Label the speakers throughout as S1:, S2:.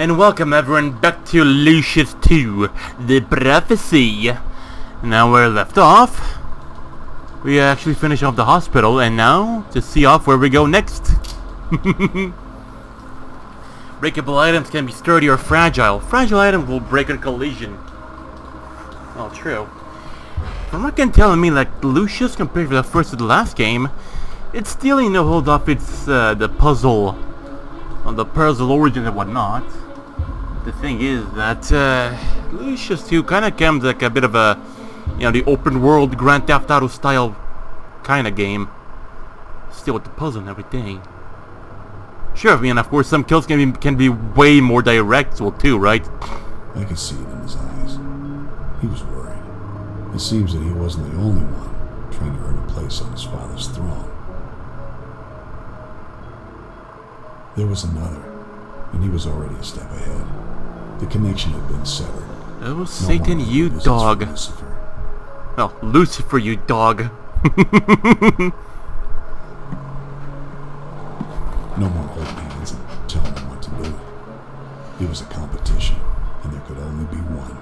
S1: And welcome everyone back to Lucius 2, The Prophecy. Now we're left off. We actually finished off the hospital and now to see off where we go next. Breakable items can be sturdy or fragile. Fragile items will break on collision. Oh, true. From what can tell me, like Lucius compared to the first to the last game, it's still, you know, hold off its, uh, the puzzle, on the puzzle origin and whatnot. The thing is that, uh, Lucius 2 kind of comes like a bit of a, you know, the open world Grand Theft Auto style kind of game. Still with the puzzle and everything. Sure, I mean, of course, some kills can be, can be way more direct, well, too, right?
S2: I could see it in his eyes. He was worried. It seems that he wasn't the only one trying to earn a place on his father's throne. There was another, and he was already a step ahead. The connection had been severed.
S1: Oh,
S2: No
S1: Satan, you dog.
S2: Lucifer.
S1: Oh, Lucifer, you dog.
S2: No more holding hands and telling him what to do. It was a competition, and there could only be one.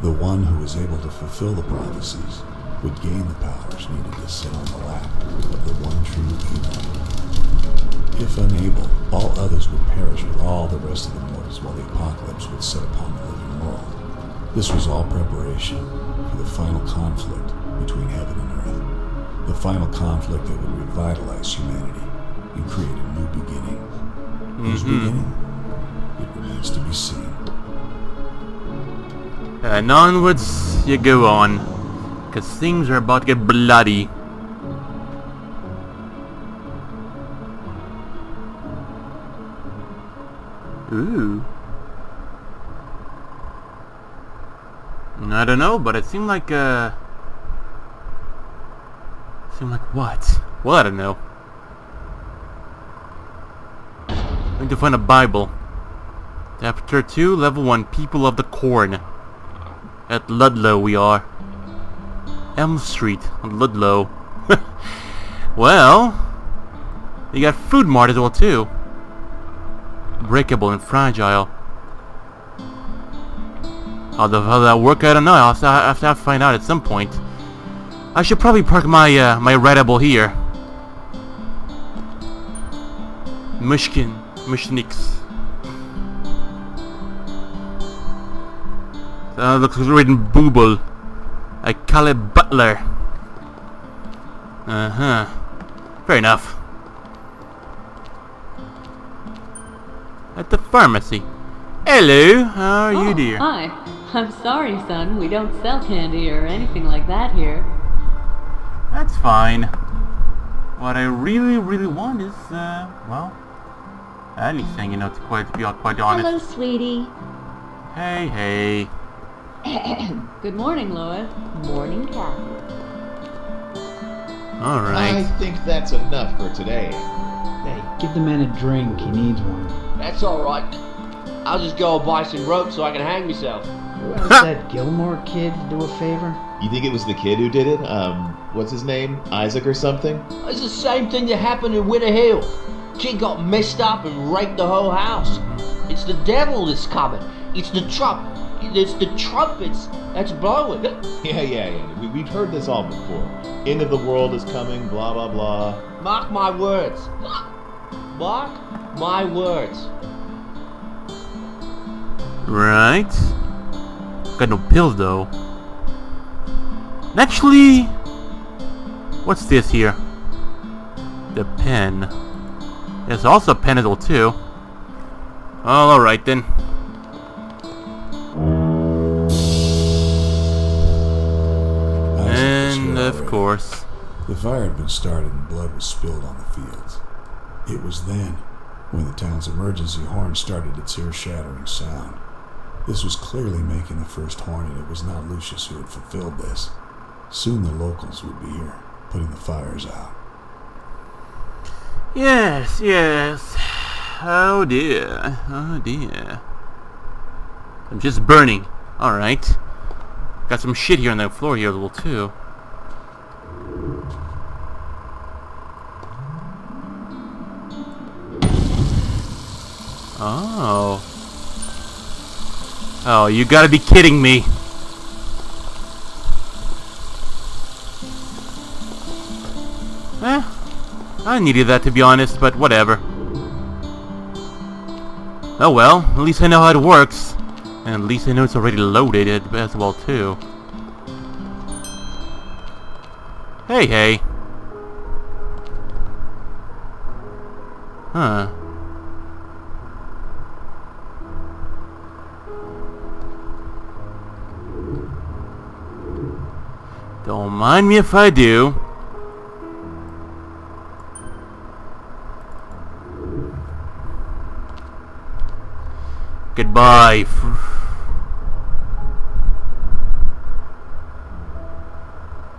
S2: The one who was able to fulfill the prophecies would gain the powers needed to sit on the lap of the one true evil. If unable, all others would perish with all the rest of the mortals while the apocalypse would set upon the living world. This was all preparation for the final conflict between heaven and earth. The final conflict that would revitalize humanity and create a new beginning. Whose mm-hmm. beginning? It remains to be seen.
S1: And onwards you go on. Because things are about to get bloody. Ooh. I don't know, but it seemed like, uh... Seemed like what? Well, I don't know. I need to find a Bible. Chapter 2, Level 1, People of the Corn. At Ludlow we are. Elm Street Ludlow. well, you got Food Mart as well too. Breakable and fragile. How, the, how that work? I don't know. I'll have, to, find out at some point. I should probably park my uh, my Redable here. Mushkin, Mushniks. Uh, looks written Booble. I call it Butler. Uh-huh. Fair enough. At the pharmacy. Hello, how are you
S3: Oh,
S1: dear?
S3: Hi. I'm sorry, son. We don't sell candy or anything like that here.
S1: That's fine. What I really, really want is, uh, well, anything, you know, to quite, to be quite honest.
S4: Hello, sweetie.
S1: Hey, hey.
S3: Good morning, Lois.
S4: Morning, Kathy.
S1: All right.
S5: I think that's enough for today.
S6: Hey, give the man a drink. He needs one.
S7: That's alright. I'll just go buy some rope so I can hang myself.
S6: Who asked that Gilmore kid to do a favor?
S5: You think it was the kid who did it? Um, what's his name? Isaac or something?
S7: It's the same thing that happened in Winter Hill. Kid got messed up and raped the whole house. It's the devil that's coming. It's the trump. It's the trumpets that's blowing.
S5: Yeah, yeah, yeah. We, we've heard this all before. End of the world is coming, blah, blah, blah.
S7: Mark my words. Mark my words.
S1: Right. Got no pills though. And Actually, what's this here? The pen. There's also a Panadol too. Oh, all right then. And of course,
S2: The fire had been started and blood was spilled on the fields. It was then when the town's emergency horn started its ear-shattering sound. This was clearly making the first horn, and it was not Lucius who had fulfilled this. Soon the locals would be here, putting the fires out.
S1: yes, yes. Oh dear, oh dear. I'm just burning. All right. Got some shit here on the floor here a little too. Oh. Oh, you gotta be kidding me. Eh, I needed that to be honest, but whatever. Oh well, at least I know how it works. And at least I know it's already loaded as well too. Hey, hey. Huh. Mind me if I do. Goodbye.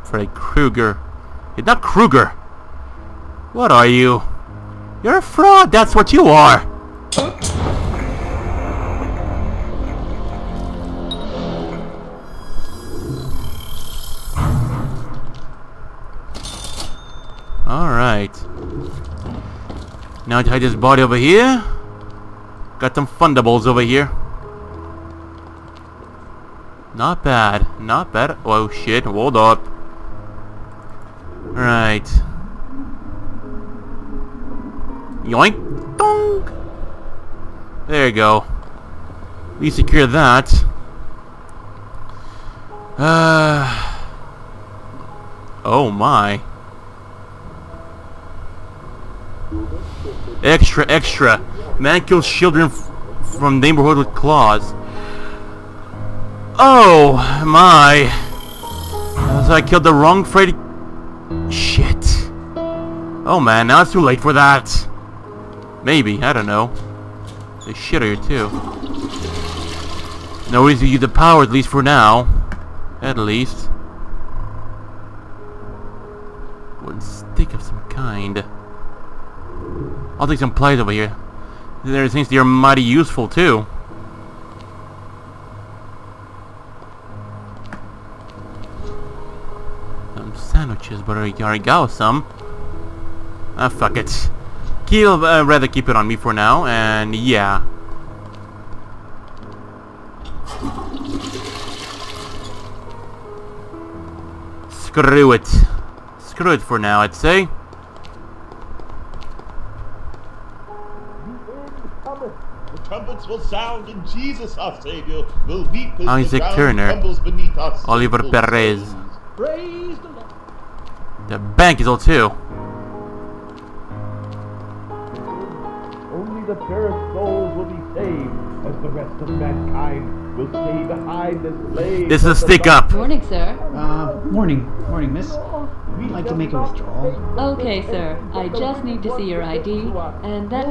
S1: Freddy Krueger. You're not Krueger. What are you? You're a fraud, that's what you are! To hide his body over here. Got some fundables over here. Not bad. Not bad. Oh shit, hold up. Right. Yoink! Dong! There you go. We secure that. Uh. Oh my. Extra, extra. Man kills children from neighborhood with claws. Oh my. So I killed the wrong Freddy. Shit. Oh man, now it's too late for that. Maybe, I don't know. They shit here too. No reason to use the power, at least for now. At least. One stick of some kind. I'll take some pliers over here. There seems they're mighty useful too. Some sandwiches, but I already got some. Ah, fuck it. He'll uh, rather keep it on me for now, and yeah. Screw it. Screw it for now, I'd say.
S5: Trumpets will sound, and Jesus, our Savior, will weep as
S1: Isaac
S5: the ground
S1: Turner.
S5: crumbles beneath us.
S1: Oliver Perez.
S7: Praise the Lord.
S1: The bank is all too.
S5: Only the purest souls will be saved, as the rest of mankind will stay behind as slaves.
S1: This is a stick up.
S3: Morning, sir.
S6: Uh, morning. Morning, miss. We'd like to make a withdrawal.
S3: Okay, sir. I just need to see your ID, and that...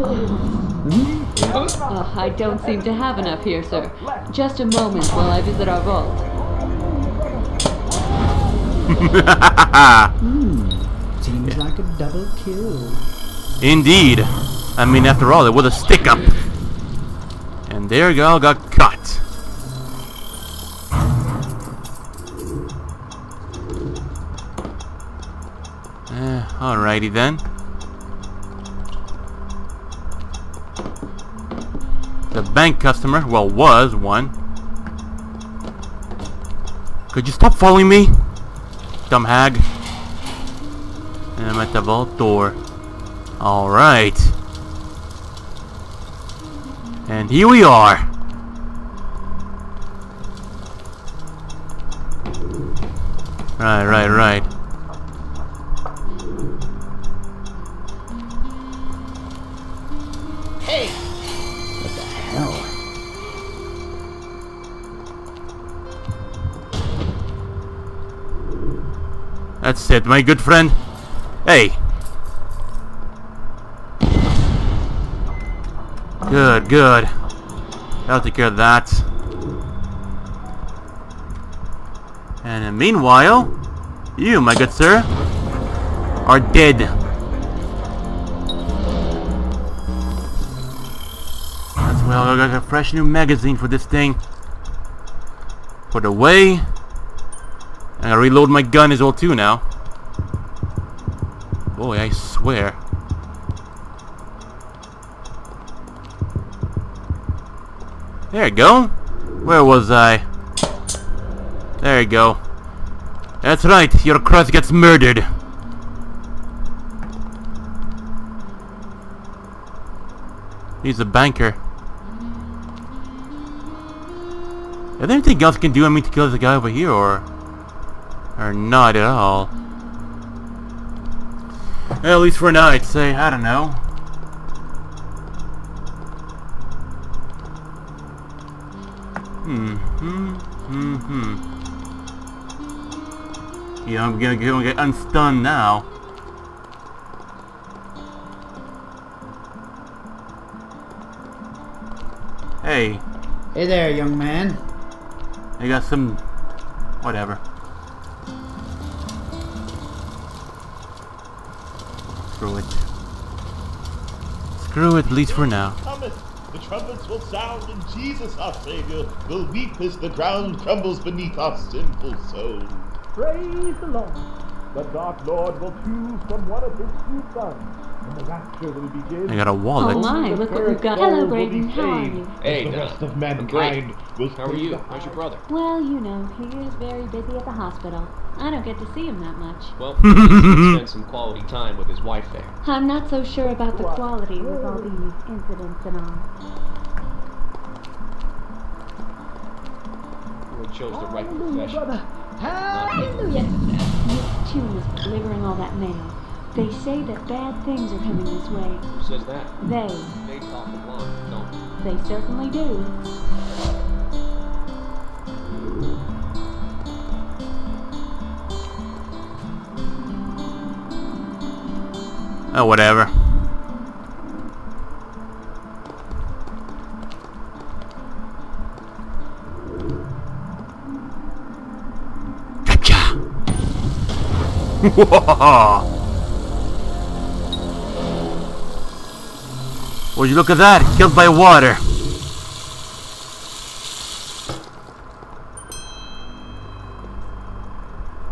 S3: Oh, I don't seem to have enough here, sir. Just a moment while I visit our vault. hmm.
S6: Seems like a double kill.
S1: Indeed. I mean, after all, it was a stick up. And there you go, got cut. Alrighty then. The bank customer, well, was one. Could you stop following me? Dumb hag. And I'm at the vault door. Alright. And here we are. Right, right, right.
S6: Hell.
S1: That's it, my good friend. Hey. Good, good. I'll take care of that. And meanwhile, you, my good sir, are dead. Well, I got a fresh new magazine for this thing. Put away. And I reload my gun as well too now. Boy, I swear. There you go. Where was I? There you go. That's right, your crust gets murdered. He's a banker. Is there anything else can do on me to kill this guy over here, or... Or not at all? At least for now, I'd say, I don't know. Hmm, hmm, hmm, hmm. Yeah, I'm gonna get unstunned now. Hey,
S6: Hey there, young man.
S1: I got some... Whatever. Screw it. Screw it, at least for now.
S5: The trumpets will sound, and Jesus, our Savior, will weep as the ground crumbles beneath our sinful souls. Praise the Lord. The Dark Lord will choose from one of his true sons, and the rapture will begin.
S1: I got a wallet.
S3: Oh my, look what we've got.
S5: Hello,
S3: Hello, Braden. How are you?
S7: Hey,
S5: the rest uh, of
S7: I'm
S5: mankind will
S7: How are you?
S5: the
S7: How's your brother?
S3: Well, you know, he is very busy at the hospital. I don't get to see him that much.
S7: Well, he can spend some quality time with his wife there.
S3: I'm not so sure about the quality with all these incidents and all.
S7: Who chose the right profession?
S3: Hallelujah! Miss Tune is delivering all that mail. They say that bad things are coming this way.
S7: Who says that?
S3: They.
S7: They talk a lot, don't they?
S3: They certainly do.
S1: Oh, whatever. Gotcha! Would you look at that? Killed by water.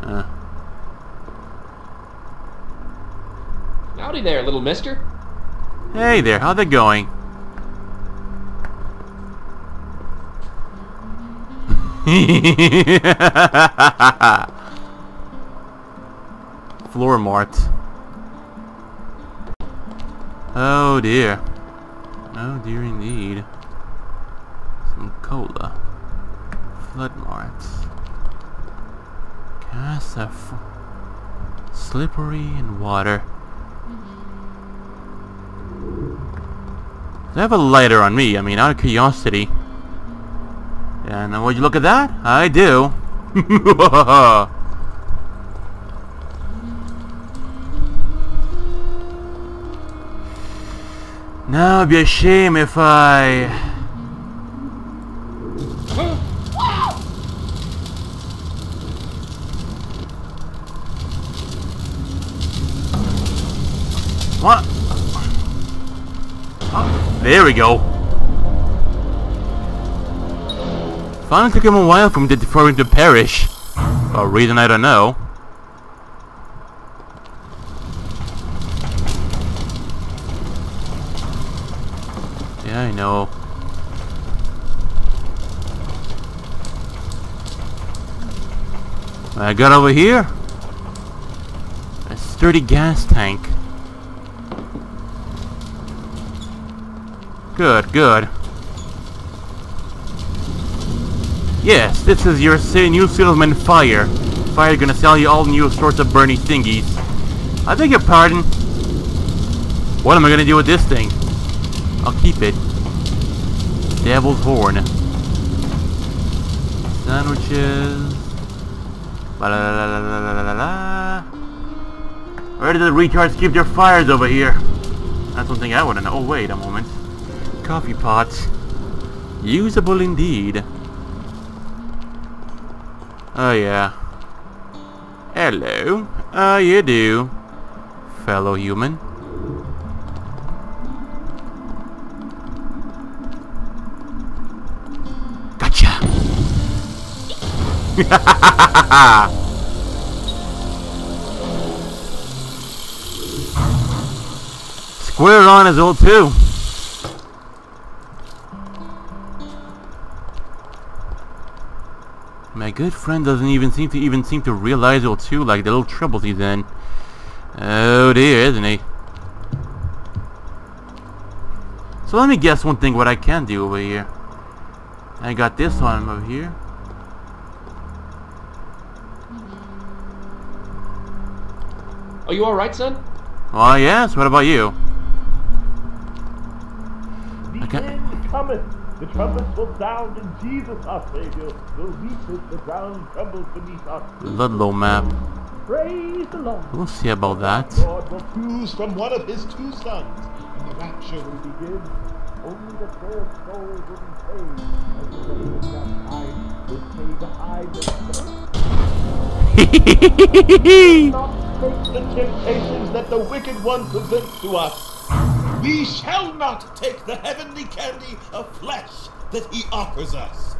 S1: Uh,
S7: Howdy there, little mister.
S1: hey there, how's it going? Floor mart. Oh dear. Oh dear indeed. Some cola. Flood marts. Casa slippery in water. Mm-hmm. I have a lighter on me, I mean, out of curiosity. And would you look at that? I do. now it'd be a shame if I... What? Oh, there we go. Finally took him a while for him to, for him to perish. For a reason I don't know. Yeah, I know. I got over here? A sturdy gas tank. Good, good. Yes, this is your new salesman Fire. Fire gonna sell you all new sorts of Bernie thingies. I beg your pardon. What am I gonna do with this thing? I'll keep it. Devil's Horn. Sandwiches. La la la la la la la la. Where do the retards keep their fires over here? That's one thing I wanna know. Oh wait a moment. Coffee pots. Usable indeed. Oh yeah. Hello. How you do, fellow human? Square on is old too. My good friend doesn't even seem to even seem to realize it too, like the little troubles he's in. Oh dear, isn't he? So let me guess one thing what I can do over here. I got this one over here.
S7: Are you alright, son?
S1: Oh yes, what about you?
S5: The
S1: Okay.
S5: end cometh. The trumpets will sound, and Jesus our Savior will weep as the ground trembles beneath us.
S1: Ludlow map.
S5: Praise the Lord.
S1: We'll see about that.
S5: The Lord will choose from one of his two sons, and the rapture will begin. Only the their souls will be saved, and the rest of that time will stay behind and not the temptations that the wicked one presents to us. We shall not take the heavenly candy of flesh that he offers us.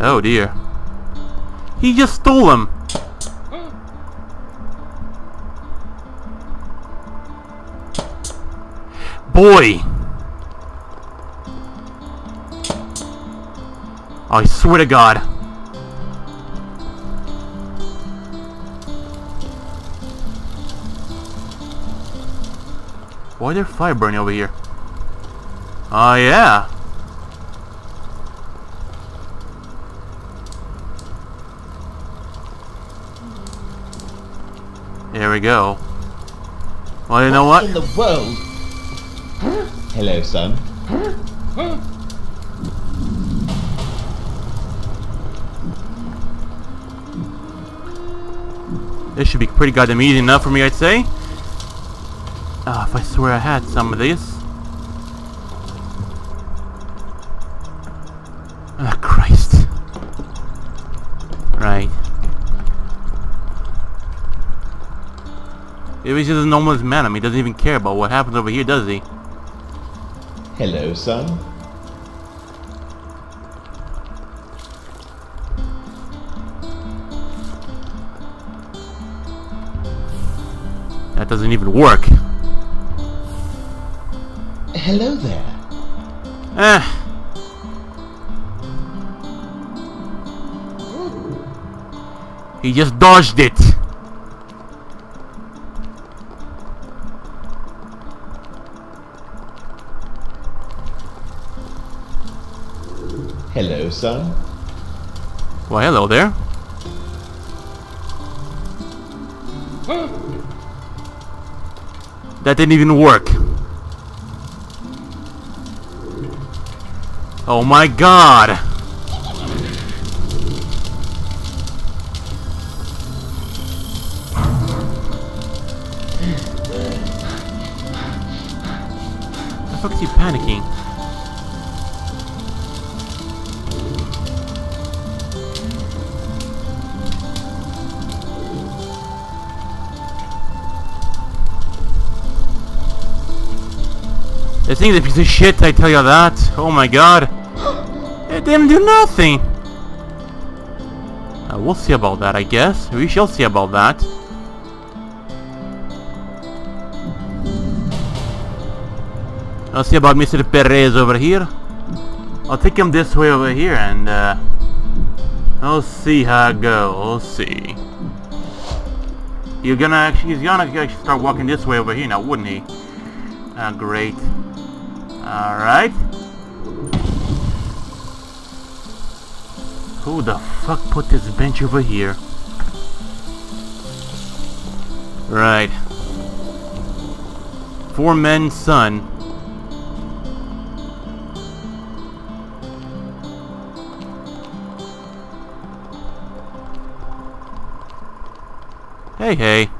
S1: oh dear. He just stole him. Boy! I swear to God. Why there fire burning over here? Oh yeah. There we go. Well, you know what?
S5: In the world. Hello, son.
S1: This should be pretty goddamn easy enough for me, I'd say. Ah, if I swear I had some of this. Ah, Christ. Right. If he's just a normal man, I mean, he doesn't even care about what happens over here, does he?
S5: Hello, son.
S1: That doesn't even work.
S5: Hello there.
S1: Ah. He just dodged it.
S5: Hello, son.
S1: Well, hello there. That didn't even work. Oh my god! The fuck is he panicking? This thing's a piece of shit, I tell you that. Oh my god. Didn't do nothing. Uh, we'll see about that, I guess. We shall see about that. I'll see about Mr. Perez over here. I'll take him this way over here and uh, I'll see how it goes. We'll see. You're gonna actually, he's gonna actually start walking this way over here now, wouldn't he? Ah, great. Alright. Who the fuck put this bench over here? Right. Four men's son. Hey, hey.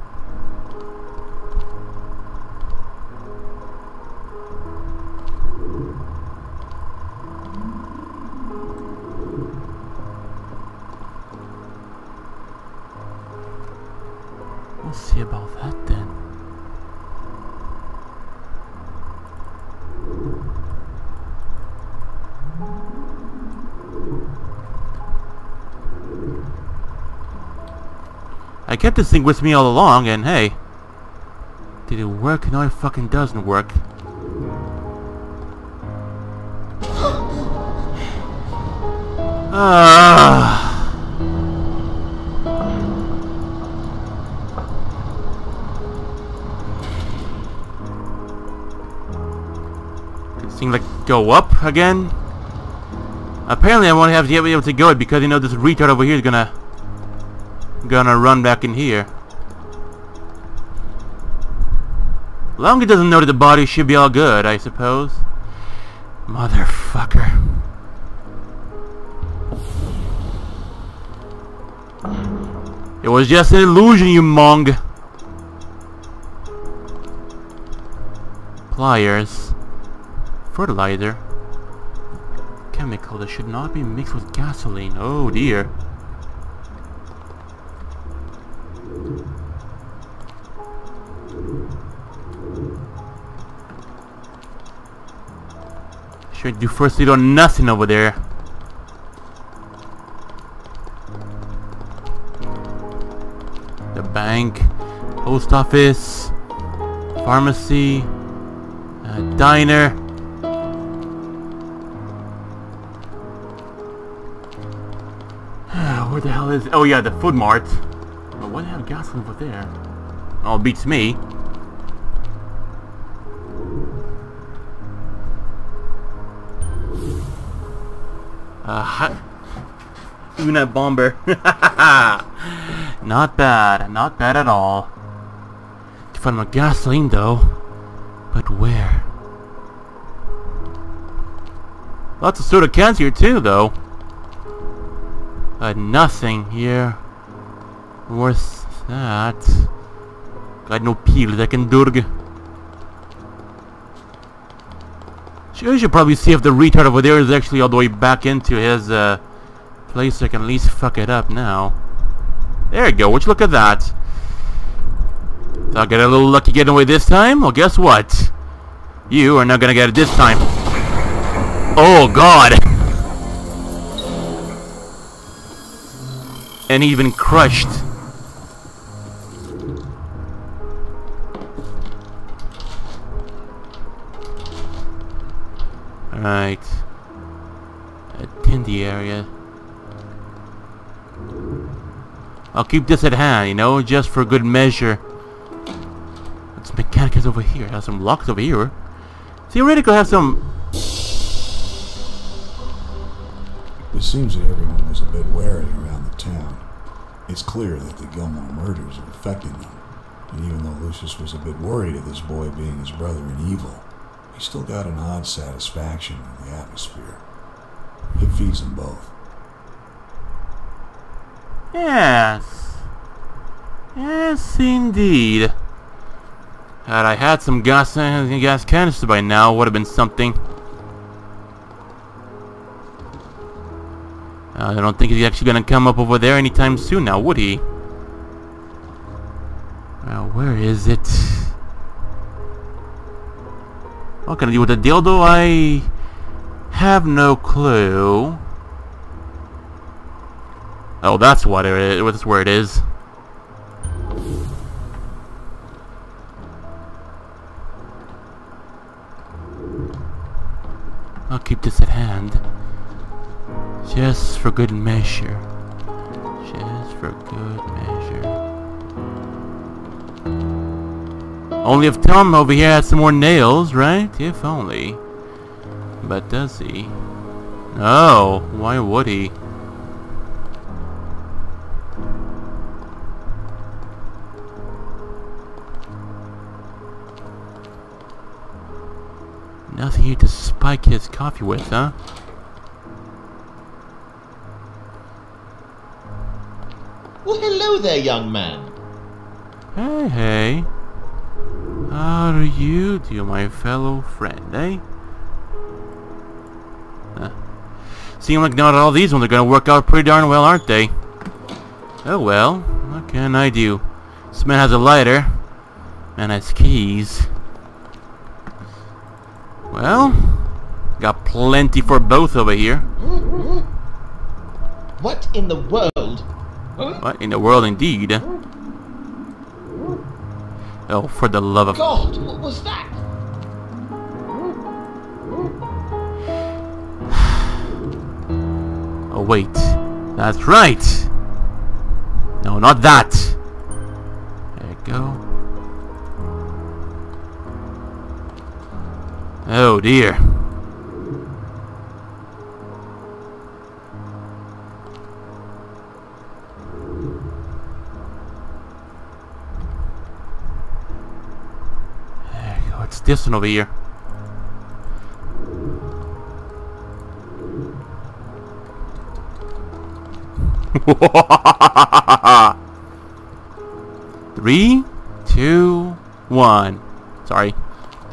S1: Kept this thing with me all along, and hey, did it work? No, it fucking doesn't work. Ah. This thing like go up again? Apparently I won't have to be able to go it because you know this retard over here is gonna gonna run back in here. Long as it doesn't know that the body should be all good, I suppose. Motherfucker. It was just an illusion, you mong. Pliers. Fertilizer. Chemical that should not be mixed with gasoline. Oh dear. Should do first aid on nothing over there. The bank, post office, pharmacy, diner. Where the hell is? Oh yeah, the food mart. But why do they have gasoline over there? Oh, beats me. Uh, ha- Unabomber. not bad. Not bad at all. To find my gasoline though. But where? Lots of soda cans here too though. But nothing here. Worth that. Got no pil that can durg. Sure, you should probably see if the retard over there is actually all the way back into his uh, place so I can at least fuck it up now. There you go, you look at that? Thought I get a little lucky getting away this time? Well, guess what? You are not gonna get it this time. Oh, God! and even crushed. Right. Attend the area. I'll keep this at hand, you know, just for good measure. It's Mechanicus over here. Has some locks over here. Theoretically, have some...
S2: It seems that everyone is a bit wary around the town. It's clear that the Gilmore murders are affecting them. And even though Lucius was a bit worried of this boy being his brother in evil, he still got an odd satisfaction in the atmosphere. It feeds them both.
S1: Yes. Yes, indeed. Had I had some gas, gas canister by now, would have been something. Uh, I don't think he's actually gonna come up over there anytime soon now, would he? Well, where is it? What can I do with the dildo? I have no clue. Oh, that's what it is. That's where it is. I'll keep this at hand. Just for good measure. Just for good measure. Only if Tom over here had some more nails, right? If only. But does he? No, why would he? Nothing here to spike his coffee with, huh?
S7: Well, hello there, young man.
S1: Hey, hey. How do you do, my fellow friend, eh? Huh. Seem like not all these ones are gonna work out pretty darn well, aren't they? Oh well, what can I do? This man has a lighter. Man has keys. Well, got plenty for both over here.
S7: What in the world?
S1: What in the world, indeed? Oh, for the love of...
S7: God, what was that?
S1: A oh, wait. That's right! No, not that! There you go. Oh dear. It's this one over here. Three, two, one. Sorry.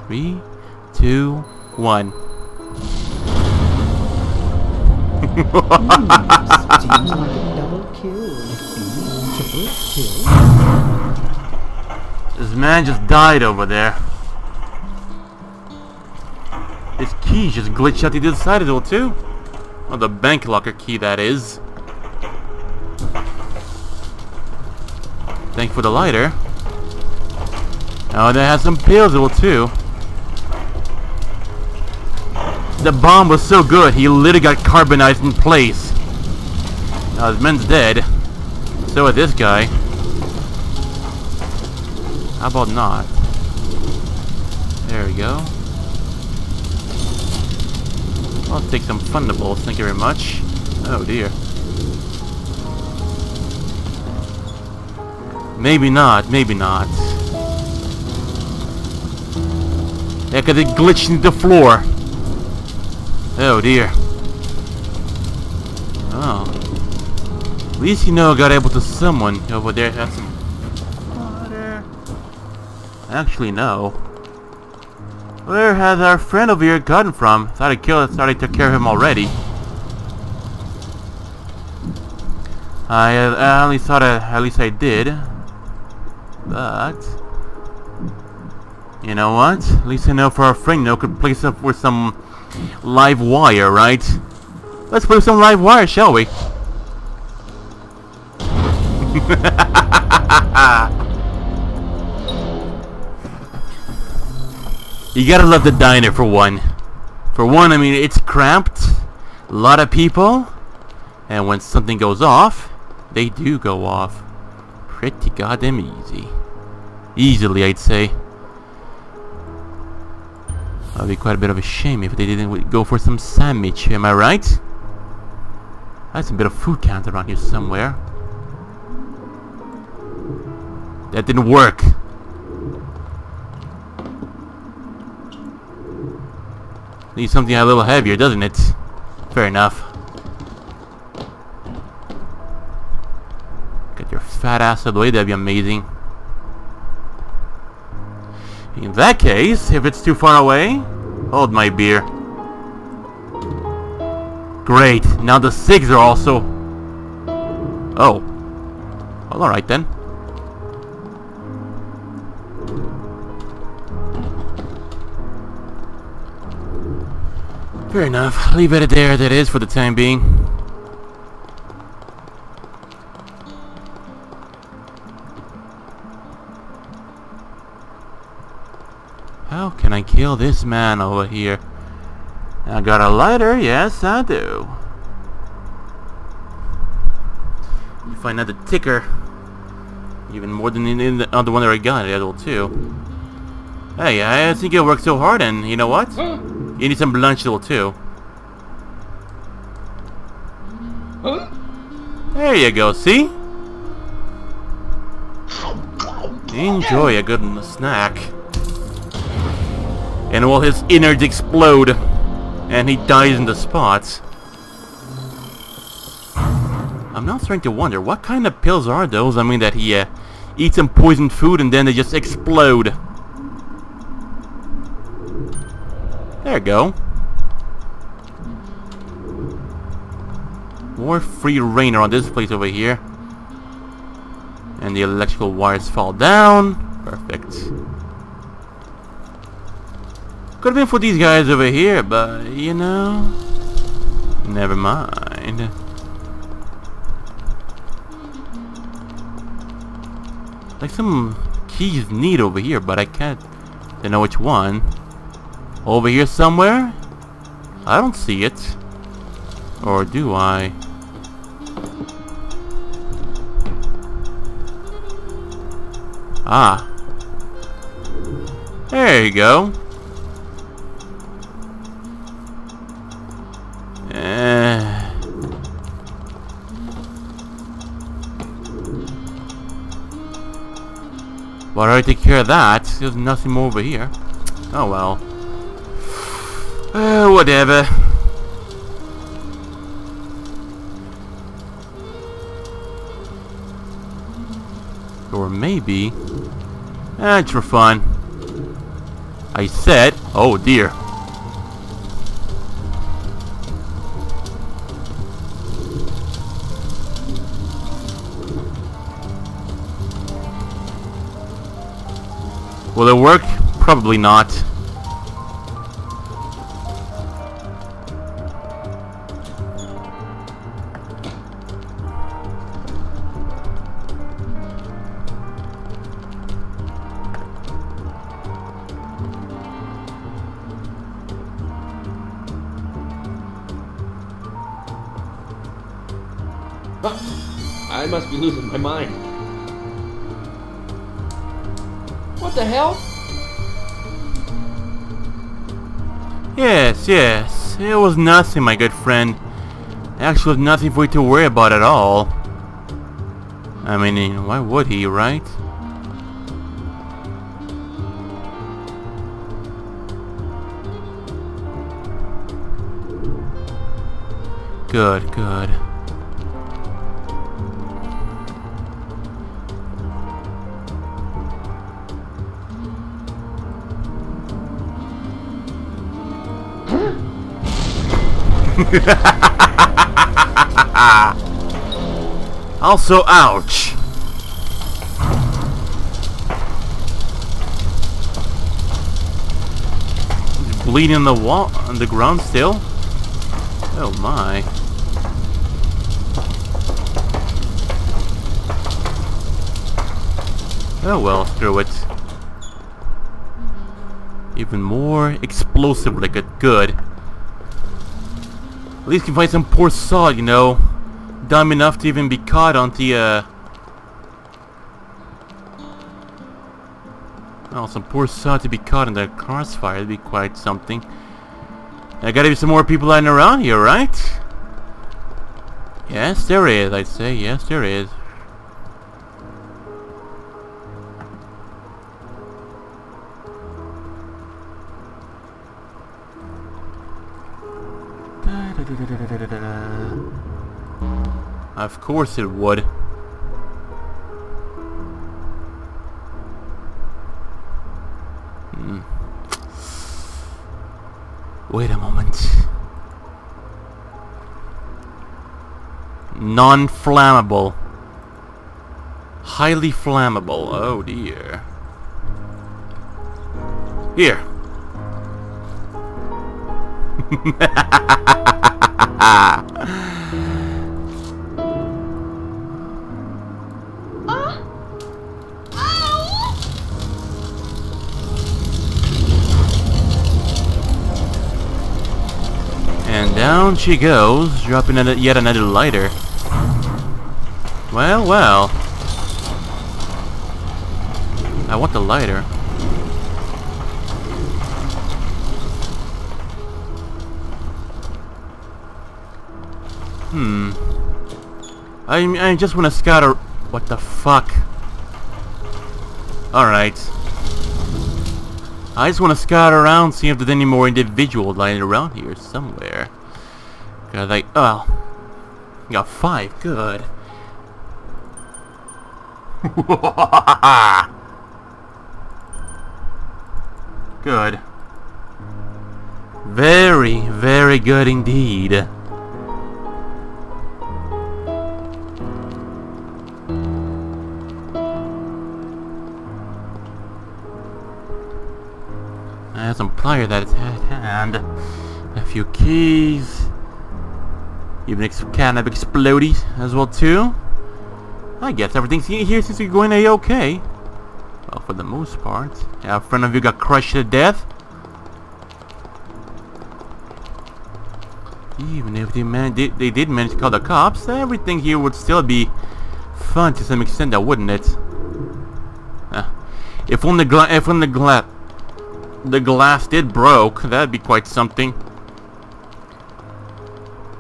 S1: Three, two, one. This man just died over there. His key just glitched out the other side of door too. Oh, the bank locker key that is. Thank for the lighter. Oh, they has some pills in it too. The bomb was so good, he literally got carbonized in place. Now his man's dead. So is this guy. How about not? There we go. I'll take some Thunderbolts, thank you very much. Oh dear. Maybe not, maybe not. Yeah, cause it glitched into the floor. Oh dear. Oh. At least you know I got able to someone over oh, there has some water. Actually no. Where has our friend over here gotten from? Thought I killed thought I took care of him already. I, uh, I only thought I, at least I did. But you know what? At least I know for our friend, you know, could place up with some live wire, right? Let's put some live wire, shall we? you gotta love the diner for one. For one, I mean, it's cramped, a lot of people, and when something goes off, they do go off. Pretty goddamn easy. Easily, I'd say. That'd be quite a bit of a shame if they didn't go for some sandwich, am I right? That's a bit of food count around here somewhere. That didn't work. Need something a little heavier, doesn't it? Fair enough. Get your fat ass out of the way, that'd be amazing. In that case, if it's too far away, hold my beer. Great, now the SIGs are also... Oh. Well, alright then. Fair enough. Leave it there that is for the time being. How can I kill this man over here? I got a lighter, yes I do. You find the ticker. Even more than the other one that I got, the other too. Hey, I think you worked so hard and you know what? You need some lunch though too. There you go, see? Enjoy a good snack. And all his innards explode. And he dies in the spot. I'm now starting to wonder, what kind of pills are those? I mean that he uh, eats some poisoned food and then they just explode. There you go. More free reign around this place over here. And the electrical wires fall down. Perfect. Could have been for these guys over here, but you know, never mind. Like some keys need over here, but I can't. I know which one. Over here somewhere? I don't see it. Or do I? Ah. There you go. Uh. Why well, I take care of that? There's nothing more over here. Oh well. Uh, whatever. Or maybe... Eh, it's for fun. I said... Oh dear. Will it work? Probably not.
S7: Losing my mind. What the hell?
S1: Yes, yes. It was nothing, my good friend. Actually, was nothing for you to worry about at all. I mean, eh, why would he, right? Good, good. Also, ouch. Bleeding the wall, on the ground still. Oh my. Oh well, screw it. Even more explosive like a good. At least can find some poor sod, you know. Dumb enough to even be caught on the, uh... Oh, some poor sod to be caught in the crossfire. That'd be quite something. I gotta be some more people lying around here, right? Yes, there is, I'd say. Yes, there is. Course it would. Hmm. Wait a moment. Non-flammable. Highly flammable. Oh dear. Here. down she goes, dropping yet another lighter. Well, well. I want the lighter. Hmm. I I just want to scout. What the fuck? All right. I just want to scout around, see if there's any more individuals lying around here somewhere. Got like, oh, got five. Good. good. Very, very good indeed. I have some plier that is at hand. A few keys. Even can have explodies as well too. I guess everything here seems to be going a-okay. Well, for the most part. Yeah, a friend of you got crushed to death. Even if they, man they, they did manage to call the cops, everything here would still be fun to some extent, though, wouldn't it? Uh, if the gla if when the gla the glass did broke, that'd be quite something.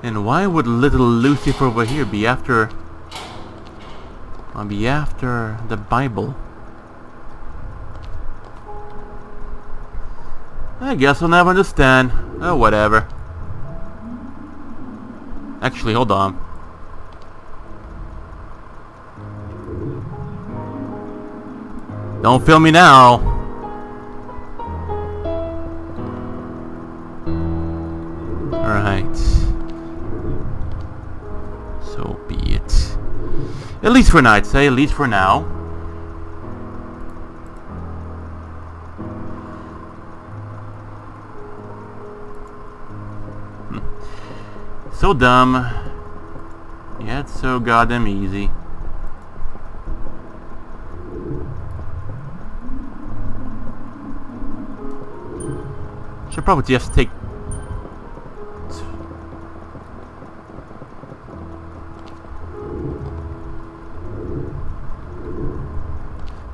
S1: And why would little Lucifer over here be after... I'll be after the Bible? I guess I'll never understand. Oh, whatever. Actually, hold on. Don't film me now. At least for now, I'd say. At least for now. Hmm. So dumb. It's so goddamn easy. Should probably just take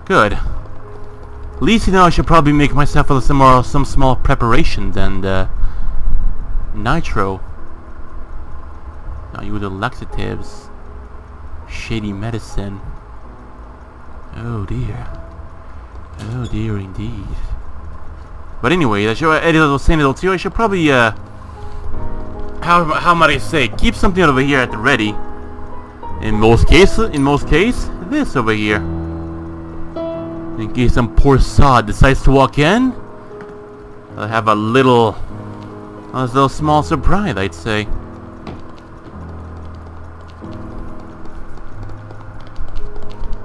S1: Good. At least you know I should probably make myself a some more some small preparation than the nitro. Now you the laxatives. Shady medicine. Oh dear. Oh dear indeed. But anyway, I should, Eddie was saying it too, I should probably, uh, how, how might I say, keep something over here at the ready. In most cases, in most cases, this over here. In case some poor sod decides to walk in, I'll have a little, a little small surprise, I'd say.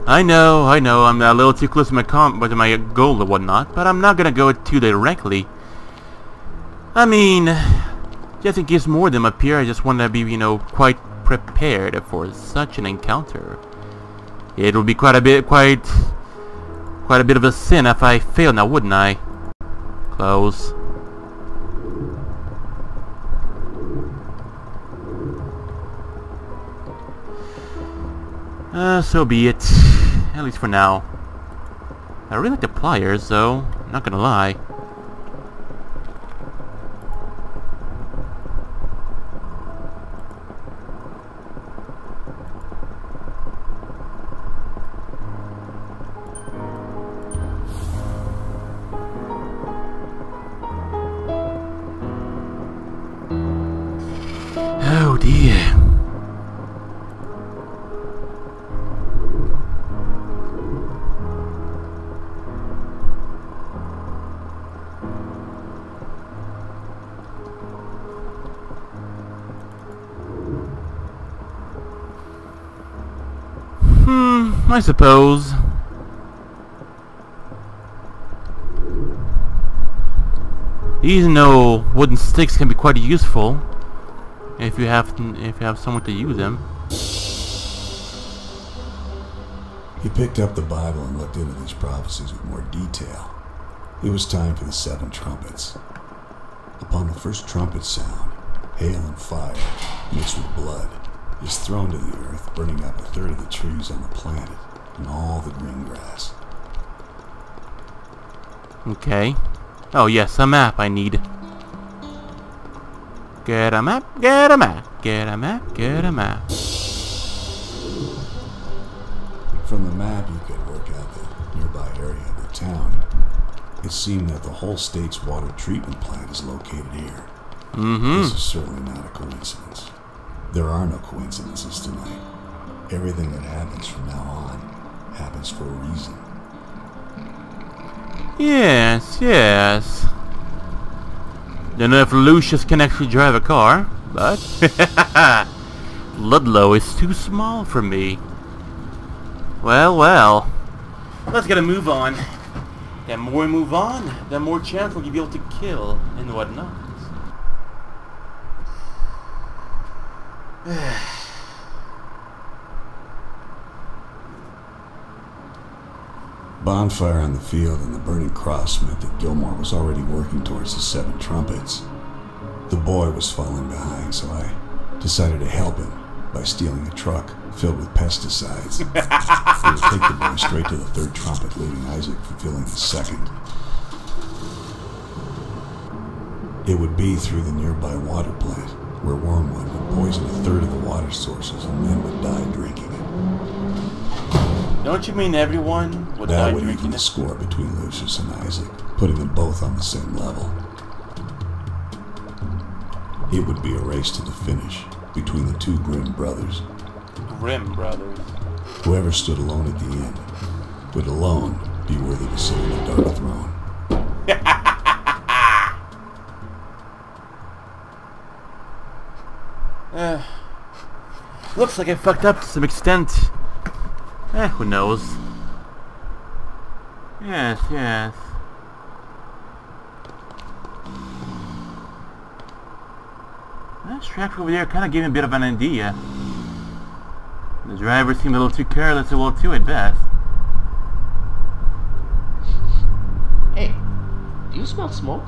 S1: I know, I know, I'm a little too close to my com to my goal or whatnot, but I'm not gonna go too directly. I mean, just in case more of them appear, I just want to be, you know, quite prepared for such an encounter. It will be quite a bit, quite, quite a bit of a sin if I fail now, wouldn't I? Close. Uh, so be it. At least for now. I really like the pliers, though. Not gonna lie. I suppose. Even though wooden sticks can be quite useful, if you have if you have someone to use them.
S2: He picked up the Bible and looked into these prophecies with more detail. It was time for the seven trumpets. Upon the first trumpet sound, hail and fire, mixed with blood, is thrown to the earth, burning up a third of the trees on the planet and all the green grass.
S1: Okay. Oh yes, a map I need. Get a map, get a map, get a map, get a map.
S2: From the map, you could work out the nearby area of the town. It seemed that the whole state's water treatment plant is located here.
S1: Mm-hmm.
S2: This is certainly not a coincidence. There are no coincidences tonight. Everything that happens from now on happens for a reason.
S1: Yes, yes. Don't know if Lucius can actually drive a car, but Ludlow is too small for me. Well, well. Let's get a move on. The more we move on, the more chance we'll be able to kill and whatnot.
S2: Bonfire on the field and the burning cross meant that Gilmore was already working towards the seven trumpets. The boy was falling behind, so I decided to help him by stealing a truck filled with pesticides. it would take the boy straight to the third trumpet, leaving Isaac fulfilling the second. It would be through the nearby water plant, where wormwood would poison a third of the water sources and men would die drinking it.
S1: Don't you mean everyone would
S2: That
S1: die
S2: would
S1: drinking
S2: even the
S1: it?
S2: score between Lucius and Isaac, putting them both on the same level. It would be a race to the finish between the two Grimm brothers.
S1: Grimm brothers.
S2: Whoever stood alone at the end would alone be worthy to sit on the dark throne.
S1: Uh, looks like I fucked up to some extent. Eh, who knows? Yes, yes. That traffic over there kind of gave me a bit of an idea. The driver seemed a little too careless, well, too at best.
S7: Hey, do you smell smoke?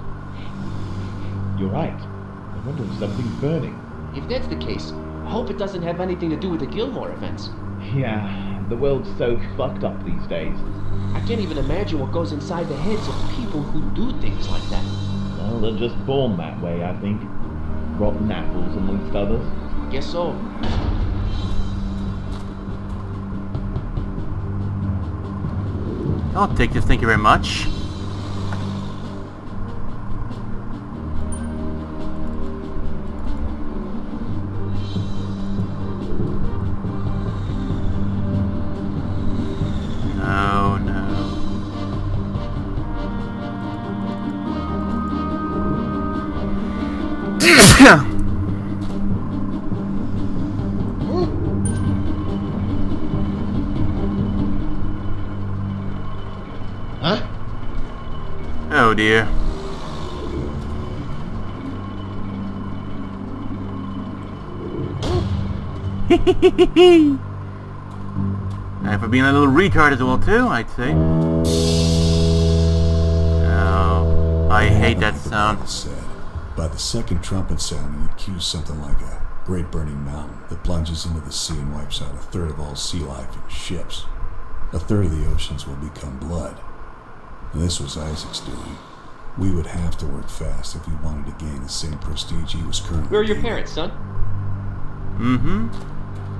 S5: You're right. I wonder if something's burning.
S7: If that's the case, I hope it doesn't have anything to do with the Gilmore events.
S5: Yeah, the world's so fucked up these days.
S7: I can't even imagine what goes inside the heads of people who do things like that.
S5: Well, they're just born that way, I think. Rotten apples, amongst others.
S7: Guess so.
S1: I'll take this, thank you very much. Dear. and for being a little retard as well too, I'd say. Oh, I hate that sound.
S2: Said. By the second trumpet sounding, it cues something like a great burning mountain that plunges into the sea and wipes out a third of all sea life and ships. A third of the oceans will become blood. And this was Isaac's doing. We would have to work fast if we wanted to gain the same prestige he was currently
S7: Where are your
S2: gaining.
S7: parents, son?
S1: Mm-hmm.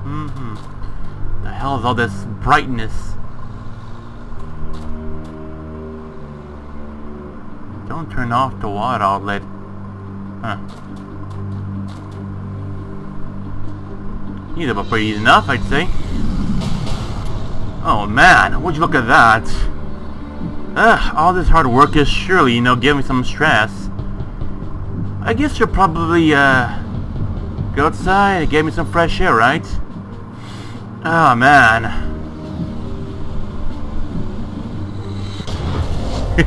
S1: Mm-hmm. The hell is all this brightness? Don't turn off the water outlet. Huh. Either but pretty easy enough, I'd say. Oh man, would you look at that? Ugh, all this hard work is surely, you know, giving me some stress. I guess you're probably, uh, go outside and get me some fresh air, right? Oh man.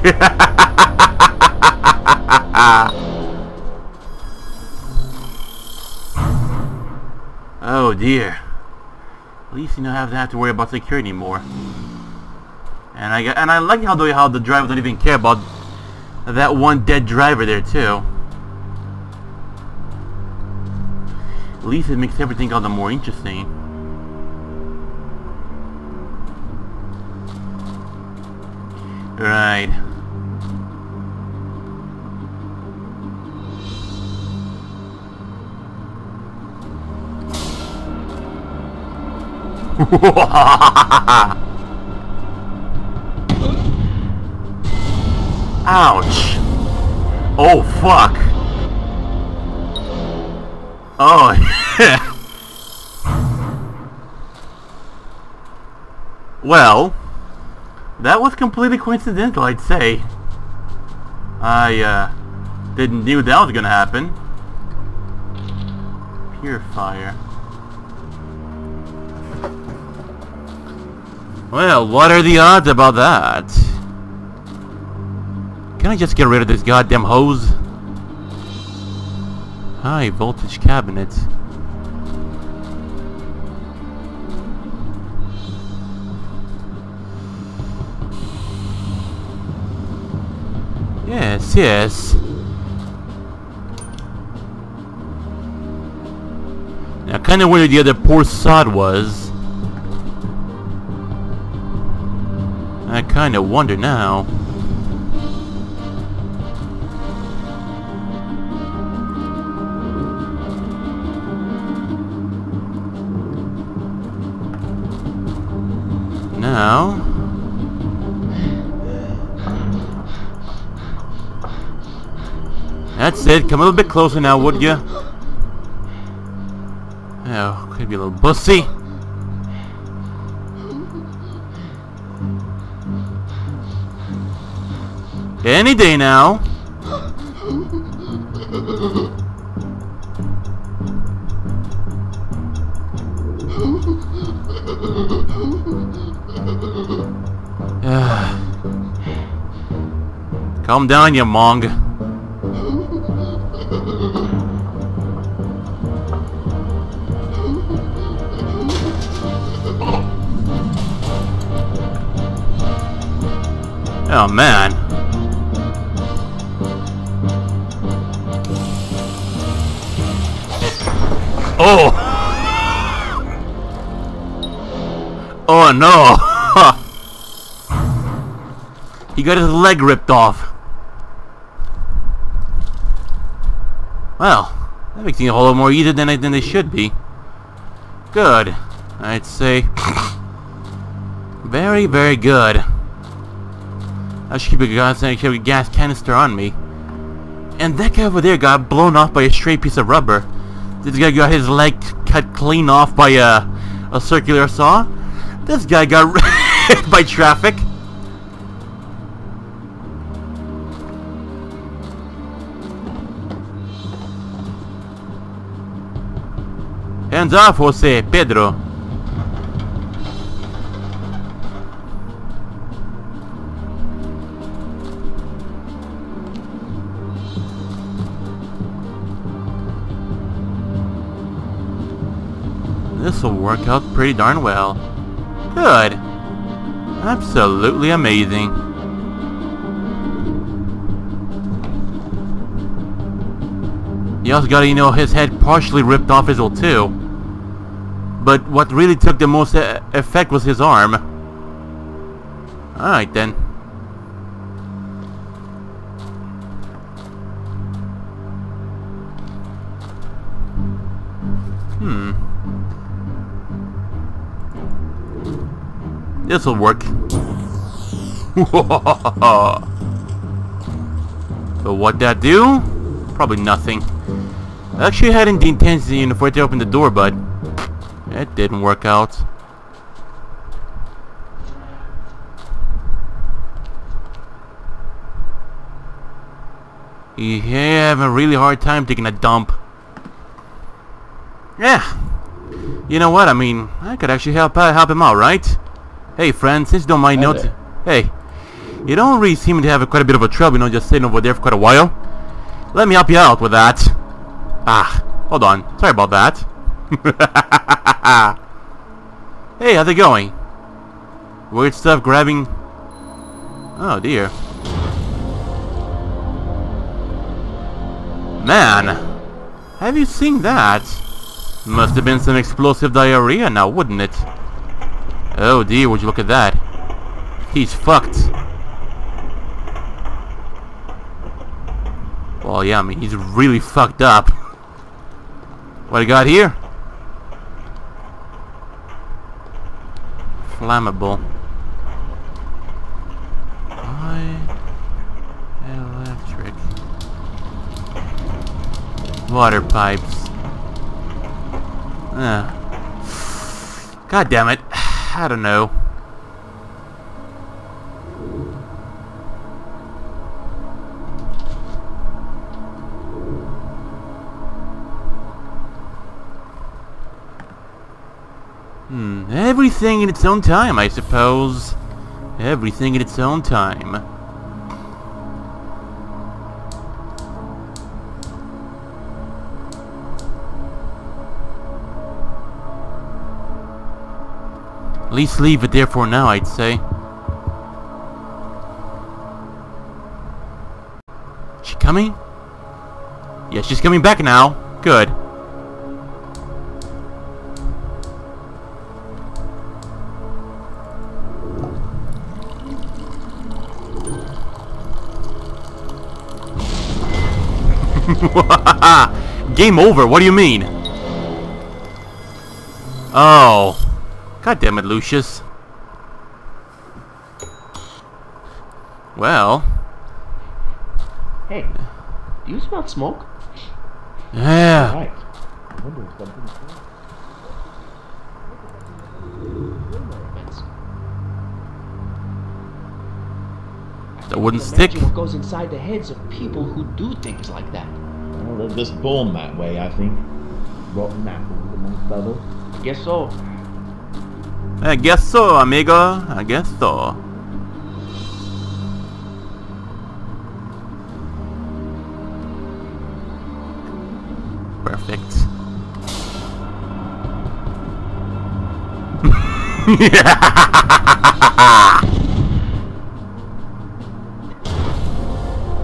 S1: oh dear. At least you don't have to have to worry about security anymore. And I and I like how the how the driver don't even care about that one dead driver there too. At least it makes everything all the more interesting. Right. Ouch! Oh fuck! Oh yeah! Well, that was completely coincidental, I'd say. I uh, didn't knew that was gonna happen. Pure fire. Well, what are the odds about that? Can I just get rid of this goddamn hose? Hi, voltage cabinet. Yes, yes. Now, kind of where the other poor sod was. I kind of wonder now. Now... That's it, come a little bit closer now, would ya? Oh, could be a little bussy. Any day now. Calm down, you mong. Oh man. Oh! Oh no! he got his leg ripped off. Well, that makes things a whole lot more easier than, than they should be. Good. I'd say... very, very good. I should keep a gas, keep a gas canister on me. And that guy over there got blown off by a straight piece of rubber. This guy got his leg cut clean off by a, a circular saw. This guy got hit by traffic. Off, Jose Pedro. This'll work out pretty darn well. Good. Absolutely amazing. He also got, you know, his head partially ripped off as well too. But what really took the most e effect was his arm. Alright then. Hmm. This'll work. but what that do? Probably nothing. I actually hadn't the intensity for it to open the door, but it didn't work out. You have a really hard time taking a dump. Yeah. You know what? I mean, I could actually help uh, help him out, right? Hey, friend, since you don't mind notes, hey, you don't really seem to have quite a bit of a trouble, you know, just sitting over there for quite a while. Let me help you out with that. Ah, hold on. Sorry about that. hey, how's it going? Weird stuff grabbing... Oh, dear. Man, have you seen that? Must have been some explosive diarrhea now, wouldn't it? Oh dear, would you look at that? He's fucked. Well, yeah, I mean, he's really fucked up. What I got here? Flammable. Electric. Water pipes. Ah. God damn it. I don't know. Everything in its own time, I suppose. Everything in its own time. At least leave it there for now, I'd say. She coming? Yeah, she's coming back now. Good. Game over, what do you mean? Oh. God damn it, Lucius. Well.
S7: Hey, do you smell smoke?
S1: Yeah.
S5: Right. I wonder if something's wrong.
S1: The wooden stick.
S7: what goes inside the heads of people who do things like that.
S5: Well, they're just born that way, I think. Rotten apples, amongst others.
S7: I guess so.
S1: I guess so, amigo. I guess so. Perfect.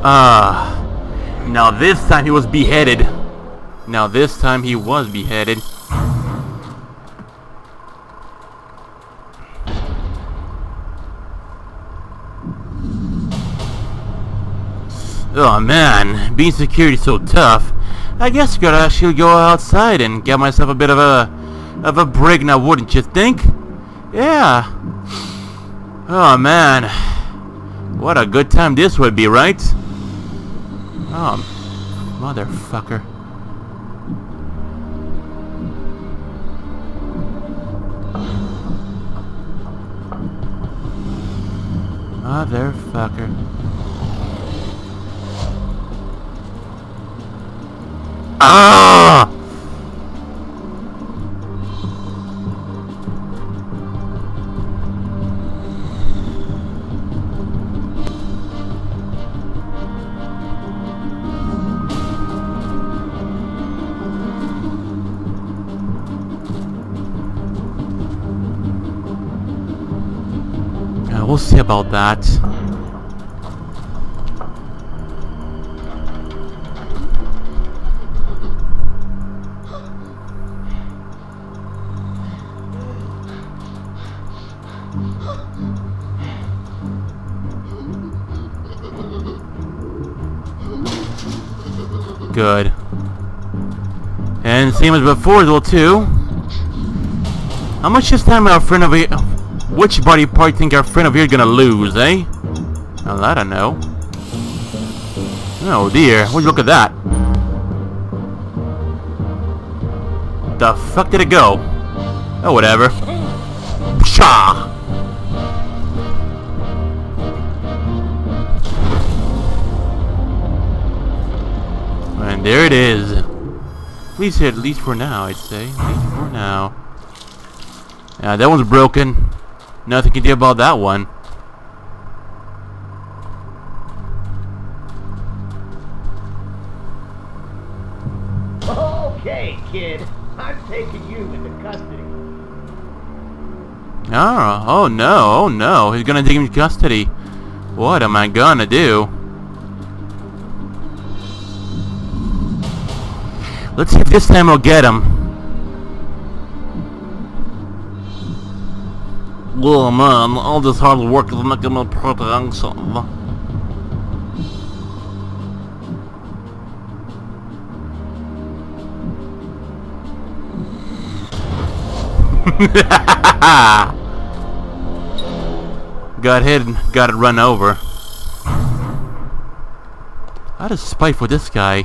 S1: Ah. now this time he was beheaded. Now this time he was beheaded. Oh man, being security so tough. I guess I could actually go outside and get myself a bit of a of a break now, wouldn't you think? Yeah. Oh man. What a good time this would be, right? Oh, motherfucker. Motherfucker. Ah! About that. Good. And same as before, though, too. How much this time our friend over here... Which body part think our friend over here gonna lose, eh? Well, I don't know. Oh dear, would you look at that? The fuck did it go? Oh, whatever. Pshaw! And there it is. At least, at least for now, I'd say. At least for now. Yeah, that one's broken. Nothing can do about that one.
S8: Okay, kid. I'm taking you into custody.
S1: Oh, oh no, oh no. He's gonna take him to custody. What am I gonna do? Let's see if this time we'll get him. Oh man, all this hard work is making me potential. got hit and got it run over. Had a spite for this guy.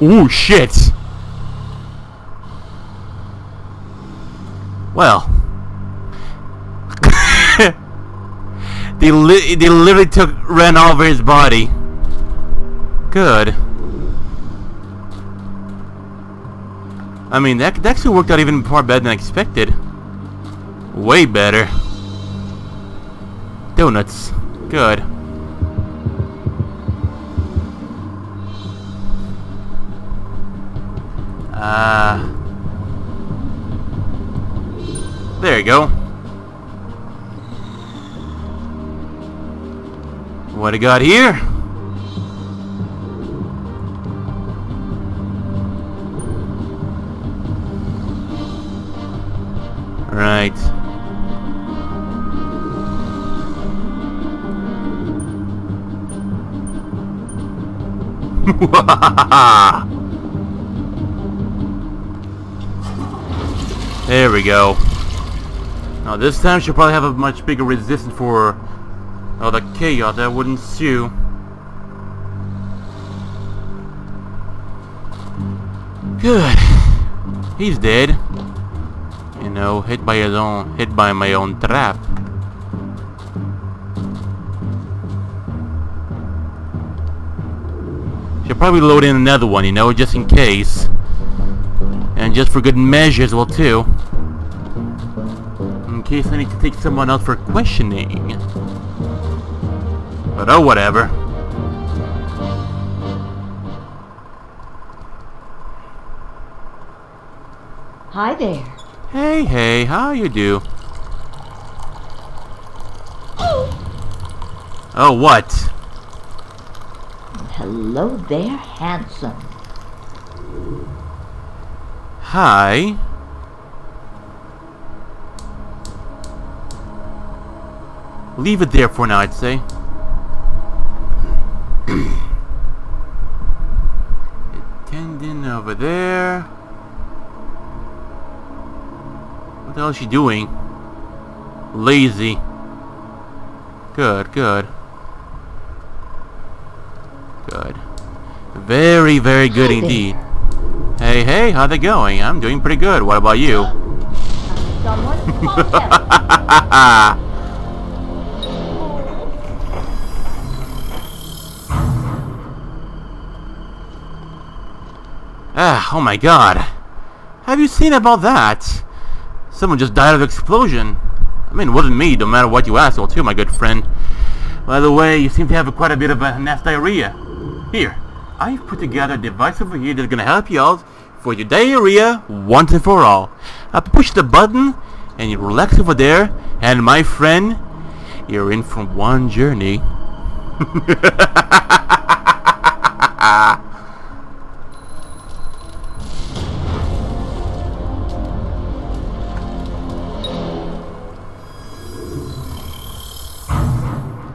S1: Ooh, shit! Well. they, li they literally took, ran over his body. Good. I mean, that, that actually worked out even far better than I expected. Way better. Donuts. Good. Ah. There you go. What I got here? Right. there we go. Now this time she'll probably have a much bigger resistance for all the chaos that would ensue. Good. He's dead. You know, hit by his own, hit by my own trap. Should probably load in another one, you know, just in case. And just for good measure as well, too. In case I need to take someone else for questioning. But oh, whatever.
S4: Hi there.
S1: Hey, hey, how you do? Oh, what?
S4: Hello there, handsome.
S1: Hi. Leave it there for now, I'd say. Attendant over there. What the hell is she doing? Lazy. Good, good. Good. Very, very good
S4: Hi there.
S1: indeed. Hey, hey, how's it going? I'm doing pretty good. What about you? ah, oh my god. Have you seen about that? Someone just died of explosion. I mean, it wasn't me, no matter what you ask. Well, too, my good friend. By the way, you seem to have quite a bit of a nasty diarrhea. Here, I've put together a device over here that's gonna help you out for your diarrhea once and for all. I push the button, and you relax over there, and my friend, you're in for one journey.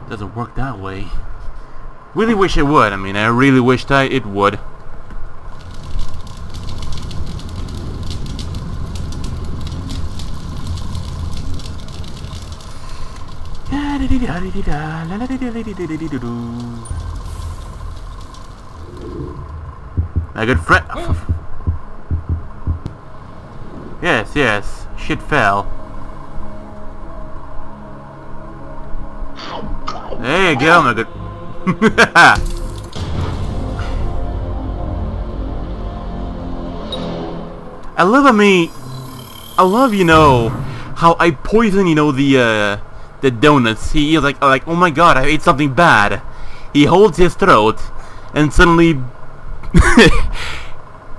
S1: Doesn't work that way. Really wish it would. I mean, I really wish that it would. My good friend. Yes, yes. Shit fell. There get on good. I love, mean, I love, you know, how I poison, you know, the, uh, the donuts. He is like, like, oh my god, I ate something bad. He holds his throat, and suddenly,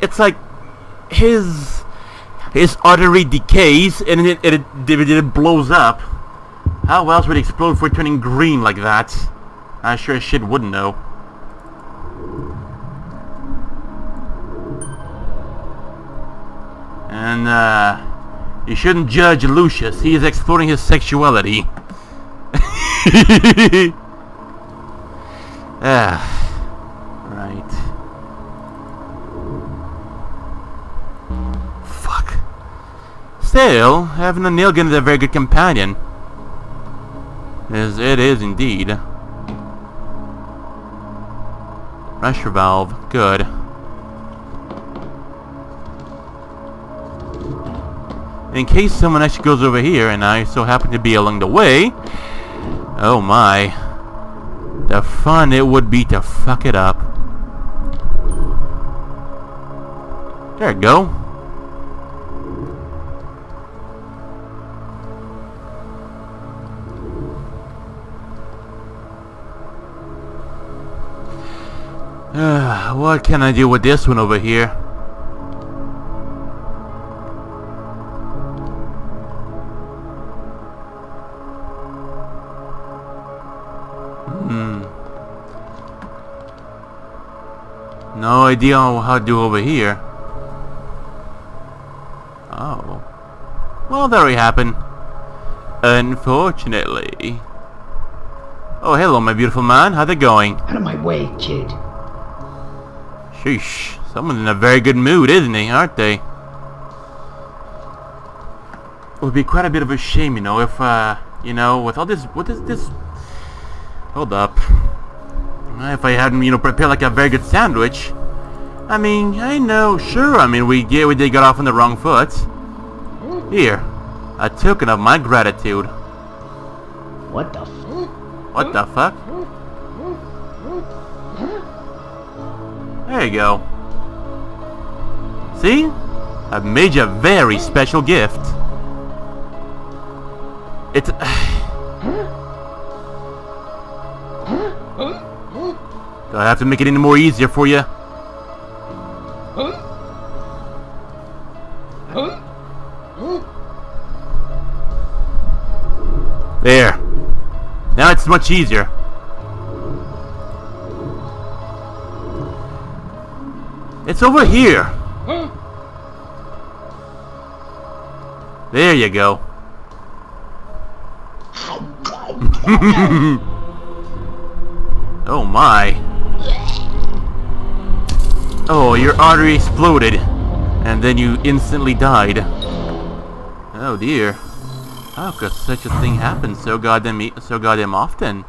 S1: it's like, his, his artery decays, and it, it, it, it blows up. How else would it explode for turning green like that? I sure as shit wouldn't know. And, uh... You shouldn't judge Lucius. He is exploring his sexuality. ah. Right. Fuck. Still, having a nail gun is a very good companion. Yes, it is indeed. Pressure valve. Good. In case someone actually goes over here and I so happen to be along the way, oh my, the fun it would be to fuck it up. There we go. Uh, what can I do with this one over here? Hmm. No idea how to do over here. Oh. Well, there we happen. Unfortunately. Oh, hello, my beautiful man. How's it going?
S8: Out of my way, kid.
S1: Sheesh. Someone's in a very good mood, isn't he? Aren't they? It would be quite a bit of a shame, you know, if, uh, you know, with all this, what is this? Hold up. If I hadn't, you know, prepared like a very good sandwich. I mean, I know, sure, I mean, we, yeah, we did get off on the wrong foot. Here, a token of my gratitude.
S8: What the f-
S1: What the fuck? There you go. See? I've made you a very special gift. It's... Do I have to make it any more easier for you? There. Now it's much easier. It's over here. There you go. oh my. Oh, your artery exploded. And then you instantly died. Oh dear. How could such a thing happen so goddamn so goddamn often?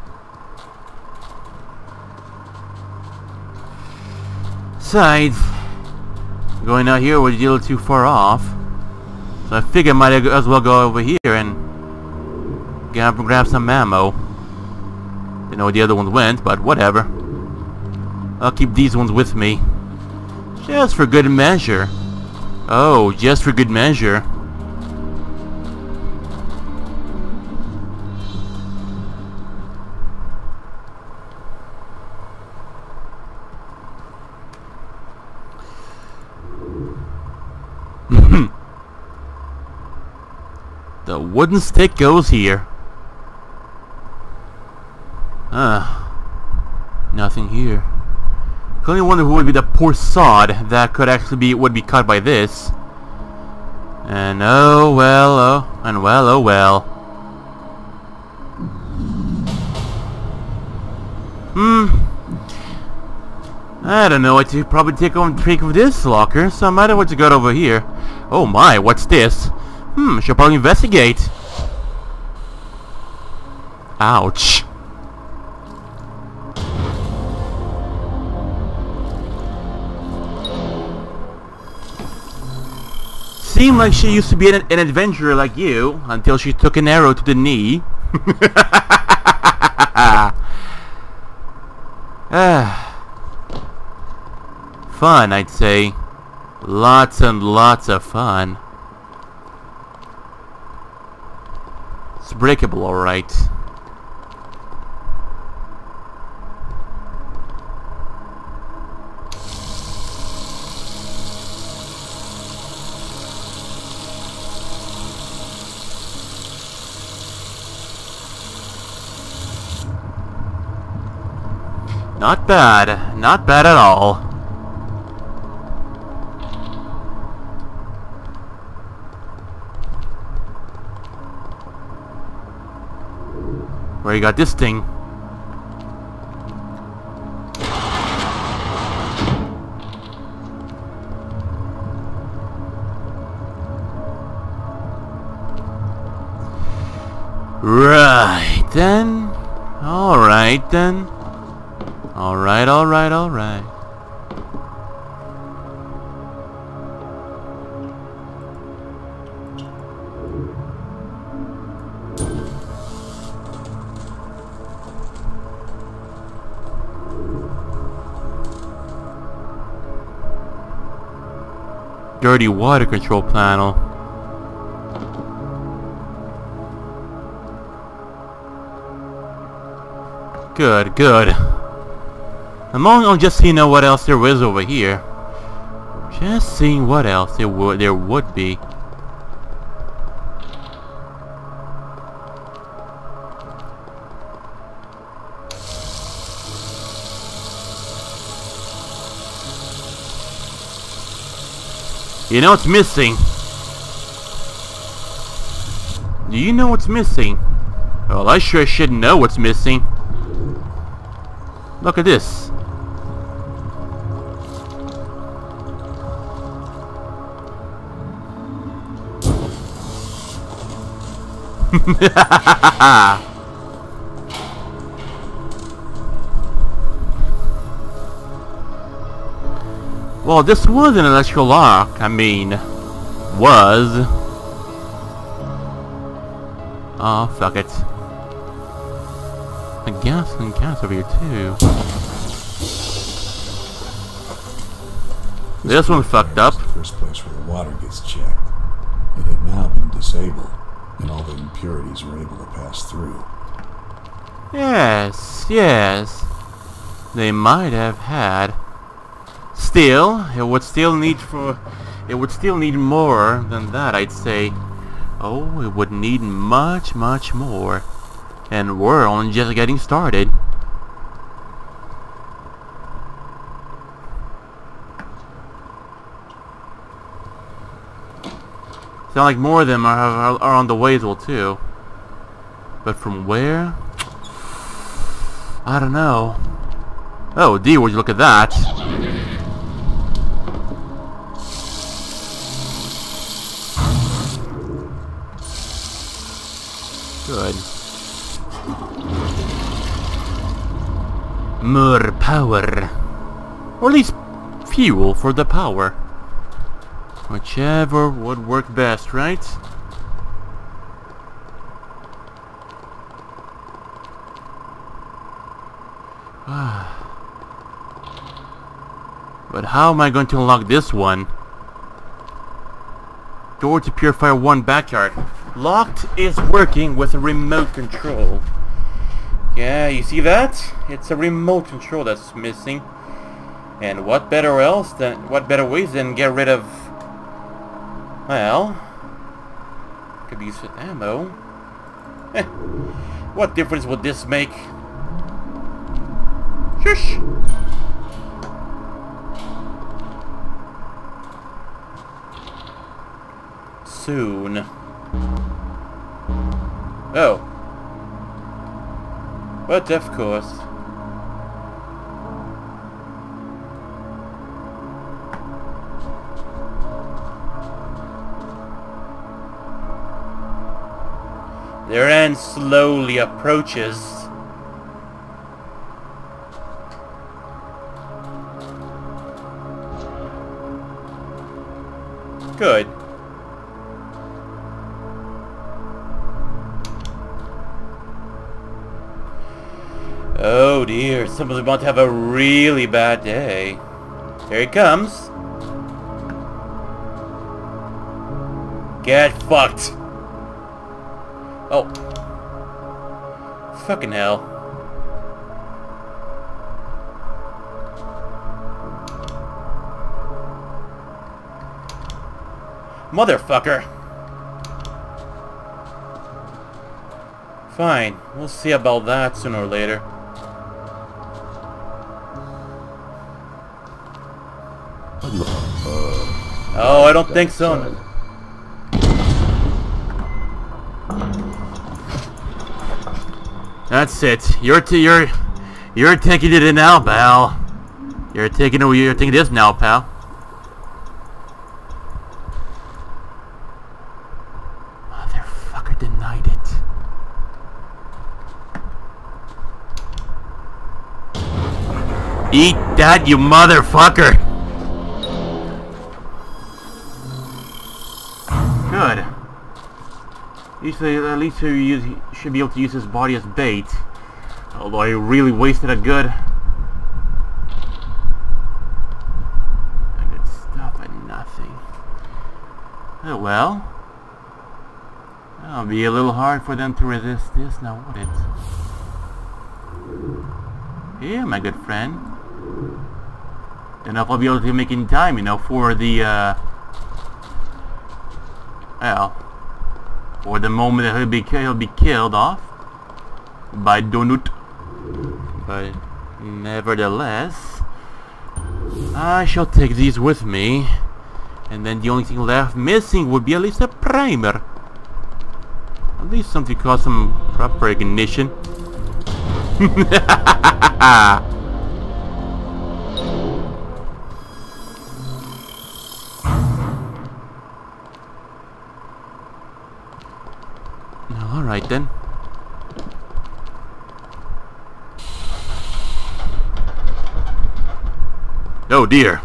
S1: Besides, going out here was a little too far off. So I figured I might as well go over here and grab, grab some ammo. Didn't know where the other ones went, but whatever. I'll keep these ones with me. Just for good measure. Oh, just for good measure. Wooden stick goes here. Ah, nothing here. I only wonder who would be the poor sod that could actually be would be cut by this. And oh well, oh and well, oh well. Hmm. I don't know what to probably take on take of this locker, so I might have to go over here. Oh my, what's this? Hmm, should probably investigate. Ouch. Seemed like she used to be an, an adventurer like you, until she took an arrow to the knee. Ah. fun, I'd say. Lots and lots of fun. It's breakable, alright. Not bad. Not bad at all. Where you got this thing? Right then. Alright then. Alright, alright, alright. Dirty water control panel. Good, good. I'm only just seeing what else there is over here. Just seeing what else there would there would be. You know what's missing? Do you know what's missing? Well, I sure should know what's missing. Look at this. Ha ha ha ha! Well, this was an electrical lock. I mean, was. Oh, fuck it. A gas and gas over here too. This one fucked up.
S2: The first place where the water gets checked. It had now been disabled, and all the impurities were able to pass through.
S1: Yes, yes. They might have had. Still, it would still need for it would still need more than that, I'd say. Oh, it would need much, much more. And we're only just getting started. Sound like more of them are, are, are on the way as well too. But from where? I don't know. Oh, D, would you look at that? Good. More power. Or at least fuel for the power. Whichever would work best, right? but how am I going to unlock this one? Door to Purifier 1 backyard. Locked is working with a remote control. Yeah, you see that? It's a remote control that's missing. And what better else than what better ways than get rid of well could be used with ammo. Eh, what difference would this make? Shush! Soon. Oh. But of course. Their end slowly approaches. Good. Oh dear, someone's about to have a really bad day. Here he comes. Get fucked. Oh. Fucking hell. Motherfucker. Fine. We'll see about that sooner or later. Oh, I don't think so. That's it. You're t you're you're taking it in now, pal. You're taking it. You're taking this now, pal. Motherfucker denied it. Eat that, you motherfucker! Good. Usually, at least he should be able to use his body as bait. Although I really wasted a good... A good stuff and nothing. Oh well. That'll be a little hard for them to resist this now, would it? Here, my good friend. Enough I'll be able to make in time, you know, for the, uh... Well, for the moment that he'll be, he'll be killed off by Donut. But nevertheless, I shall take these with me. And then the only thing left missing would be at least a primer. At least something cause some proper ignition. Alright then. Oh dear.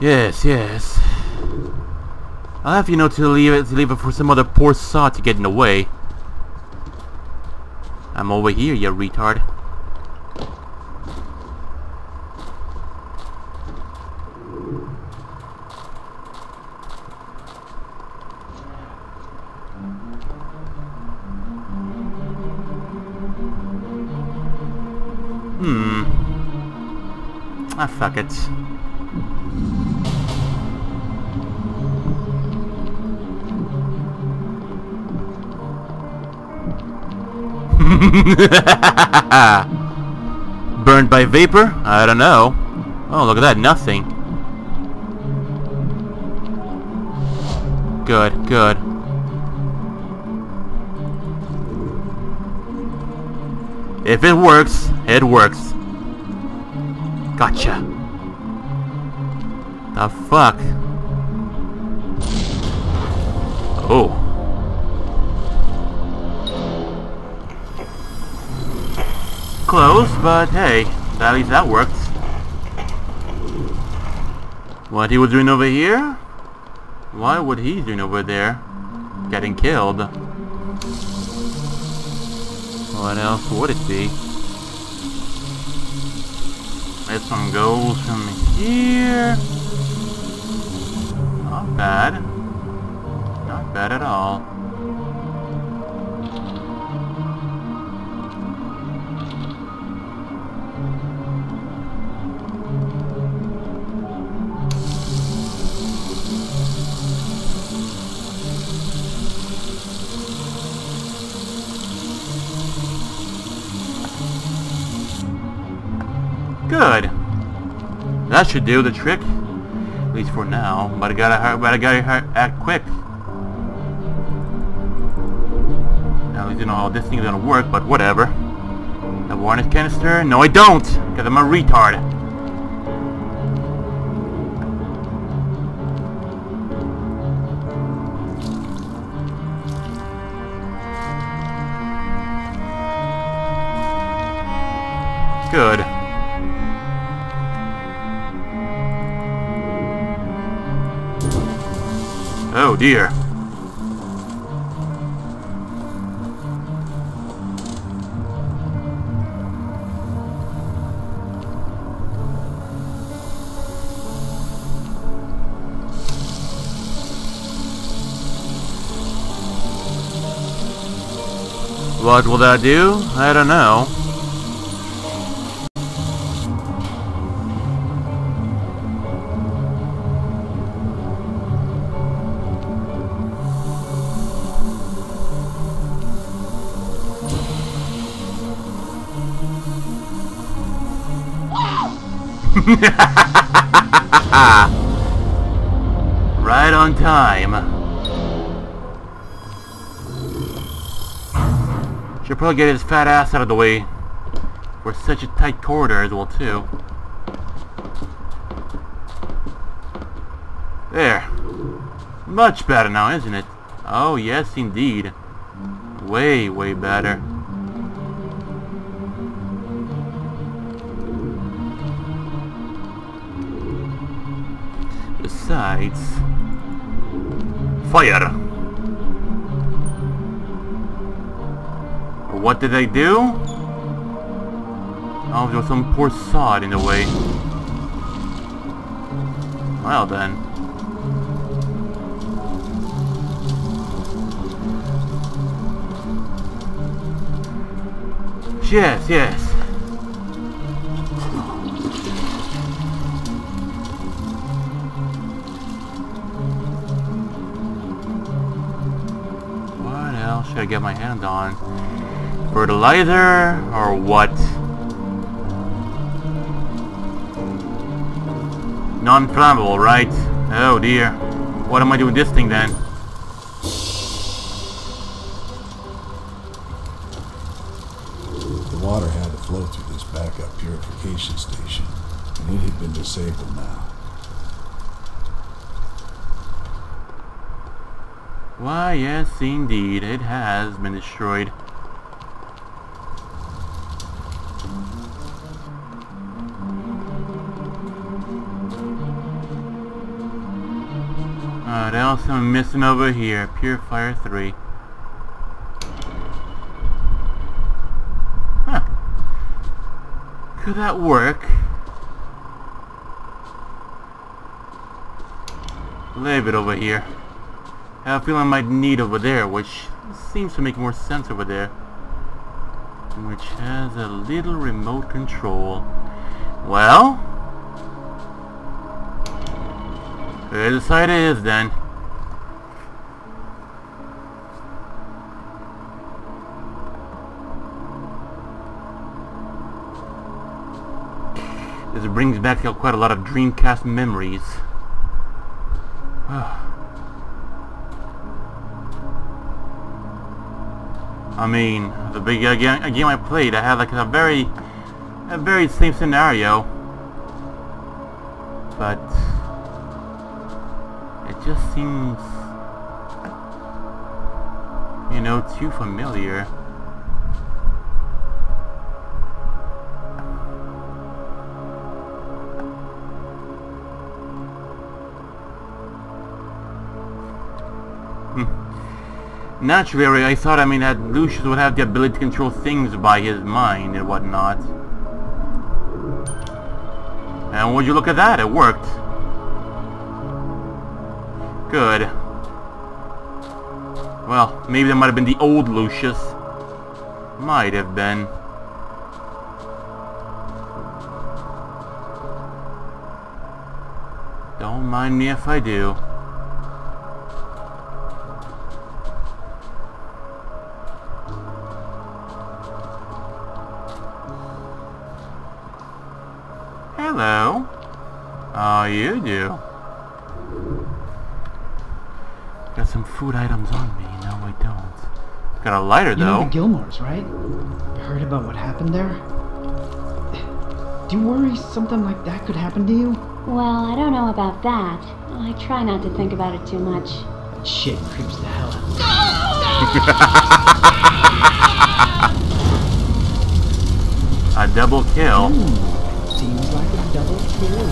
S1: Yes, yes. I'll have you know to leave it to leave it for some other poor sod to get in the way. I'm over here, you retard. Hmm. Ah, fuck it. Burned by vapor? I don't know. Oh, look at that, nothing. Good, good. If it works, it works. Gotcha. The fuck? Oh. Close, but hey, at least that worked. What he was doing over here? Why would he doing over there? Getting killed. What else would it be? This some goals from here. Not bad. Not bad at all. Good. That should do the trick. At least for now. But I gotta, but I gotta act quick. Now I don't know how this thing's gonna work, but whatever. A warning canister? No, I don't, because I'm a retard. Good. Oh dear. What will that do? I don't know. right on time. Should probably get his fat ass out of the way. We're such a tight corridor as well too. There. Much better now, isn't it? Oh yes indeed. Way, way better. Besides... Fire! What did I do? Oh, there was some poor sod in the way. Well then. Yes, yes. I get my hand on? Fertilizer or what? Non-flammable, right? Oh dear. What am I doing this thing then?
S2: The water had to flow through this backup purification station, and it had been disabled now.
S1: Why, yes, indeed, it has been destroyed. What else am I missing over here? Purifier 3. Huh. Could that work? Leave it over here. I have a feeling I might need over there, which seems to make more sense over there. Which has a little remote control. Well? The site is then. This brings back quite a lot of Dreamcast memories. I mean, the big game I played, I had like a very, a very same scenario, but it just seems, you know, too familiar. Naturally, I thought, I mean, that Lucius would have the ability to control things by his mind and whatnot. And would you look at that? It worked. Good. Well, maybe that might have been the old Lucius. Might have been. Don't mind me if I do. Got a lighter
S6: You know
S1: though.
S6: the Gilmores, right? Heard about what happened there? Do you worry something like that could happen to you?
S3: Well, I don't know about that. I try not to think about it too much.
S6: Shit creeps the hell out of me.
S1: A double kill.
S6: Ooh, seems like a double kill.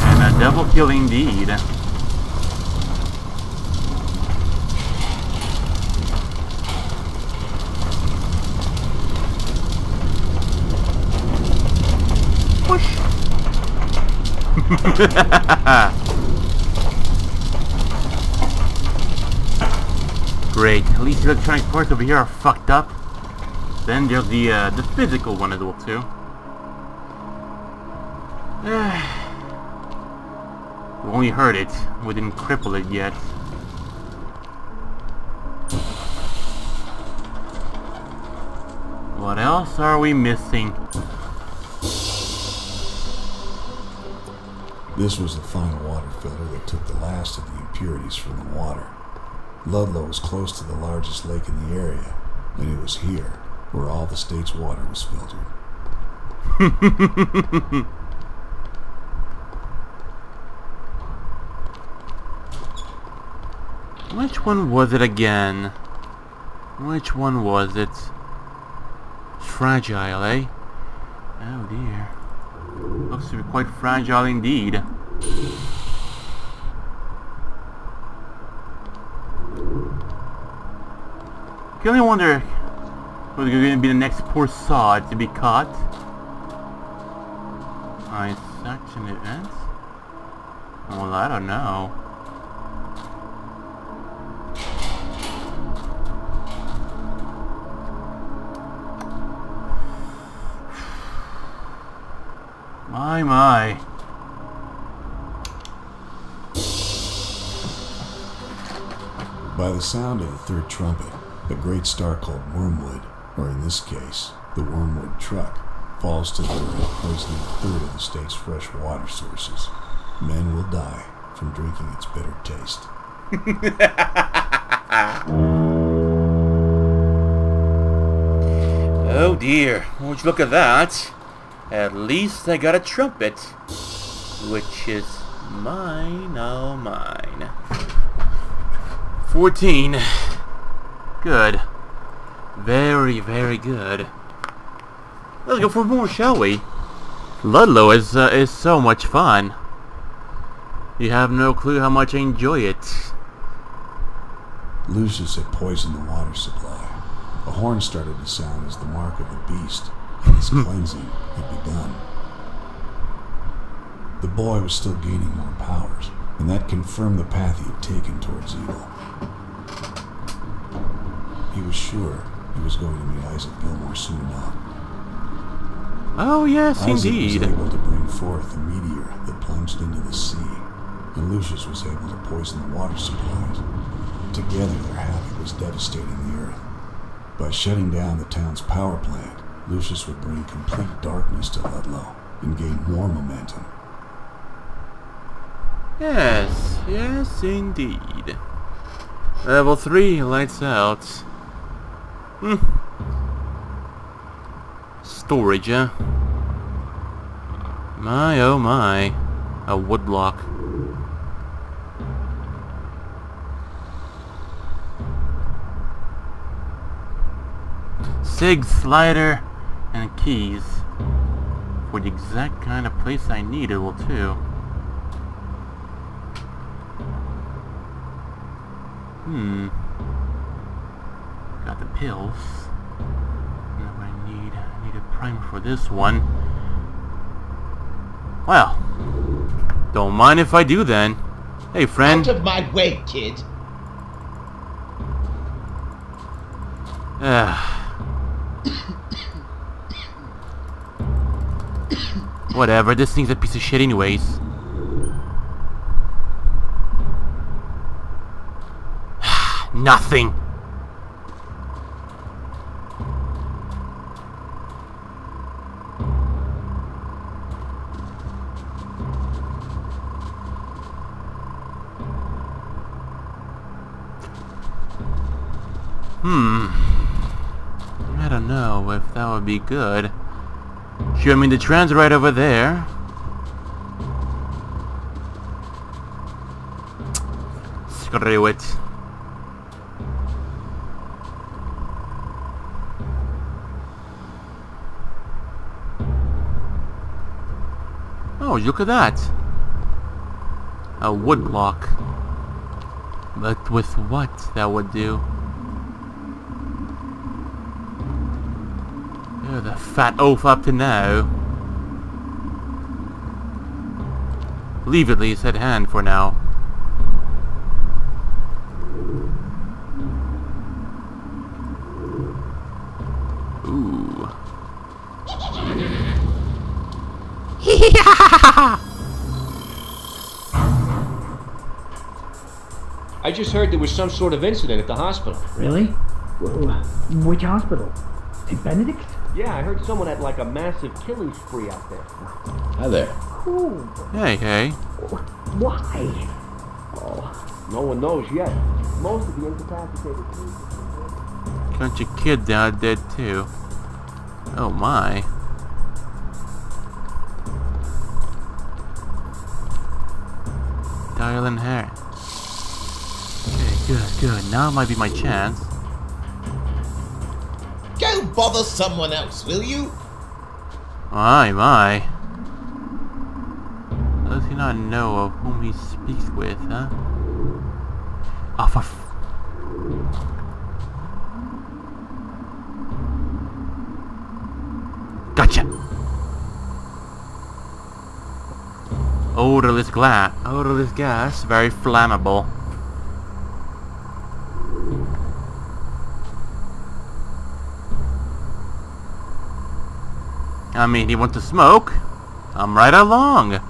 S1: And a double kill indeed. Great. At least the electronic parts over here are fucked up. Then there's the uh, the physical one as well too. We only heard it. We didn't cripple it yet. What else are we missing?
S2: This was the final water filter that took the last of the impurities from the water. Ludlow was close to the largest lake in the area, and it was here where all the state's water was filtered.
S1: Which one was it again? Which one was it? Fragile, eh? Oh dear. Looks to be quite fragile indeed. Can only wonder who's going to be the next poor sod to be caught. I section events? Well, I don't know. My, my.
S2: By the sound of the third trumpet, a great star called Wormwood, or in this case, the Wormwood Truck, falls to the earth, poisoning a third of the state's fresh water sources. Men will die from drinking its bitter taste.
S1: Oh dear, would you look at that? At least I got a trumpet, which is mine, oh mine. 14. Good. Very, very good. Let's go for more, shall we? Ludlow is, uh, is so much fun. You have no clue how much I enjoy it.
S2: Lucius had poisoned the water supply. A horn started to sound as the mark of the beast his cleansing had begun. The boy was still gaining more powers, and that confirmed the path he had taken towards evil. He was sure he was going to meet Isaac Gilmore soon enough.
S1: Oh, yes,
S2: Isaac
S1: indeed.
S2: was able to bring forth a meteor that plunged into the sea, and Lucius was able to poison the water supplies. Together, their havoc was devastating the earth. By shutting down the town's power plant, Lucius would bring complete darkness to Ludlow and gain more momentum.
S1: Yes, yes, indeed. Level 3, lights out. Hmm. Storage, huh? My, oh my. A woodblock. Sig slider and keys. For the exact kind of place I need it will too. Hmm. Got the pills. Now I need I need a primer for this one. Well, don't mind if I do then. Hey friend.
S5: Out of my way, kid.
S1: Ah. Whatever, this thing's a piece of shit anyways. Nothing. Hmm. I don't know if that would be good. Sure, I mean the trans right over there. Screw it. Oh, look at that. A wood block. But with what that would do? Oh, the fat oaf up to now. Leave at least at hand for now. Ooh.
S7: I just heard there was some sort of incident at the hospital.
S6: Really? Which hospital? St. Benedict's?
S7: Yeah, I heard someone had like a massive killing spree out there.
S9: Hi there.
S6: Who?
S1: Hey, hey.
S6: Why?
S7: Oh, no one knows yet. Most of the incapacitated people.
S1: Bunch of kids out dead too. Oh my. Dial in hair. Okay, good, good. Now might be my chance.
S5: Bother someone else, will you?
S1: My, my. Does he not know of whom he speaks with, huh? Oh, for f- Gotcha! Odorless glass. Odorless gas. Very flammable. I mean, he wants to smoke. I'm right along. I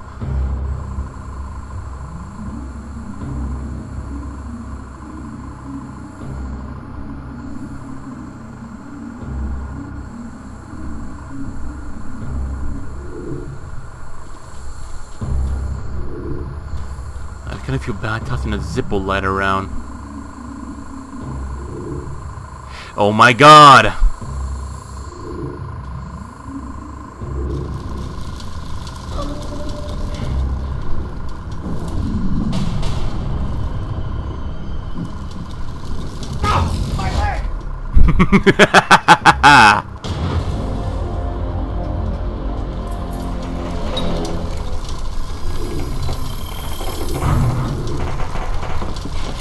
S1: kind of feel bad tossing a Zippo light around. Oh my god!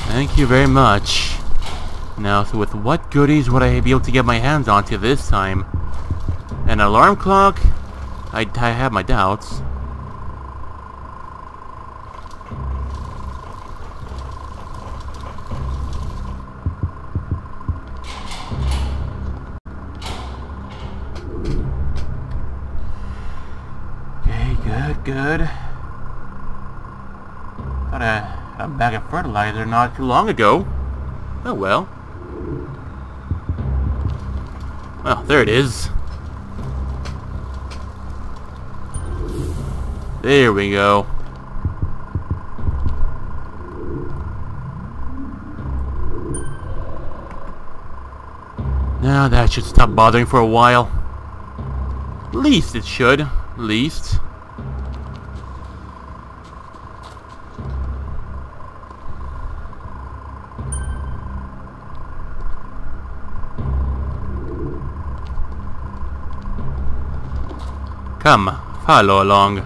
S1: Thank you very much. Now, so with what goodies would I be able to get my hands onto this time? An alarm clock? I, I have my doubts. Okay, good, I had a bag of fertilizer not too long ago. Oh well. Well, there it is. There we go. Now that should stop bothering for a while. Least it should. Least. Come, follow along.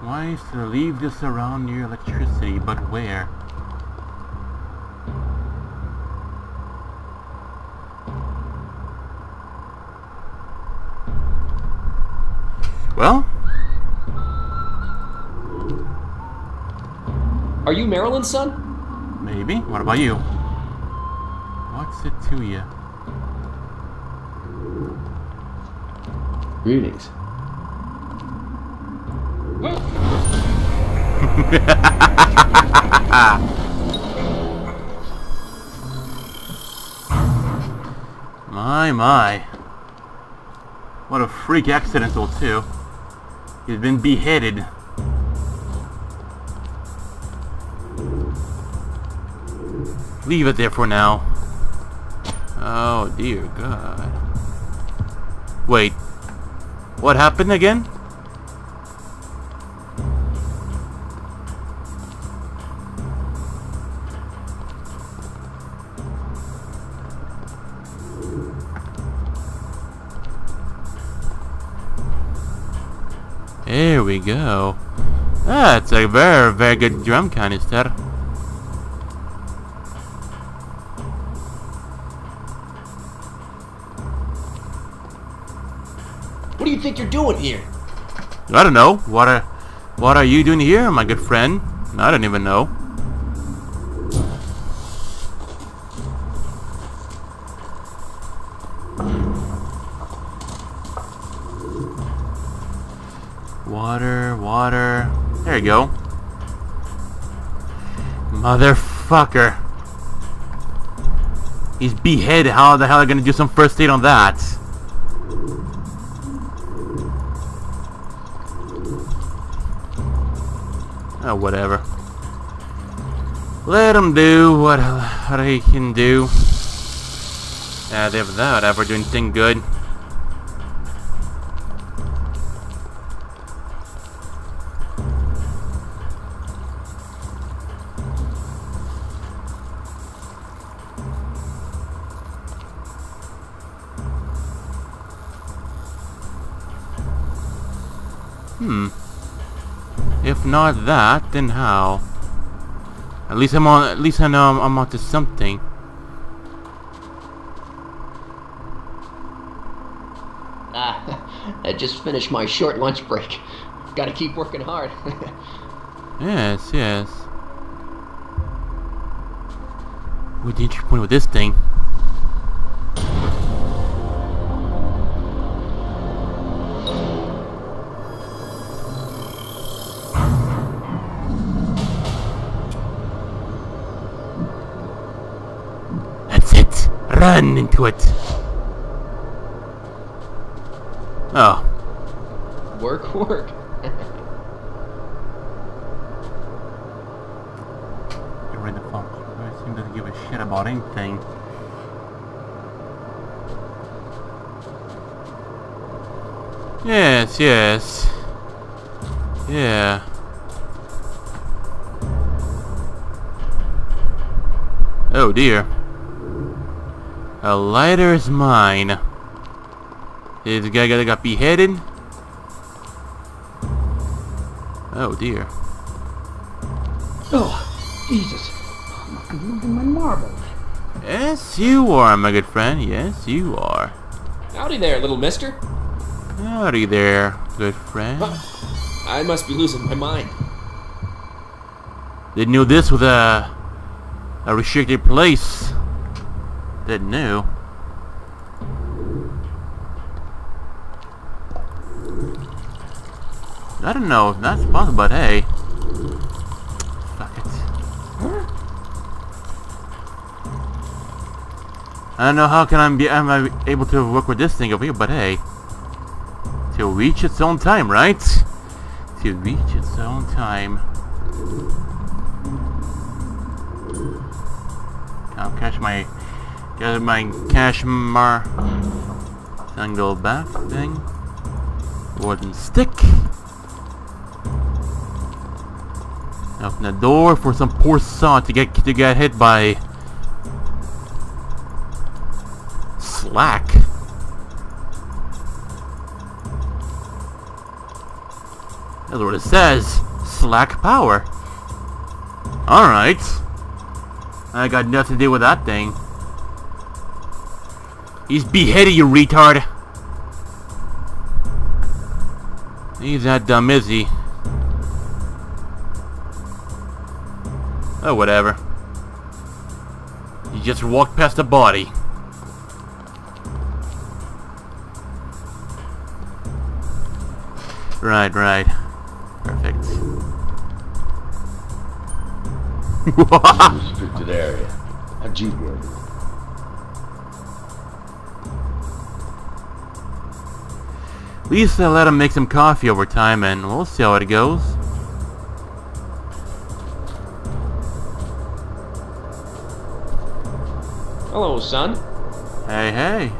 S1: Why is to leave this around near electricity, but where? Well,
S9: Are you Marilyn's son?
S1: maybe. What about you? What's it to you?
S9: Greetings.
S1: My, my. What a freak accidental, too. He's been beheaded. Leave it there for now. Oh, dear God. Wait. What happened again? A very, very good drum canister.
S7: What do you think you're doing here?
S1: I don't know. What are, what are you doing here, my good friend? I don't even know. Motherfucker. He's beheaded. How the hell are they gonna do some first aid on that? Oh, whatever. Let him do what, what he can do. Yeah, they have that ever do anything good. Not that, then how? At least I'm on. At least I know I'm, I'm onto something.
S7: Ah, I just finished my short lunch break. Gotta keep working hard.
S1: Yes, yes. What's the entry point with this thing? gun into it. Oh.
S7: Work, work.
S1: Get rid of the phone. I seem to give a shit about anything. Yes, yes. Yeah. Oh dear. A lighter is mine. Is the guy that got beheaded? Oh dear.
S6: Oh, Jesus. I'm losing my marbles.
S1: Yes, you are, my good friend. Yes, you are.
S9: Howdy there, little mister.
S1: Howdy there, good friend.
S9: I must be losing my mind.
S1: They knew this was a a restricted place. Didn't know. I don't know if that's possible, but hey. Fuck it. I don't know how can I be am I able to work with this thing over here, but hey. To reach its own time, right? To reach its own time. I'll catch my get my cashmere mar angle back thing. Wooden stick. Open the door for some poor sod to get to get hit by slack. That's what it says. Slack power. Alright. I got nothing to do with that thing. He's beheaded, you retard. He's that dumb, is he? Oh, whatever. You just walked past the body. Right, right. Perfect.
S5: Restricted area. How'd you it?
S1: Lisa let him make some coffee over time and we'll see how it goes.
S9: Hello, son.
S1: Hey, hey.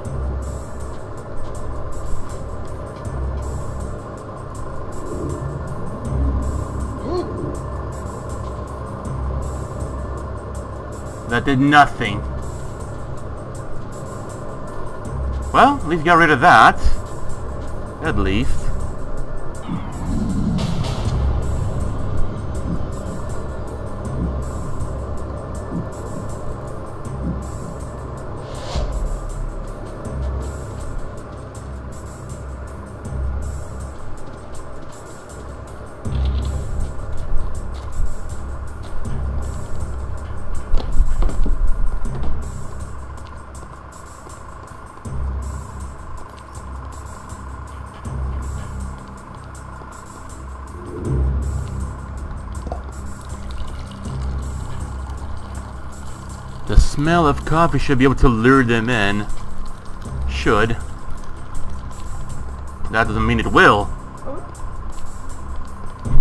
S1: That did nothing. Well, at least got rid of that. At least. Smell of coffee should be able to lure them in. Should. That doesn't mean it will.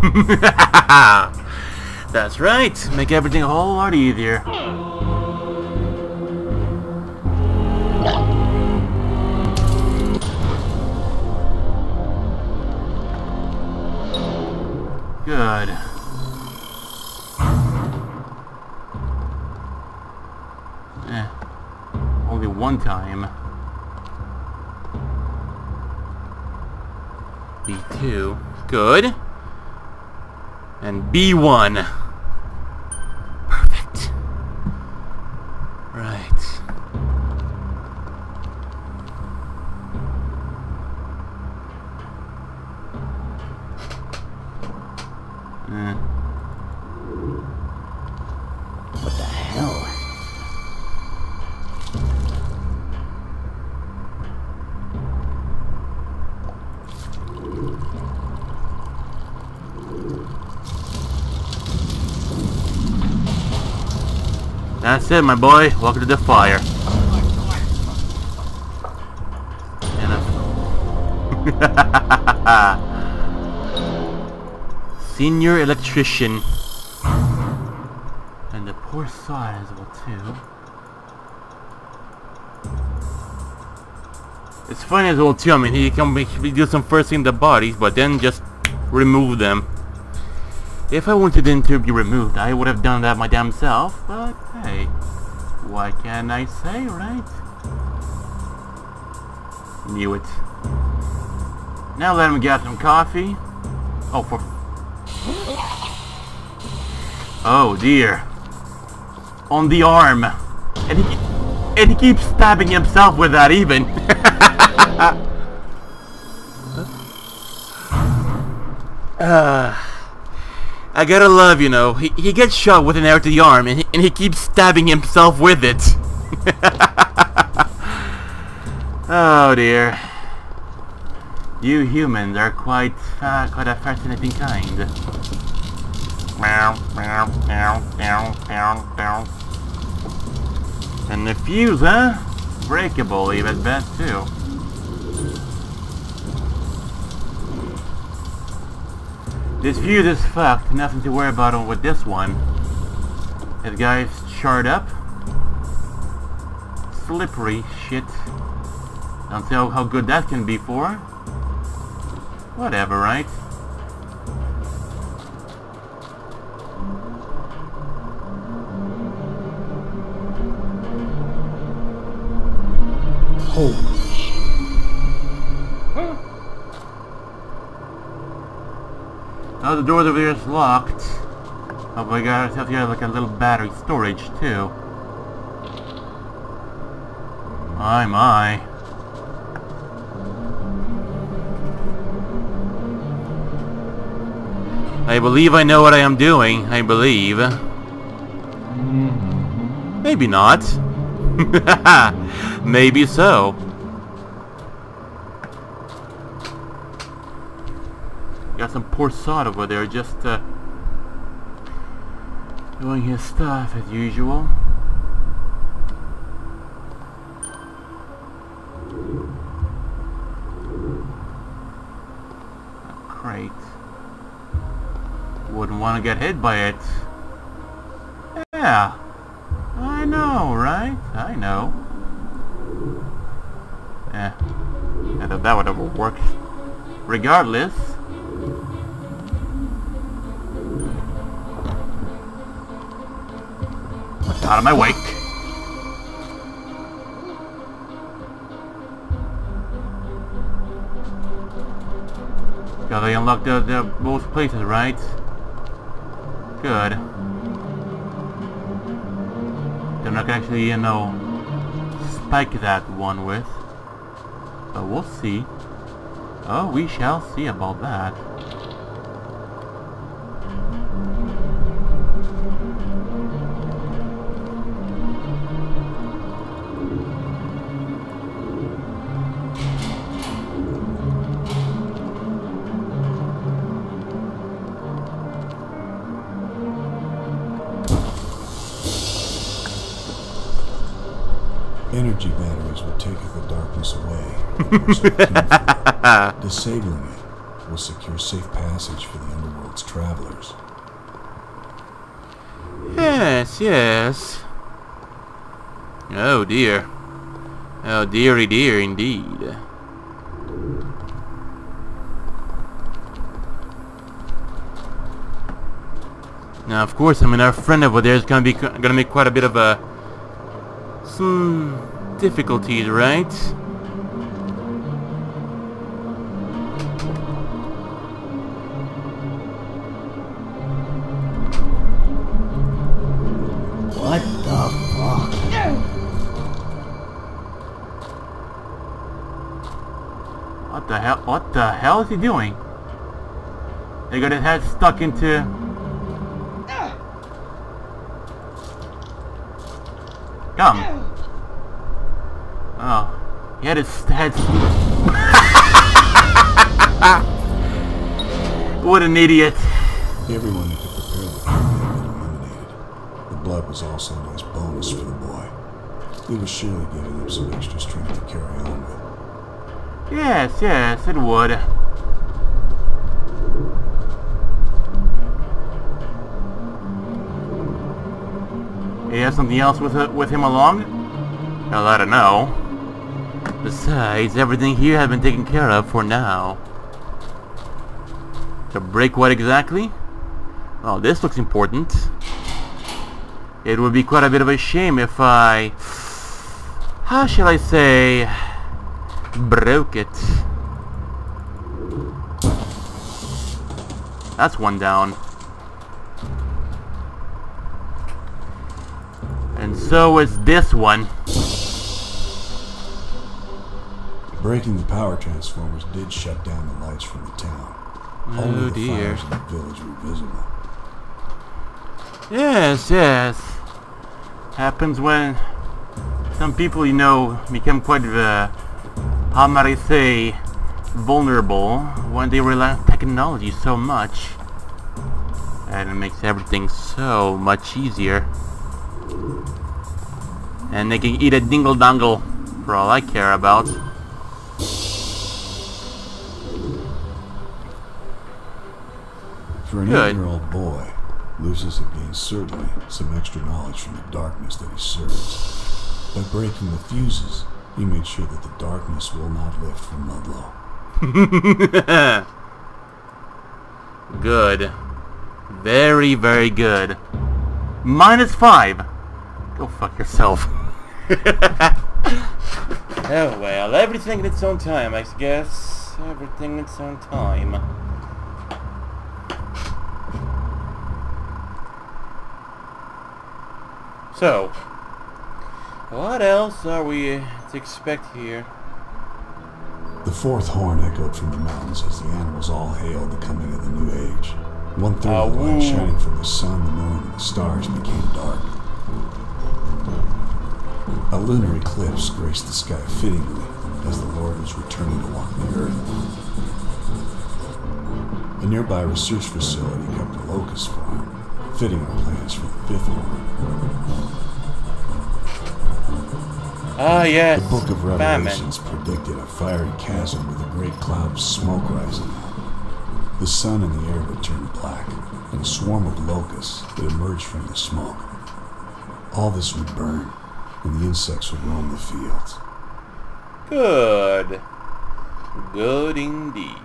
S1: That's right. Make everything a whole lot easier. Good. Time. B2. Good. And B1. That's it, my boy. Welcome to the fire. Senior electrician. And the poor saw is well too. It's funny as well too, I mean he can make do some first in the bodies but then just remove them. If I wanted them to be removed, I would have done that my damn self, but what can I say, right? Knew it. Now let him get some coffee. Oh, for... Oh, dear. On the arm. And he, and he keeps stabbing himself with that even. I gotta love, you know, he, he gets shot with an arrow to the arm and he, and he keeps stabbing himself with it. oh dear. You humans are quite, uh, quite a fascinating kind. Meow, meow, meow, meow, meow, meow. And the fuse, huh? Breakable, even best too. This view is fucked. Nothing to worry about with this one. This guy's charred up. Slippery shit. Don't how, how good that can be for. Whatever, right? Oh, the door over there is locked. Oh my god, I have here like a little battery storage too. My my. I believe I know what I am doing. I believe. Maybe not. Maybe so. Got some poor sod over there just uh, doing his stuff as usual. Crate. Wouldn't want to get hit by it. Yeah. I know, right? I know. Eh. I thought that would ever work. Regardless. Out of my way. Gotta unlock the, the most places, right? Good. Then I can actually, you know, spike that one with. But we'll see. Oh, we shall see about that.
S2: Disabling it will secure safe passage for the underworld's travelers.
S1: Yes, yes. Oh dear. Oh dearie dear indeed. Now, of course, I mean, our friend over there is gonna be gonna make quite a bit of a some difficulties, right? Hell is he doing? They got his head stuck into. Come. Oh, he had his head. what an idiot!
S2: Everyone who could prepare the eliminated. The blood was also a nice bonus for the boy. It was surely giving him some extra strength to carry on with.
S1: Yes, yes, it would. Has something else with it, with him along? I'll let her know. Besides, everything here has been taken care of for now. To break what exactly? Oh, this looks important. It would be quite a bit of a shame if I... How shall I say... Broke it. That's one down. And so is this one.
S2: Breaking the power transformers did shut down the lights from the town.
S1: Oh
S2: Only the
S1: dear.
S2: fires in the village were visible.
S1: Yes, yes. Happens when some people, you know, become quite, uh, how might I say, vulnerable when they rely on technology so much. And it makes everything so much easier. And they can eat a dingle dongle for all I care about.
S2: For an eight-year-old boy, Lucius had gained certainly some extra knowledge from the darkness that he serves. By breaking the fuses, he made sure that the darkness will not lift from Ludlow.
S1: Good. Very, very good. Minus five. Go fuck yourself. oh well, everything in its own time, I guess. Everything in its own time. So, what else are we to expect here?
S2: The fourth horn echoed from the mountains as the animals all hailed the coming of the new age. One third of the
S1: Ah,
S2: light shining from the sun, the moon, and the stars became dark. A lunar eclipse graced the sky fittingly as the Lord was returning to walk the earth. A nearby research facility kept a locust farm, fitting our plans for the fifth horn.
S1: Ah yes,
S2: The Book of. Revelations predicted a fiery chasm with a great cloud of smoke rising. The sun and the air would turn black, and a swarm of locusts would emerge from the smoke. All this would burn, and the insects would roam the fields.
S1: Good. Good indeed.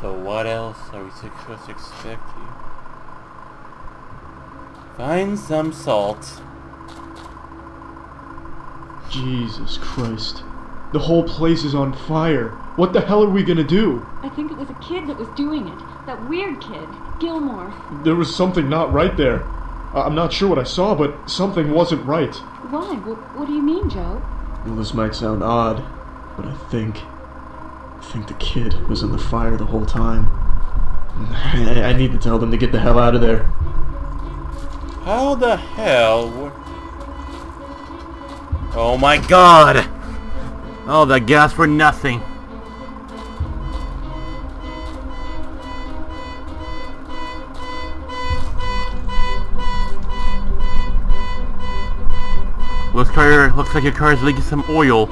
S1: So what else are we supposed to expect here? Find some salt.
S10: Jesus Christ. The whole place is on fire. What the hell are we gonna do?
S3: I think it was a kid that was doing it. That weird kid, Gilmore.
S10: There was something not right there. I- I'm not sure what I saw, but something wasn't right.
S3: Why? What, what do you mean, Joe?
S10: Well, this might sound odd, but I think. I think the kid was in the fire the whole time. I, I need to tell them to get the hell out of there.
S1: How the hell? wo- Oh my god! All the gas for nothing. Looks, car, looks like your car is leaking some oil,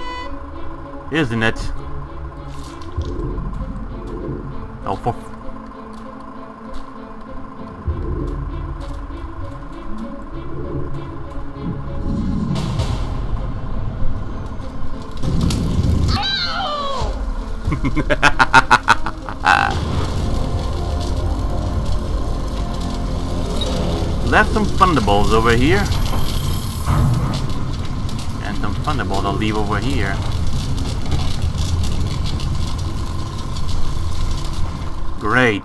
S1: isn't it? Oh, for Left some Thunderbolts over here. Thunderbolts I'll leave over here. Great.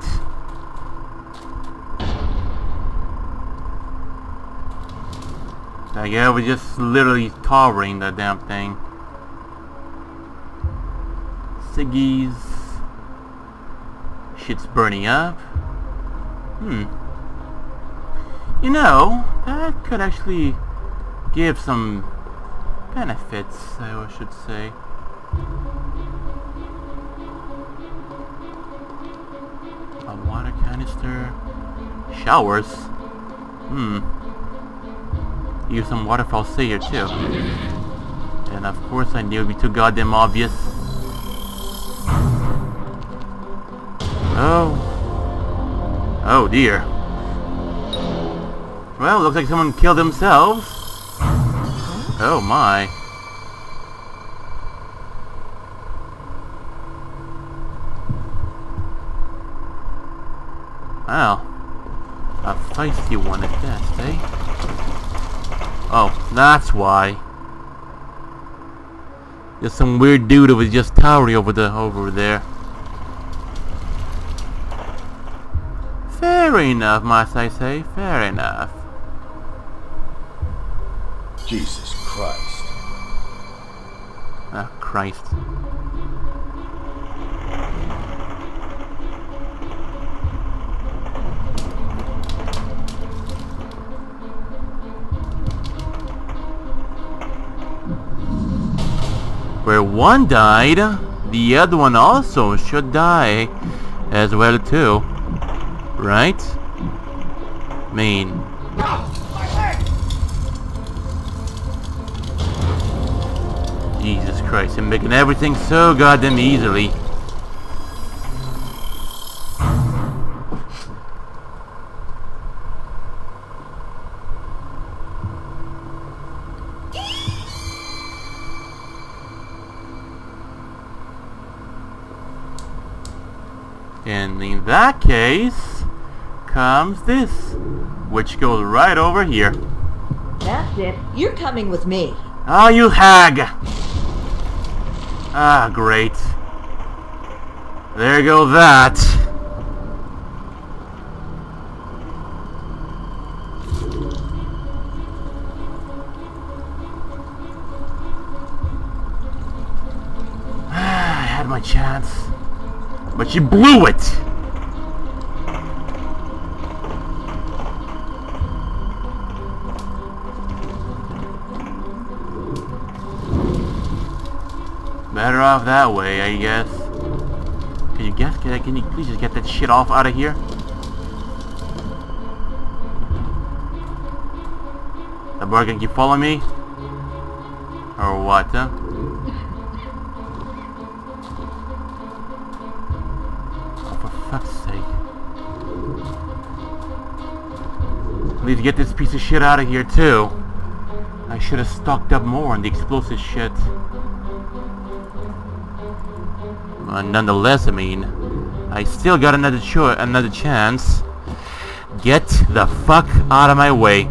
S1: Like, yeah, we're just literally towering that damn thing. Siggy's. Shit's burning up. Hmm. You know, that could actually give some benefits, I should say. A water canister. Showers. Hmm. Use some waterfall here too. And of course I knew it'd be too goddamn obvious. Oh. Oh dear. Well, looks like someone killed themselves. Oh my. Well, a feisty one at best, eh? Oh, that's why. Just some weird dude who was just towering over the over there. Fair enough, must I say. Fair enough.
S5: Jesus Christ.
S1: Ah, Christ. Where one died, the other one also should die as well too. Right? Mean. Christ, I'm making everything so goddamn easily. And in that case, comes this, which goes right over here.
S11: That's it. You're coming with me.
S1: Ah, you hag! Ah, great. There go that. I had my chance. But you blew it! Off that way, I guess. Can you guess? Can, can you please just get that shit off out of here? The boy can keep following me? Or what, huh? Oh, for fuck's sake. Please get this piece of shit out of here, too. I should have stocked up more on the explosive shit. Uh, nonetheless, I mean, I still got another cho another chance. Get the fuck out of my way.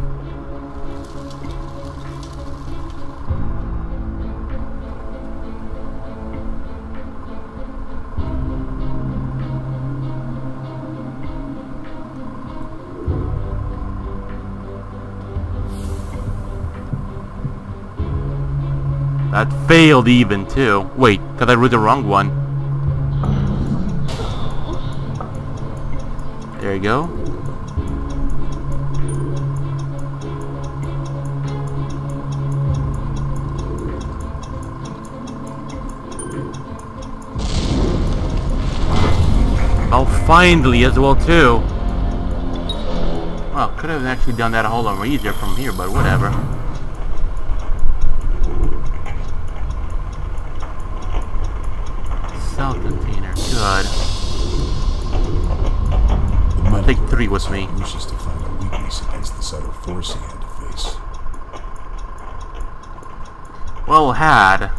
S1: That failed even too. Wait, cause I wrote the wrong one. There you go. Oh, finally as well too. Well, could have actually done that a whole lot more easier from here, but whatever. Take three with me.
S2: Lucius to find a weakness against the subtle force he had to face.
S1: Well had.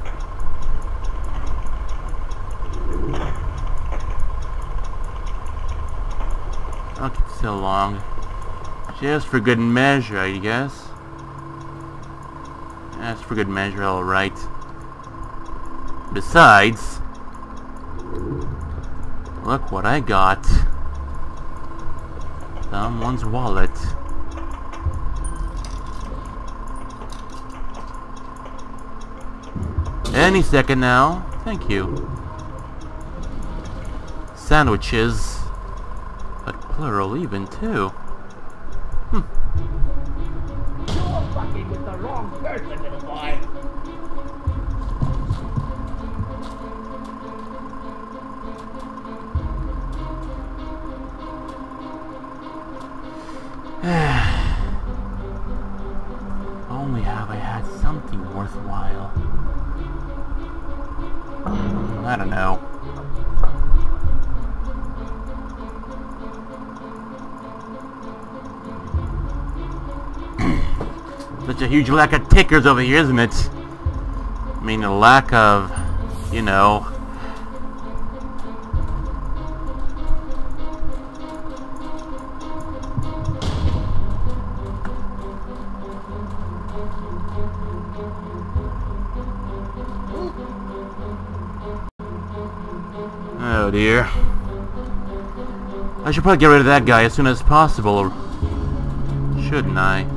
S1: Okay, so long. Just for good measure, I guess. That's for good measure, alright. Besides, look what I got. Someone's wallet. Any second now. Thank you. Sandwiches. But plural even too. Huge lack of tickers over here, isn't it? I mean, the lack of, you know... Oh dear. I should probably get rid of that guy as soon as possible. Shouldn't I?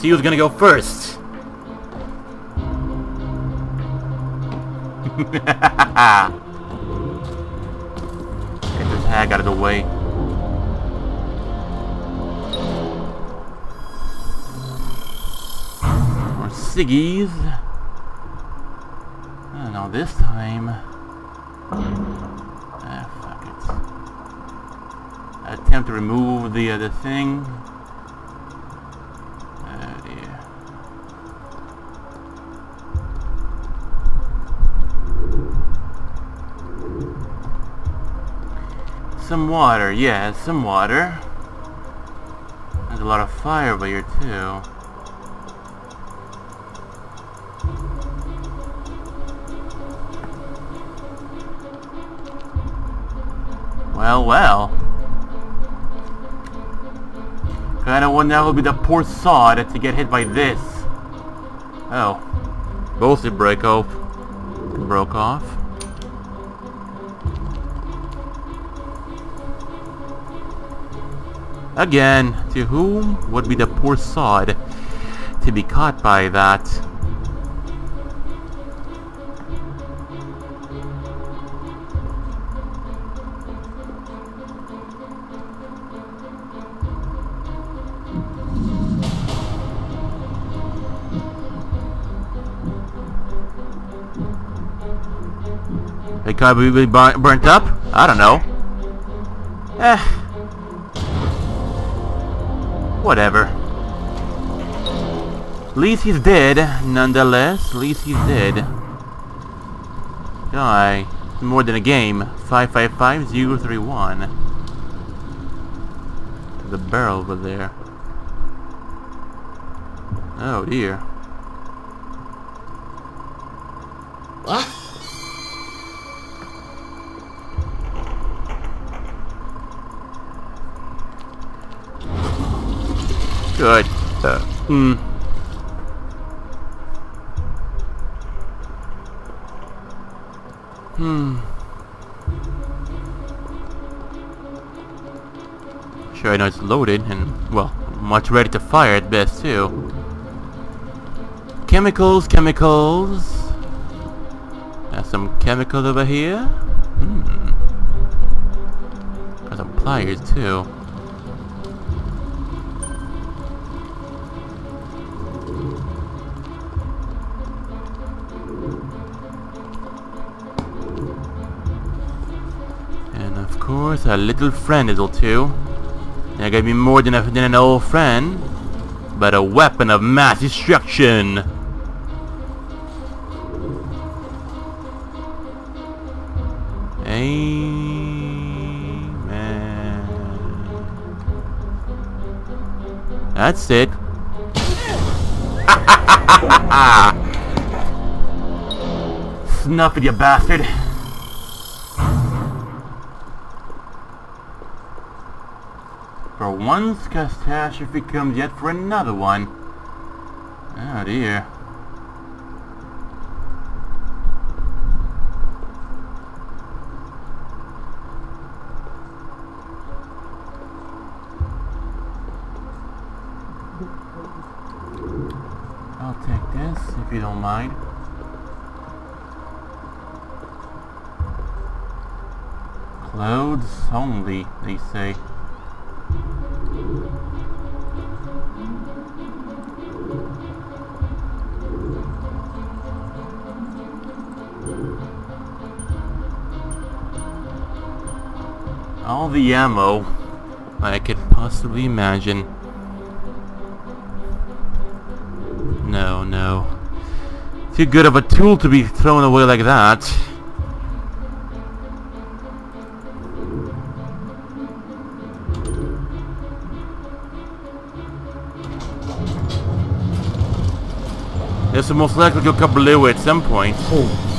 S1: See who's gonna go first. Get this hag out of the way. More ciggies. I don't know, this time... Ah, fuck it. Attempt to remove the, uh, the thing. Some water, yeah, some water. There's a lot of fire over here too. Well, well. Kinda wonder that would be the poor sod to get hit by this. Oh. Both did break off. Broke off. Again, to whom would be the poor sod to be caught by that? They could be burnt up? I don't know. Eh. Whatever. At least he's dead, nonetheless. At least he's dead. Die. More than a game. 555031. The barrel over there. Oh dear.
S7: What?
S1: Good. Uh, hmm. Hmm. Sure, I know it's loaded and, well, much ready to fire at best, too. Chemicals, chemicals. Got some chemicals over here. Hmm. Got some pliers, too. Course, a little friend all too. They're gonna be more than, a, than an old friend, but a weapon of mass destruction. Amen. That's it. Snuff it, you bastard. One catastrophe comes yet for another one. Oh dear. I'll take this if you don't mind. Clothes only, they say. all the ammo I could possibly imagine. No, no. Too good of a tool to be thrown away like that. This will most likely go kablooey at some point. Oh.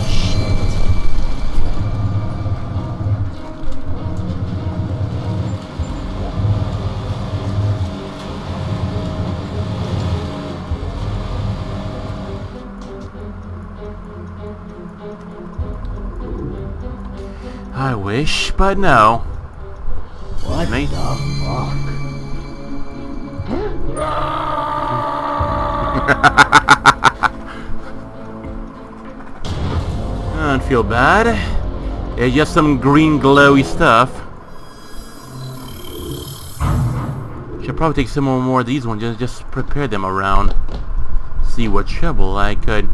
S1: But no.
S4: What
S1: Mate.
S4: the fuck?
S1: I don't feel bad. It's just some green glowy stuff. Should probably take some more of these ones, just, just prepare them around. See what trouble I could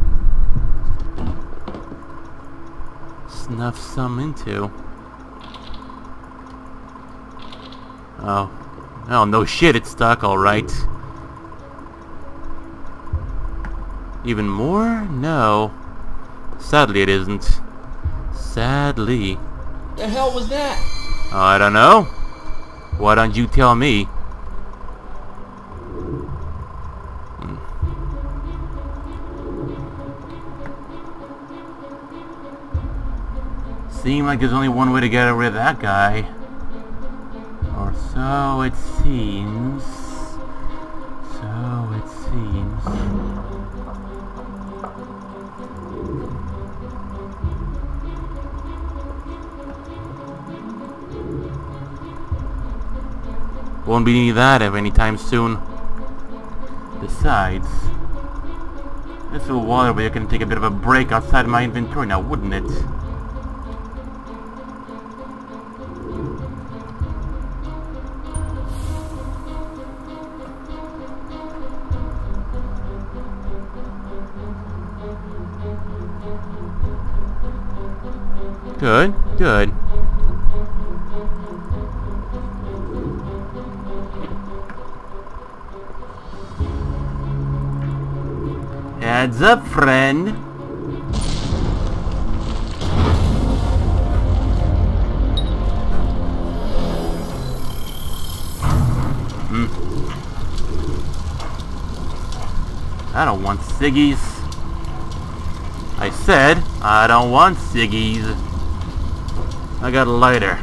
S1: snuff some into. Oh. Oh, no shit, it's stuck, alright. Even more? No. Sadly it isn't. Sadly.
S9: The hell was that?
S1: I don't know. Why don't you tell me? Hmm. Seem like there's only one way to get rid of that guy. So it seems. So it seems. Won't be needing that anytime soon. Besides, this little water can take a bit of a break outside my inventory now, wouldn't it? Good, good. Heads up, friend. Hmm. I don't want ciggies. I said I don't want ciggies. I got a lighter.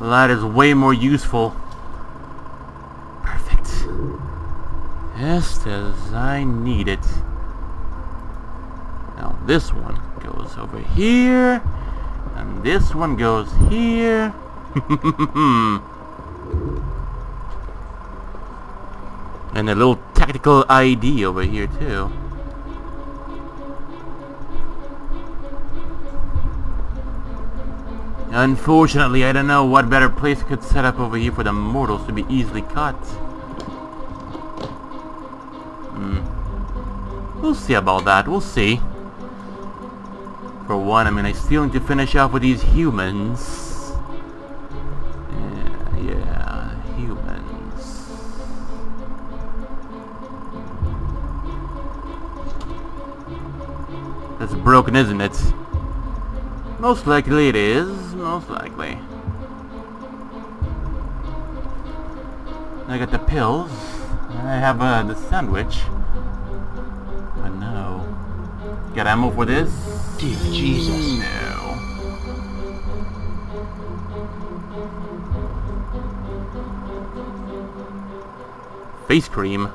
S1: A lighter's way more useful. Perfect. Just as I need it. Now this one goes over here, and this one goes here. and a little tactical ID over here too. Unfortunately, I don't know what better place could set up over here for the mortals to be easily caught. Hmm. We'll see about that, we'll see. For one, I mean, I still need to finish off with these humans. Yeah, yeah, humans. That's broken, isn't it? Most likely it is, most likely. I got the pills. I have uh, the sandwich. But no. Got ammo for this?
S4: Dear Jesus.
S1: No. Face cream.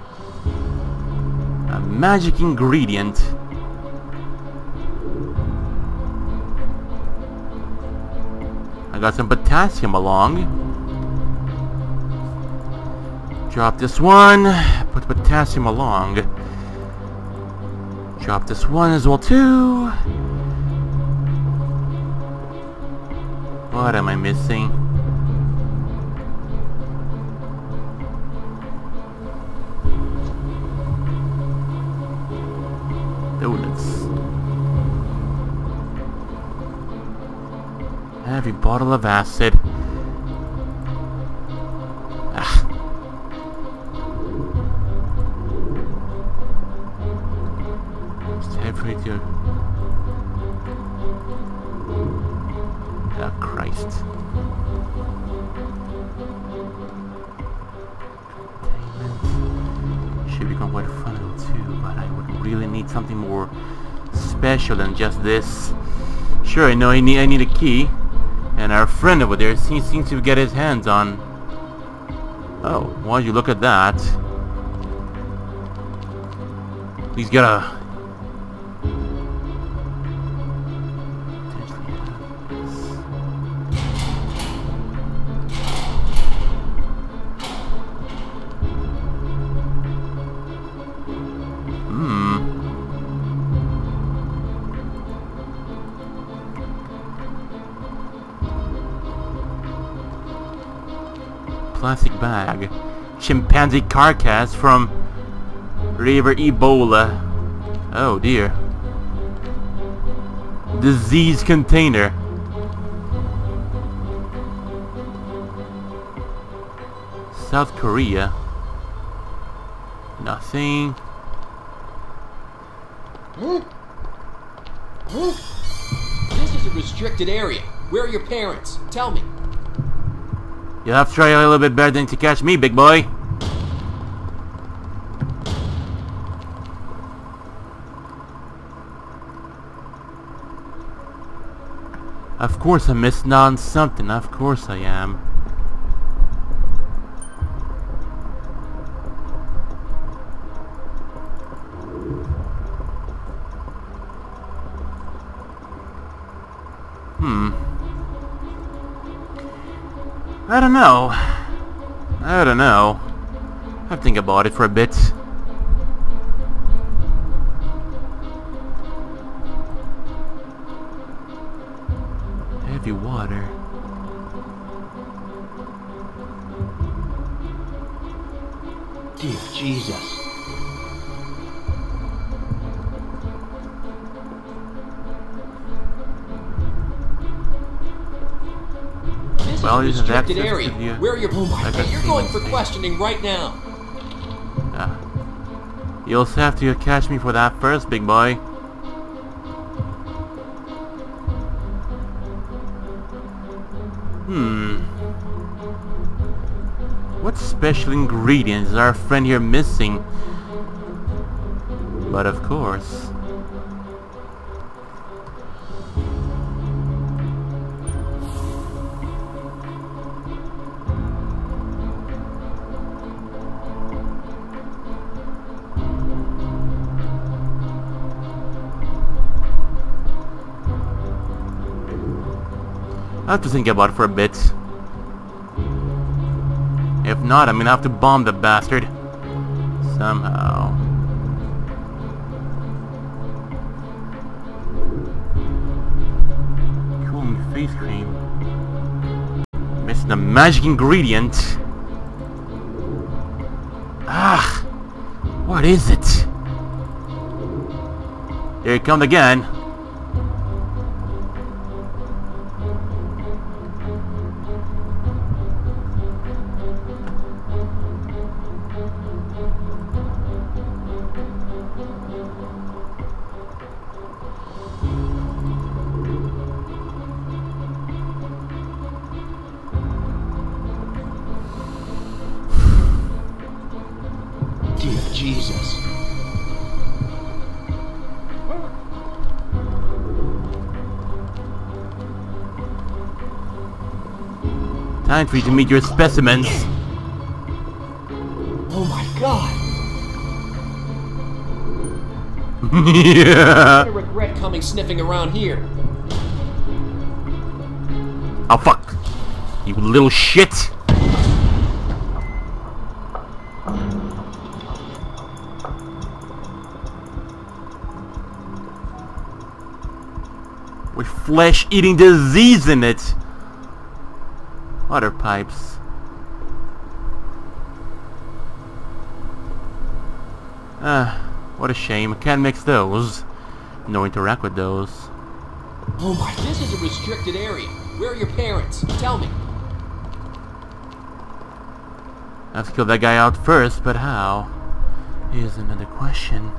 S1: A magic ingredient. I got some potassium along. Drop this one. Put potassium along. Drop this one as well too. What am I missing? Donuts. Heavy bottle of acid. Ah. Just heavy. Oh, Christ. Should become quite fun too, but I would really need something more special than just this. Sure, I know I need I need a key, and our friend over there seems, seems to get his hands on. Oh, why you look at that? He's got a plastic bag. Chimpanzee carcass from River Ebola. Oh dear. Disease container. South Korea. Nothing.
S7: This is a restricted area. Where are your parents? Tell me.
S1: You'll have to try a little bit better than to catch me, big boy. Of course I'm missing on something, of course I am. I don't know. I don't know. I have to think about it for a bit. Heavy water.
S4: Dear Jesus.
S1: Well, you have
S7: restricted
S1: access to
S7: area.
S1: uh,
S7: Where are your... Oh my Hey, you're going for questioning right now.
S1: You'll have to catch me for that first, big boy. Hmm. What special ingredients is our friend here missing? But of course. I have to think about it for a bit. If not, I'm gonna have to bomb the bastard. Somehow. Cooling face cream. Missing the magic ingredient. Ah! What is it? Here it comes again. For you to meet your specimens.
S4: Oh my god.
S1: yeah.
S7: I regret coming sniffing around here.
S1: Oh fuck. You little shit. With flesh-eating disease in it. Water pipes. Ah, what a shame. I can't mix those. No interact with those.
S7: Oh my... This is a restricted area. Where are your parents? Tell me.
S1: I have to kill that guy out first, but how? Here's another question.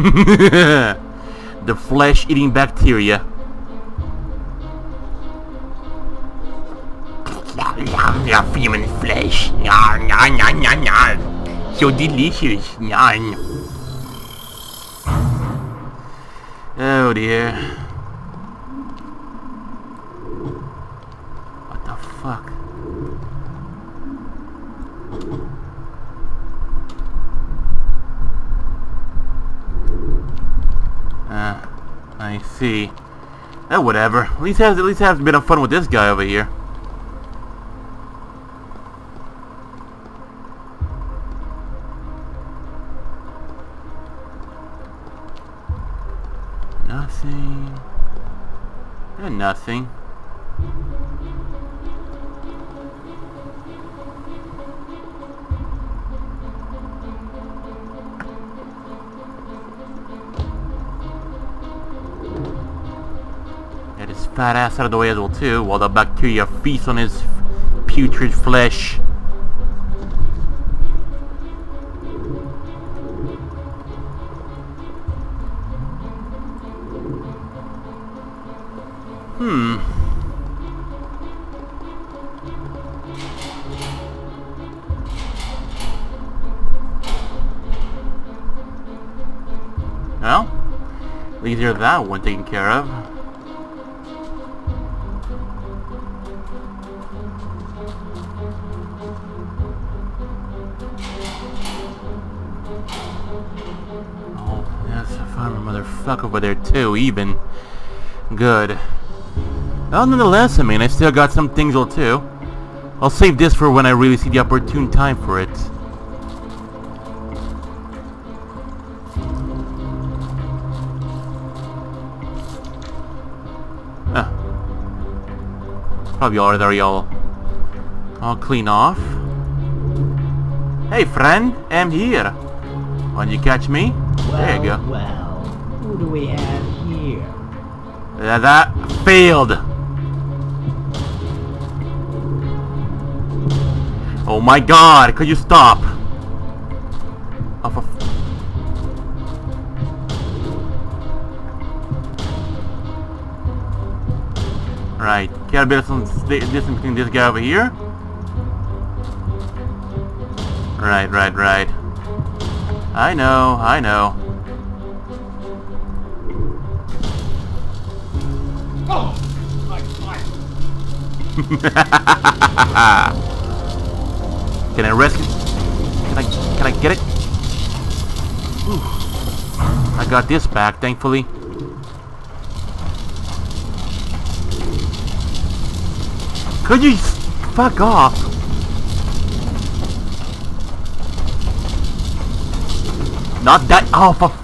S1: The flesh-eating bacteria. Yeah, human flesh. Yeah, yeah, yeah, yeah, yeah. So delicious. Oh dear. What the fuck? Ah, See. Oh, whatever. At least has at least has a bit of fun with this guy over here. Nothing. And nothing. Fat ass out of the way as well too, while the bacteria feast on his putrid flesh. Hmm. Well, at least there's that one taken care of. Over there too, even. Good. Well, nonetheless, I mean, I still got some things to do. I'll save this for when I really see the opportune time for it. Ah. Probably already all, all clean off. Hey friend, I'm here. Want you catch me? there you go.
S4: Well, do we have here?
S1: Yeah, that failed. Oh my god, could you stop? Oh, Right, get a bit of some distance between this guy over here. Right, right, right. I know, I know. Can I rescue? Can I? Can I get it? Whew. I got this back, thankfully. Could you fuck off? Not that. Oh, for.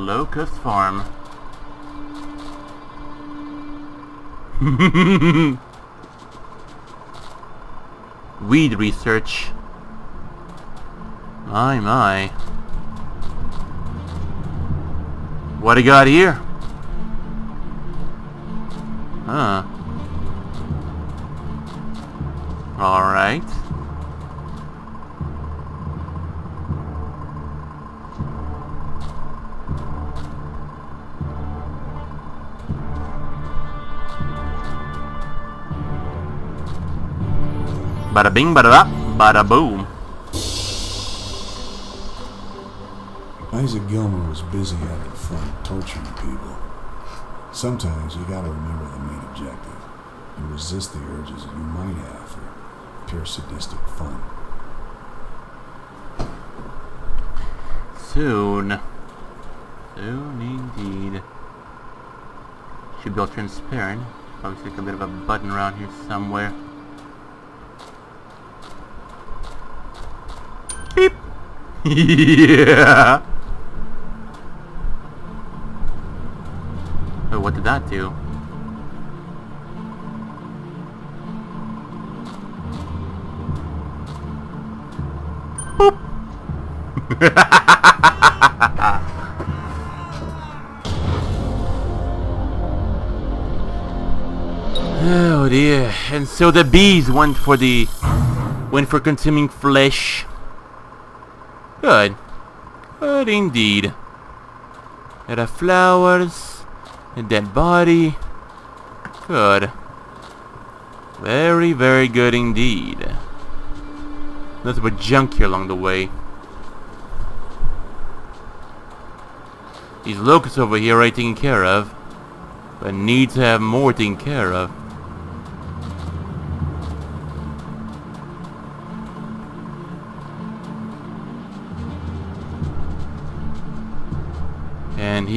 S1: Locust Farm. Weed research. My, my. What do you got here? Bada bing, bada da, bada boom.
S2: Isaac Gilmer was busy having fun torturing people. Sometimes you gotta remember the main objective and resist the urges you might have for pure sadistic fun.
S1: Soon. Soon indeed. Should be all transparent. Probably stick a bit of a button around here somewhere. Yeah! Oh, what did that do? Boop! oh dear. And so the bees went for the went for consuming flesh. Good. Good indeed. There are flowers, a dead body. Good. Very, very good indeed. Nothing but junk here along the way. These locusts over here are taken care of, but need to have more taken care of.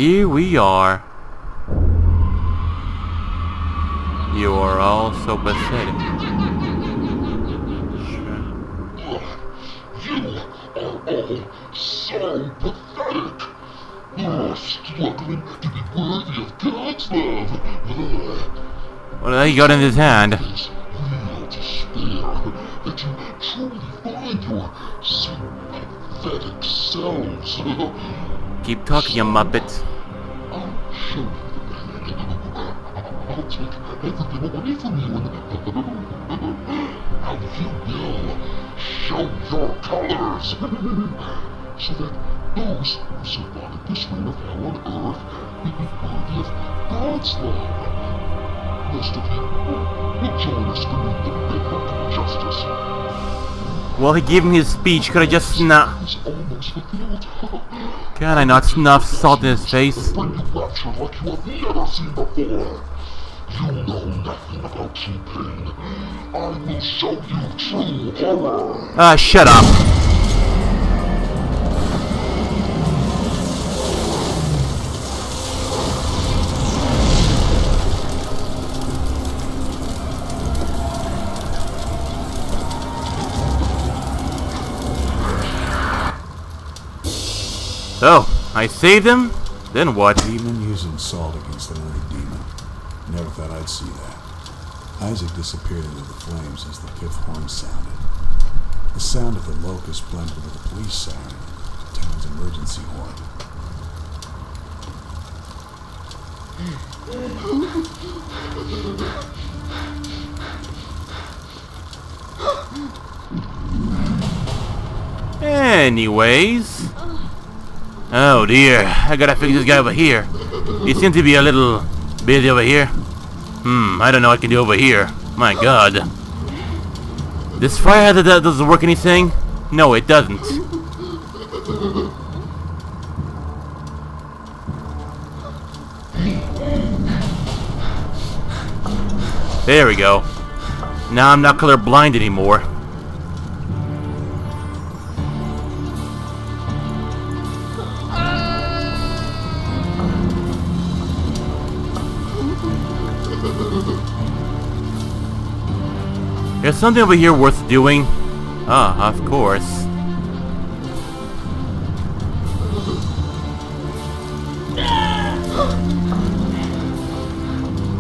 S1: Here we are. You are all so pathetic.
S12: You are all so pathetic. Oh, struggling to be worthy of God's love.
S1: What have you got in his hand?
S12: That you truly find your so pathetic selves.
S1: Keep talking, you muppet.
S12: I'll show you the. I'll take everything from you and... you will show your colors. so that those who survive this reign of hell on earth may be worthy of God's love. Most of you will join us beneath the bedrock of justice.
S1: Well, he gave me his speech. Could I just snuff? Can I not snuff salt in his face?
S12: You know nothing about true pain. I will show you true horror.
S1: Ah, shut up. So, I saved him? Then what?
S2: Demon using salt against another demon. Never thought I'd see that. Isaac disappeared into the flames as the fifth horn sounded. The sound of the locust blended with the police siren, the town's emergency horn.
S1: Anyways. Oh dear, I gotta fix this guy over here. He seems to be a little busy over here. Hmm, I don't know what I can do over here. My god. This fire hazard doesn't work anything? No, it doesn't. There we go. Now I'm not colorblind anymore. There's something over here worth doing. Ah, of course.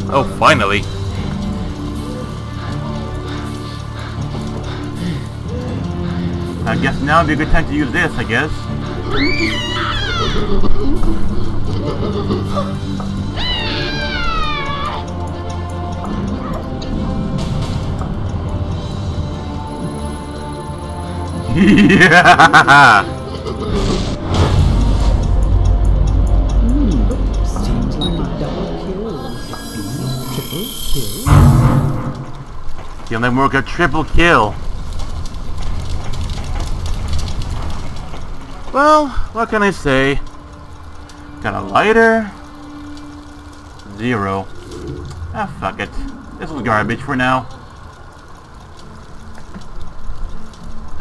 S1: Oh, finally. I guess now would be a good time to use this, I guess. Yeah!
S6: Seems like a double kill. Triple kill.
S1: You'll never work a triple kill. Well, what can I say? Got a lighter? Zero. Ah, fuck it. This is garbage for now.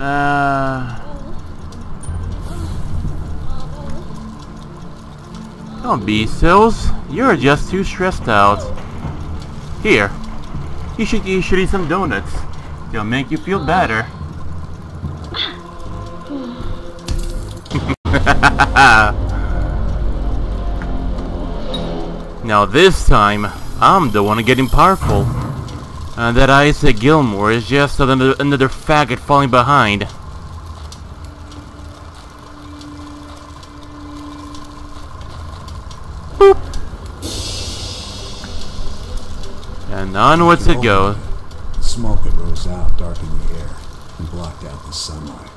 S1: Uh... Don't be, Sills. You're just too stressed out. Here. You should, you should eat some donuts. They'll make you feel better. now this time, I'm the one getting powerful. Uh, that Isaac Gilmore is just another, another faggot falling behind. Boop. And onwards it goes.
S2: Smoke that rose out darkened the air and blocked out the sunlight.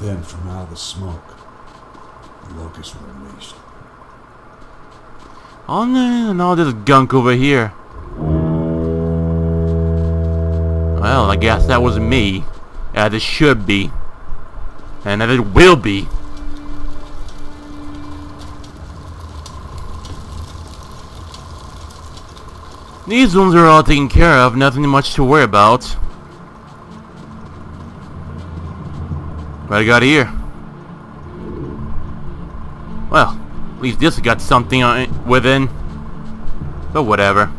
S2: Then, from out of the smoke, the locusts were unleashed.
S1: Oh no, And all this gunk over here. Well, I guess that was me. As it should be. And as it will be. These ones are all taken care of, nothing much to worry about. What I got here? Well, at least this got something on it within. But whatever.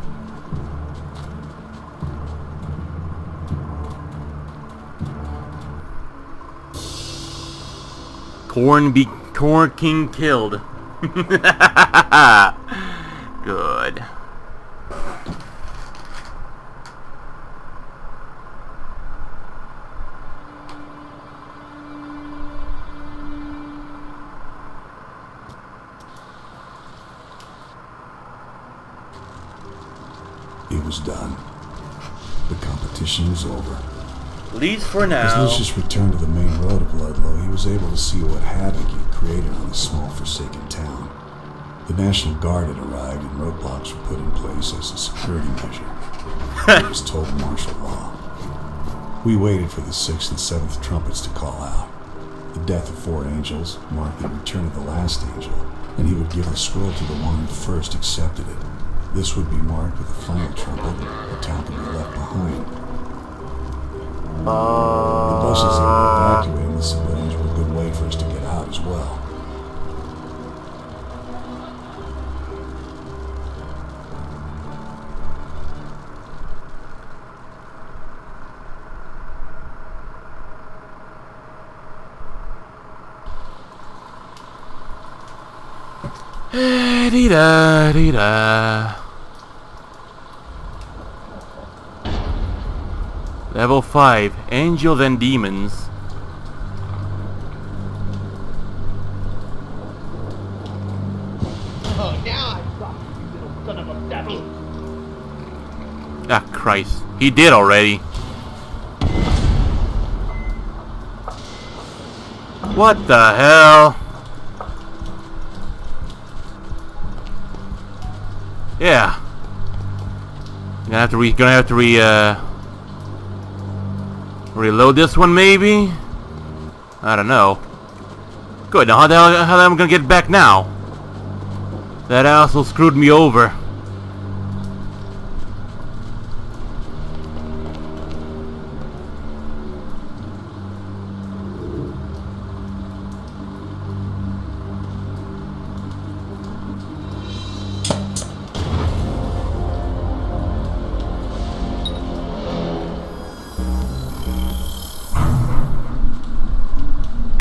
S1: Corn be Corn King killed. Good.
S2: It was done. The competition was over.
S1: Least for now. As.
S2: Lucius returned to the main road of Ludlow, he was able to see what havoc he created on this small forsaken town. The National Guard had arrived and roadblocks were put in place as a security measure. it was told martial law. We waited for the sixth and seventh trumpets to call out. The death of four angels marked the return of the last angel, and he would give the scroll to the one who first accepted it. This would be marked with the final trumpet. The town could be left behind. The buses that were evacuating the civilians were a good way for us to get out as well.
S1: dee da dee da. Level 5 Angels and Demons.
S8: Oh, now I got you, you little son of a devil.
S1: Ah, Christ. He did already. What the hell? Yeah. Gonna have to re gonna have to re uh reload this one maybe? I don't know. Good, now how the hell how am I gonna get back now? That asshole screwed me over.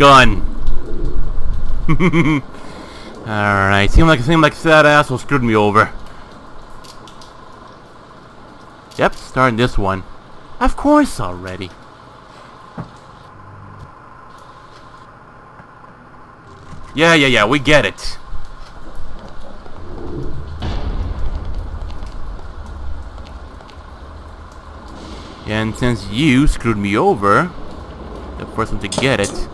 S1: Gun. Alright, seemed like seemed like that asshole screwed me over. Yep, starting this one. Of course already. Yeah, yeah, yeah, we get it. And since you screwed me over, the person to get it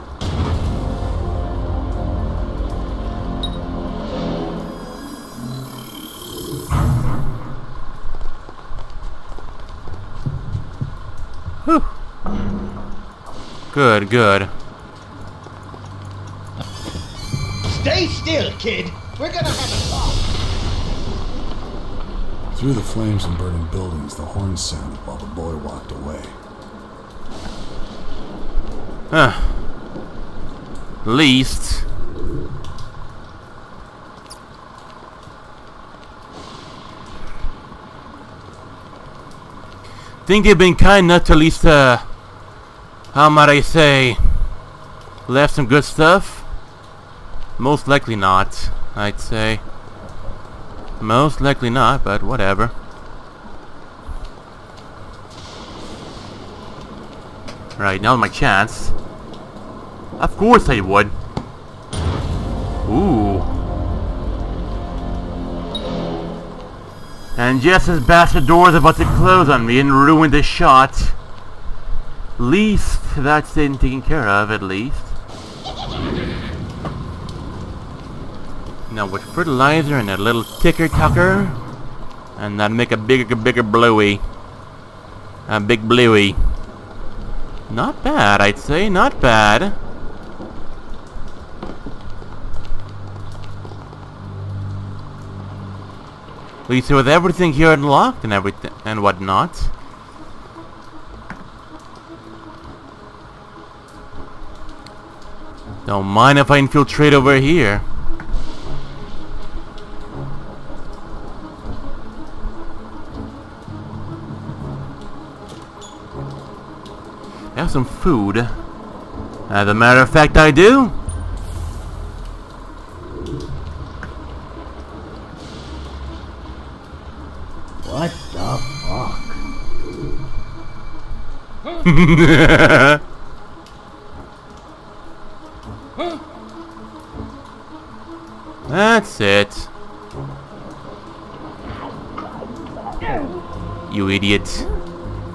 S1: Good, good.
S8: Stay still, kid. We're gonna have a talk.
S2: Through the flames and burning buildings, the horn sounded while the boy walked away.
S1: Huh. Least. Think they've been kind enough to at least, uh, how might I say, left some good stuff? Most likely not, I'd say. Most likely not, but whatever. Right, now's my chance. Of course I would. Ooh. And just as bastard door's about to close on me and ruin the shot, least that's been taken care of, at least. Now with fertilizer and a little ticker tucker, and that make a bigger, bigger bluey. A big bluey. Not bad, I'd say, not bad. At least with everything here unlocked and everything and whatnot. Don't mind if I infiltrate over here. Have some food. As a matter of fact, I do.
S4: What the fuck?
S1: That's it. You idiot.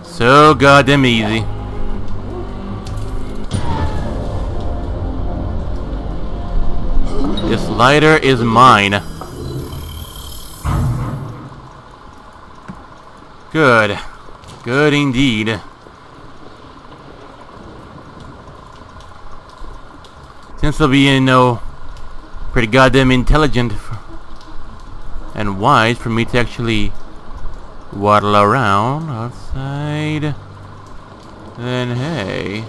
S1: So goddamn easy. This lighter is mine. Good. Good indeed. Since they'll be, know, pretty goddamn intelligent and wise for me to actually waddle around outside, then hey.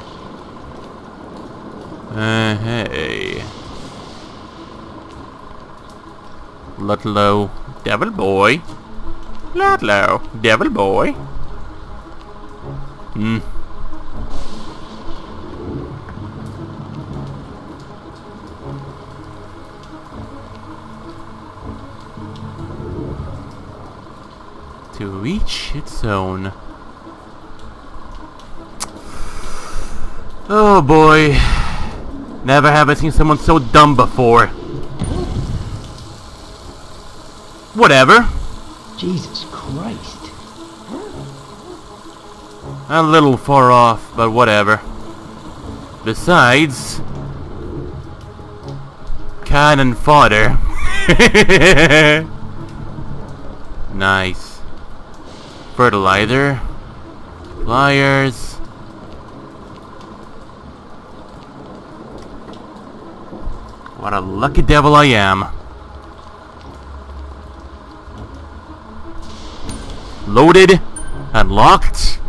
S1: Uh, hey. Ludlow, devil boy. Ludlow, devil boy. Hmm. Its own. Oh boy. Never have I seen someone so dumb before. Whatever.
S4: Jesus Christ.
S1: A little far off, but whatever. Besides... Cannon fodder. nice. Fertilizer. Pliers. What a lucky devil I am. Loaded, unlocked,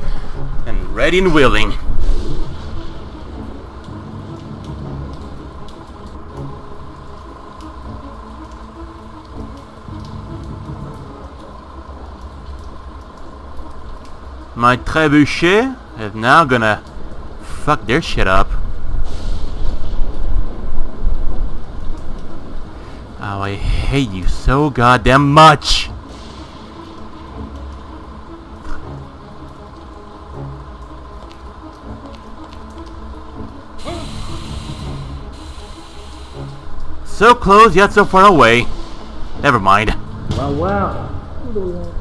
S1: and ready and willing. My trebuchet is now gonna fuck their shit up. Oh, I hate you so goddamn much! So close, yet so far away. Never mind.
S4: Well, well.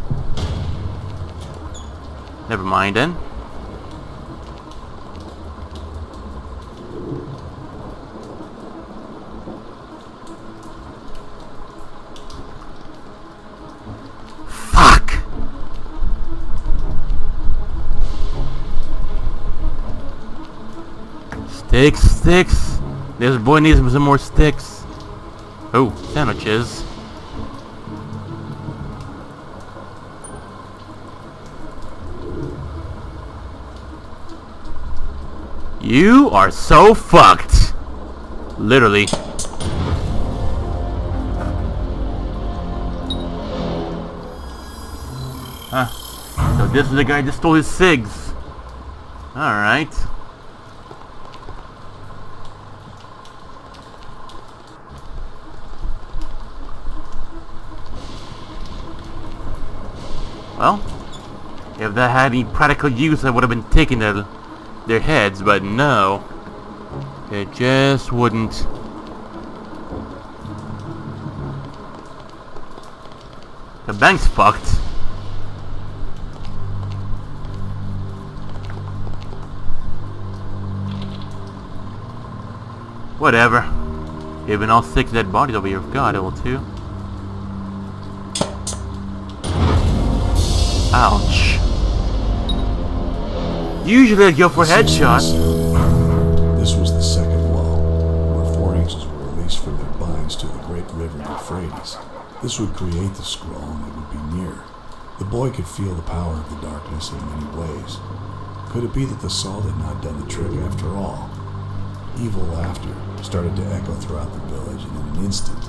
S1: Never mind then. Fuck! Sticks, sticks. This boy needs some more sticks. Oh, sandwiches. You are so fucked. Literally. Huh. So this is the guy that stole his cigs. Alright. Well, if that had any practical use, I would have been taking their, their heads, but no. It just wouldn't. The bank's fucked. Whatever. Even all six dead bodies over here. God, it will too. Ouch. Usually I'd go for headshots.
S2: This was the second lull, where four angels were released from their binds to the great river Euphrates. This would create the scroll and it would be near. The boy could feel the power of the darkness in many ways. Could it be that the salt had not done the trick after all? Evil laughter started to echo throughout the village, and in an instant,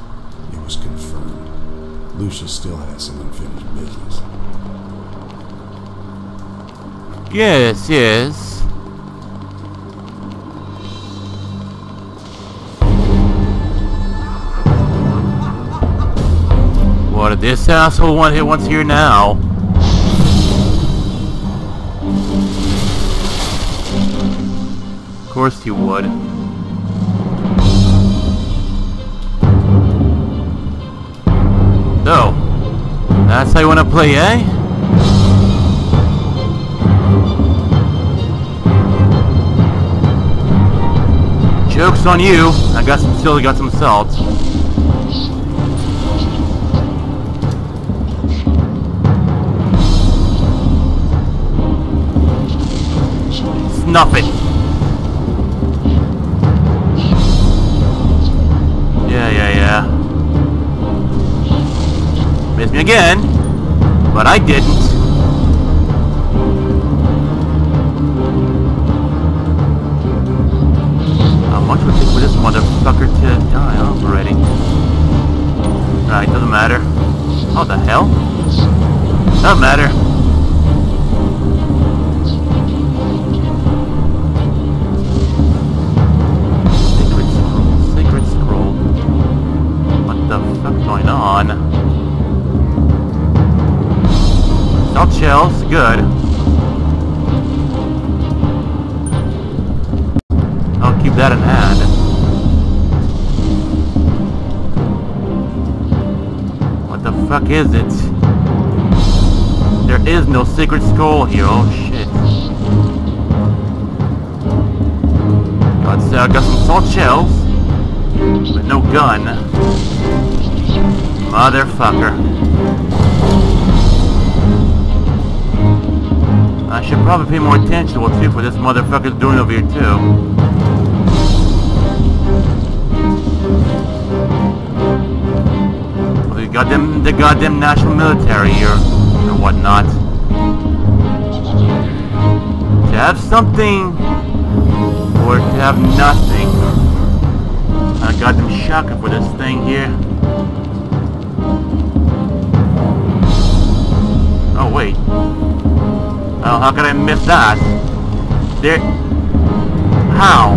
S2: it was confirmed. Lucius still has some unfinished business.
S1: Yes, yes. What did this asshole want here once here now? Of course he would. So, that's how you want to play, eh? Joke's on you. I got some still got some salt. Snuff it. Yeah, yeah, yeah. Missed me again, but I didn't. How the hell? Doesn't matter. Sacred scroll, sacred scroll. What the fuck's going on? Salt shells, good. I'll keep that in hand. Fuck is it? There is no secret scroll here, oh shit. God I got some salt shells, but no gun. Motherfucker. I should probably pay more attention to what for this motherfucker's doing over here too. Goddamn, the goddamn national military here, or whatnot. To have something, or to have nothing. A goddamn shocker for this thing here. Oh wait. Oh, how could I miss that? There... How?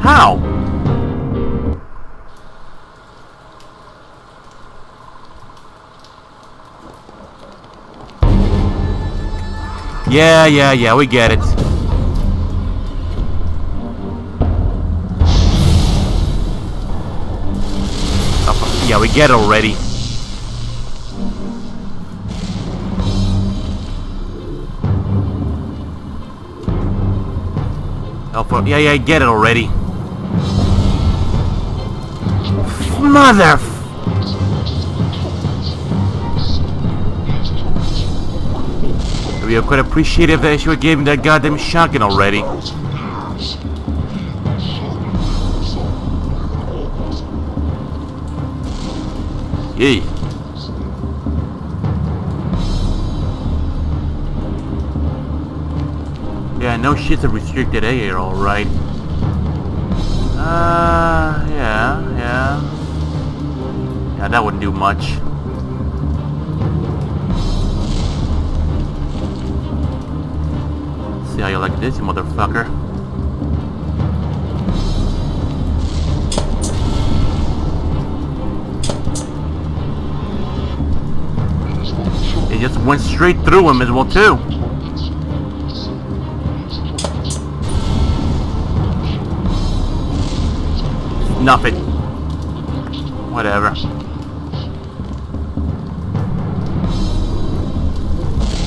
S1: How? Yeah, yeah, yeah, we get it. Yeah, we get it already. Fuck. Yeah, yeah, I get it already. Mother... We are quite appreciative that you gave me that goddamn shotgun already. Yay. Yeah, no shit's a restricted area, alright. Uh, yeah, yeah. Yeah, that wouldn't do much. This, motherfucker. It just went straight through him as well, too. Nothing. Whatever.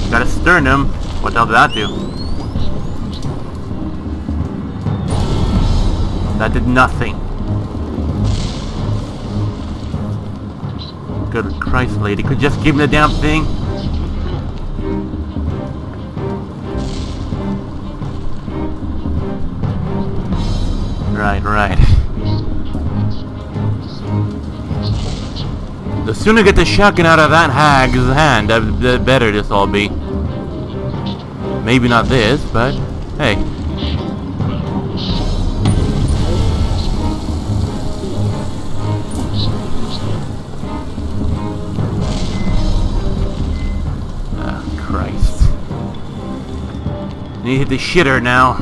S1: Got a sternum. What the hell did that do? That did nothing. Good Christ, lady. Could just give me the damn thing? Right, right. The sooner I get the shotgun out of that hag's hand, the better this all be. Maybe not this, but hey. Need the shitter now.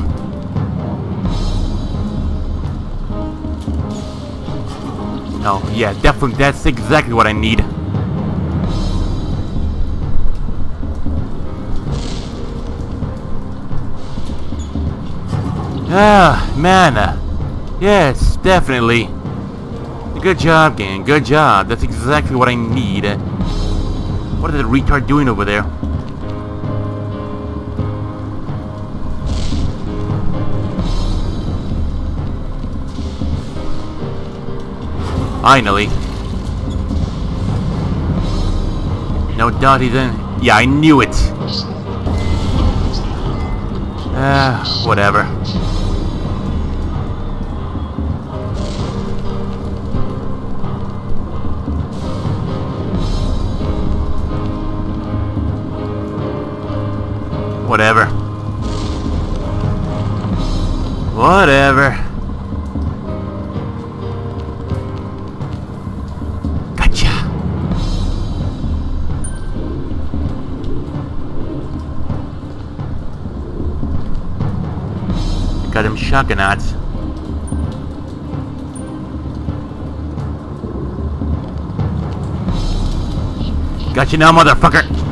S1: Oh, yeah, definitely, that's exactly what I need. Ah, mana. Yes, definitely. Good job, gang. Good job. That's exactly what I need. What is the retard doing over there? Finally. No doubt in. Yeah, I knew it. Him. Got you now, motherfucker.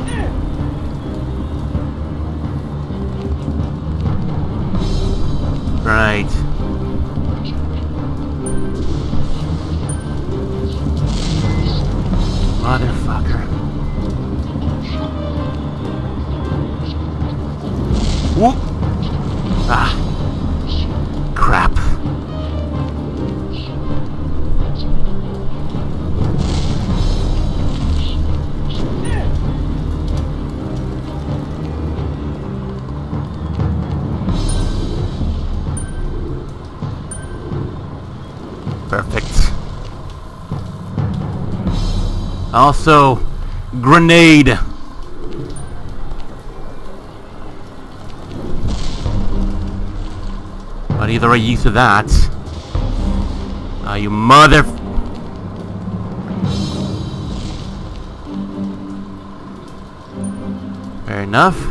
S1: Also, grenade. But either I use of that. Ah, you mother. Fair enough.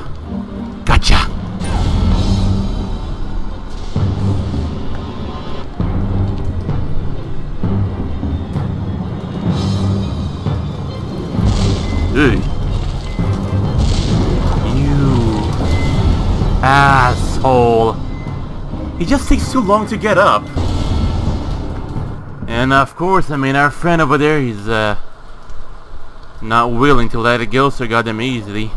S1: Just takes too long to get up. And of course, I mean, our friend over there, he's uh, not willing to let it go so goddamn easily.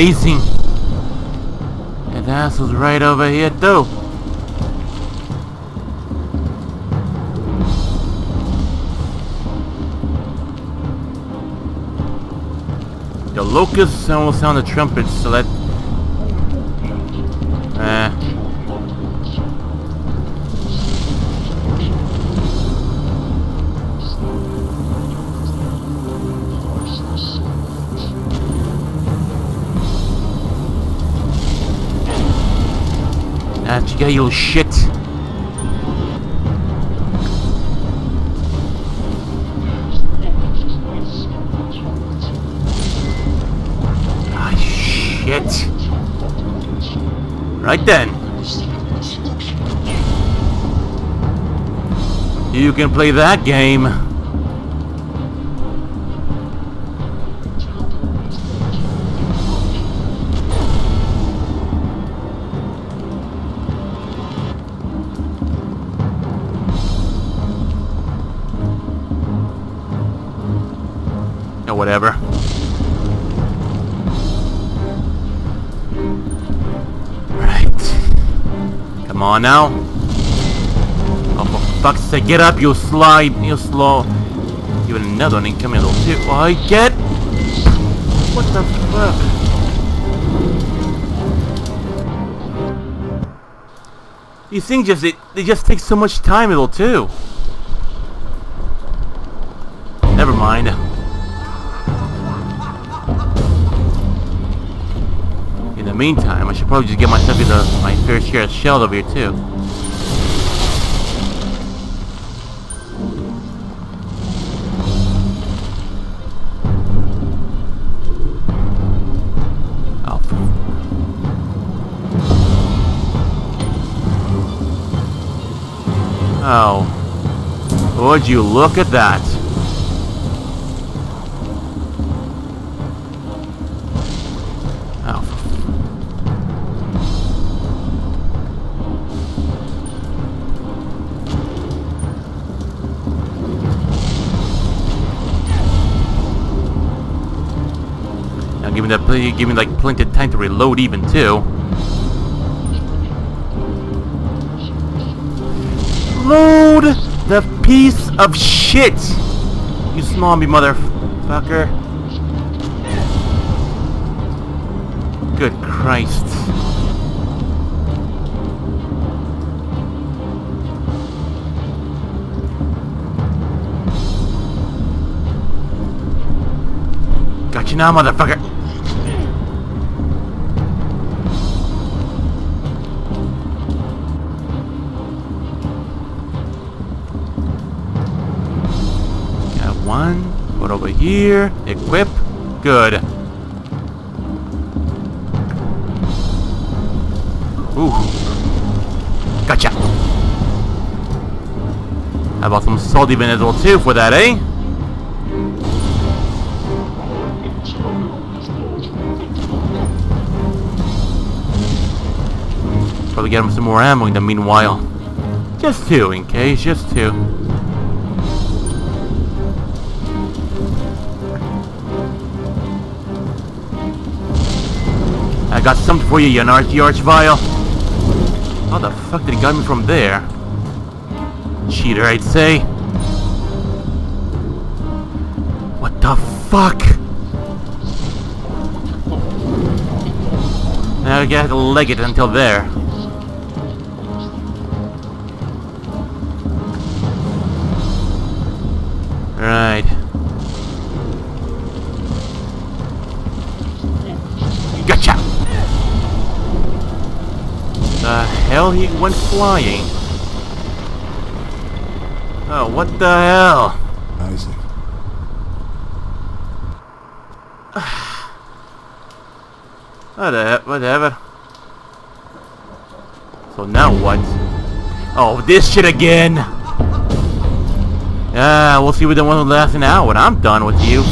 S1: Amazing. And the asshole's right over here too. The locusts will sound the trumpets, so that... That you your shit. Ah, shit. Right then. You can play that game. Fuck's get up, you slide, you slow. Even another one incoming little too. I get? What the fuck? These things just, they, they just take so much time, little too. Never mind. In the meantime, I should probably just get myself into my fair share of shells over here too. Would you look at that? Oh. Now give me that give me like plenty of time to reload even too. Load the piece of shit! You zombie motherfucker. Good Christ. Got you now, motherfucker. Here. Equip. Good. Ooh. Gotcha. How about some salty Venezuela too for that, eh? Probably get him some more ammo in the meanwhile. Just two, in case, just two. I got something for you, you narky arch vial. How the fuck did he got me from there? Cheater, I'd say. What the fuck? Now I gotta leg it until there. Went flying? Oh, what the hell?
S2: Isaac.
S1: Whatever, whatever. So now what? Oh, this shit again! Yeah, we'll see what the one who lasts an hour when I'm done with you.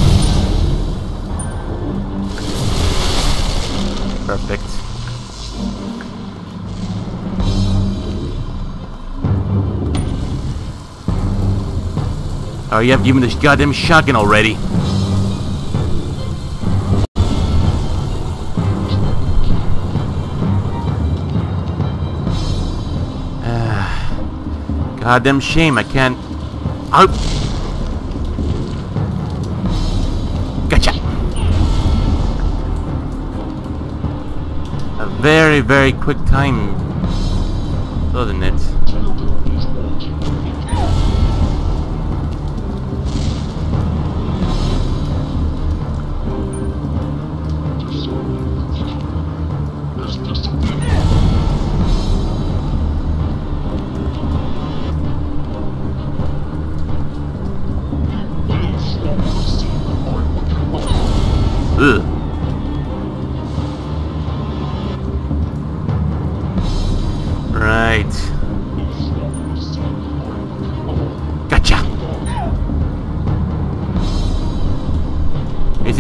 S1: Oh, you have given this goddamn shotgun already. Ah, goddamn shame I can't... Out! Gotcha! A very, very quick time, doesn't it?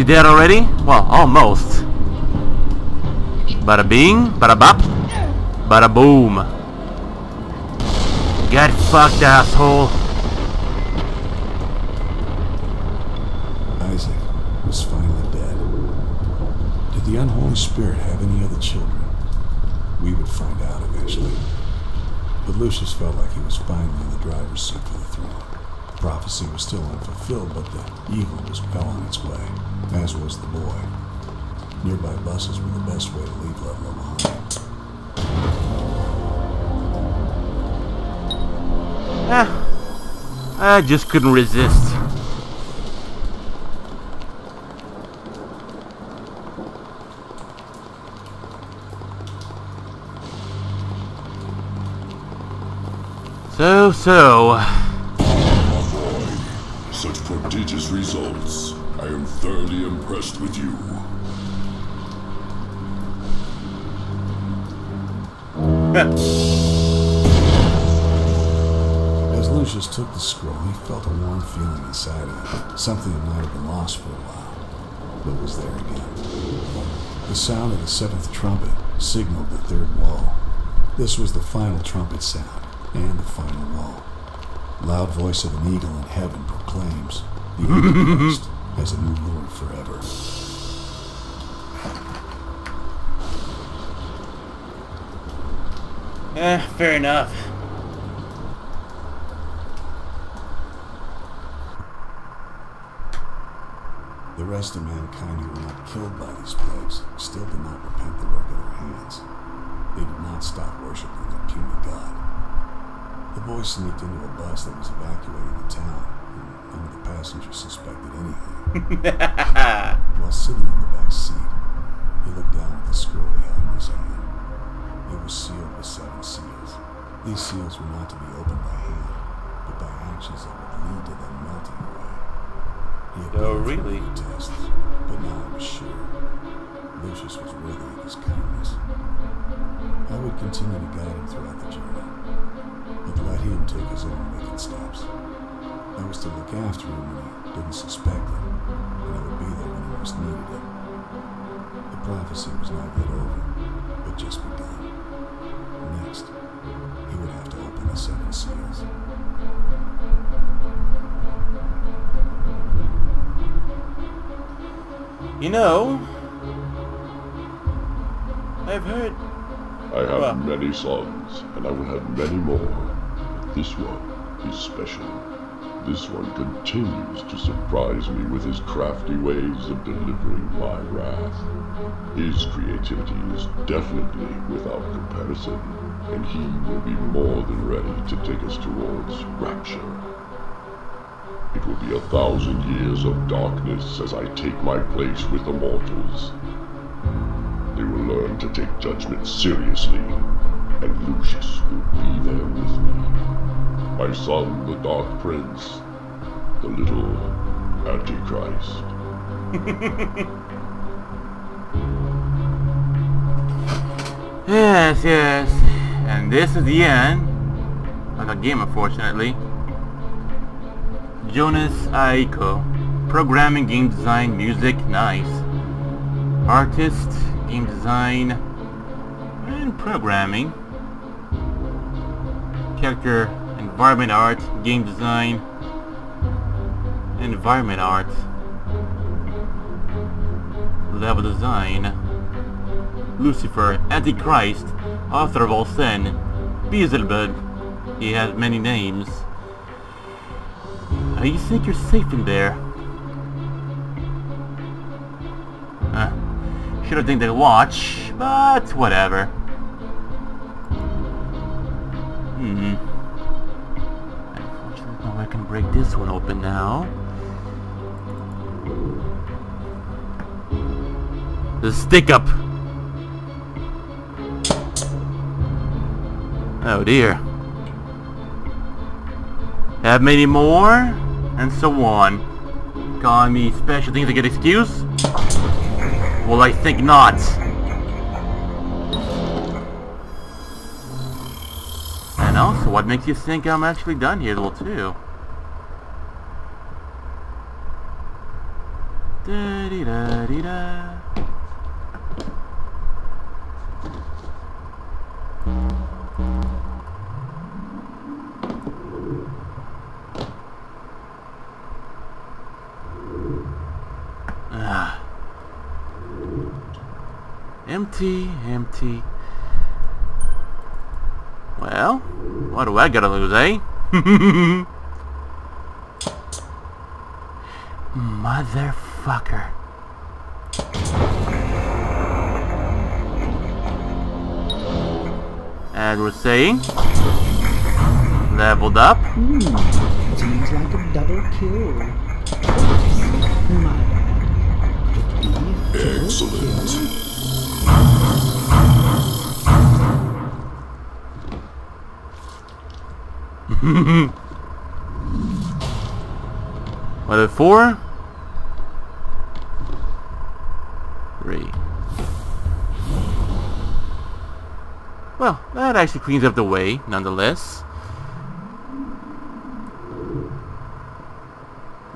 S1: Dead already? Well, almost. Bada bing, bada bop, bada boom. Get fucked, asshole.
S2: Isaac was finally dead. Did the unholy spirit have any other children? We would find out eventually. But Lucius felt like he was finally in the driver's seat for the throne. Prophecy was unfulfilled, but the evil was well on its way, as was the boy. Nearby buses were the best way to leave Ludlow behind.
S1: Ah, I just couldn't resist. So, so.
S12: Prodigious results. I am thoroughly impressed with you.
S2: As Lucius took the scroll, he felt a warm feeling inside him. Something that might have been lost for a while, but was there again. The sound of the seventh trumpet signaled the third wall. This was the final trumpet sound, and the final wall. Loud voice of an eagle in heaven proclaims the Antichrist as a new Lord forever.
S1: Eh, fair enough.
S2: The rest of mankind who were not killed by these plagues still did not repent the work of their hands. They did not stop worshiping their puny god. The boy sneaked into a bus that was evacuating the town, and none of the passengers suspected anything. While sitting in the back seat, he looked down at the scroll he held in his hand. It was sealed with seven seals. These seals were not to be opened by hand, but by actions that would lead to them melting away. He had
S1: Oh, really?
S2: the tests, but now I was sure Lucius was worthy of his kindness. I would continue to guide him throughout the journey, but let him take his own wicked steps. I was to look after him when he didn't suspect it, and I would be there when he most needed it. The prophecy was not yet over, but just begun. Next, he would have to open the seven seals.
S1: You know, I've heard.
S12: I have
S1: Well.
S12: many sons, and I will have many more. This one is special. This one continues to surprise me with his crafty ways of delivering my wrath. His creativity is definitely without comparison, and he will be more than ready to take us towards rapture. It will be a thousand years of darkness as I take my place with the mortals. They will learn to take judgment seriously, and Lucius will be there. My son, the Dark Prince, the little Antichrist.
S1: Yes, yes. And this is the end of the game, unfortunately. Jonas Aiko. Programming, game design, music, nice. Artist, game design, and programming. Character, environment art, game design, environment art. Level design. Lucifer, Antichrist, author of all sin, Beelzebub. He has many names. Uh, you think you're safe in there? Uh, should have taken the watch, but whatever. Hmm. Break this one open now. The stick up. Oh dear. Have many more? And so on. Calling me special things to get excuse? Well, I think not. And also, what makes you think I'm actually done here, little too? Da -da -da. Ah. Empty, empty. Well, what do I gotta lose, eh? Motherfucker. As we're saying, leveled up.
S6: Hmm, seems like a double kill. My bad. Could be a
S2: Excellent.
S1: What are four? Three. Well, that actually cleans up the way, nonetheless.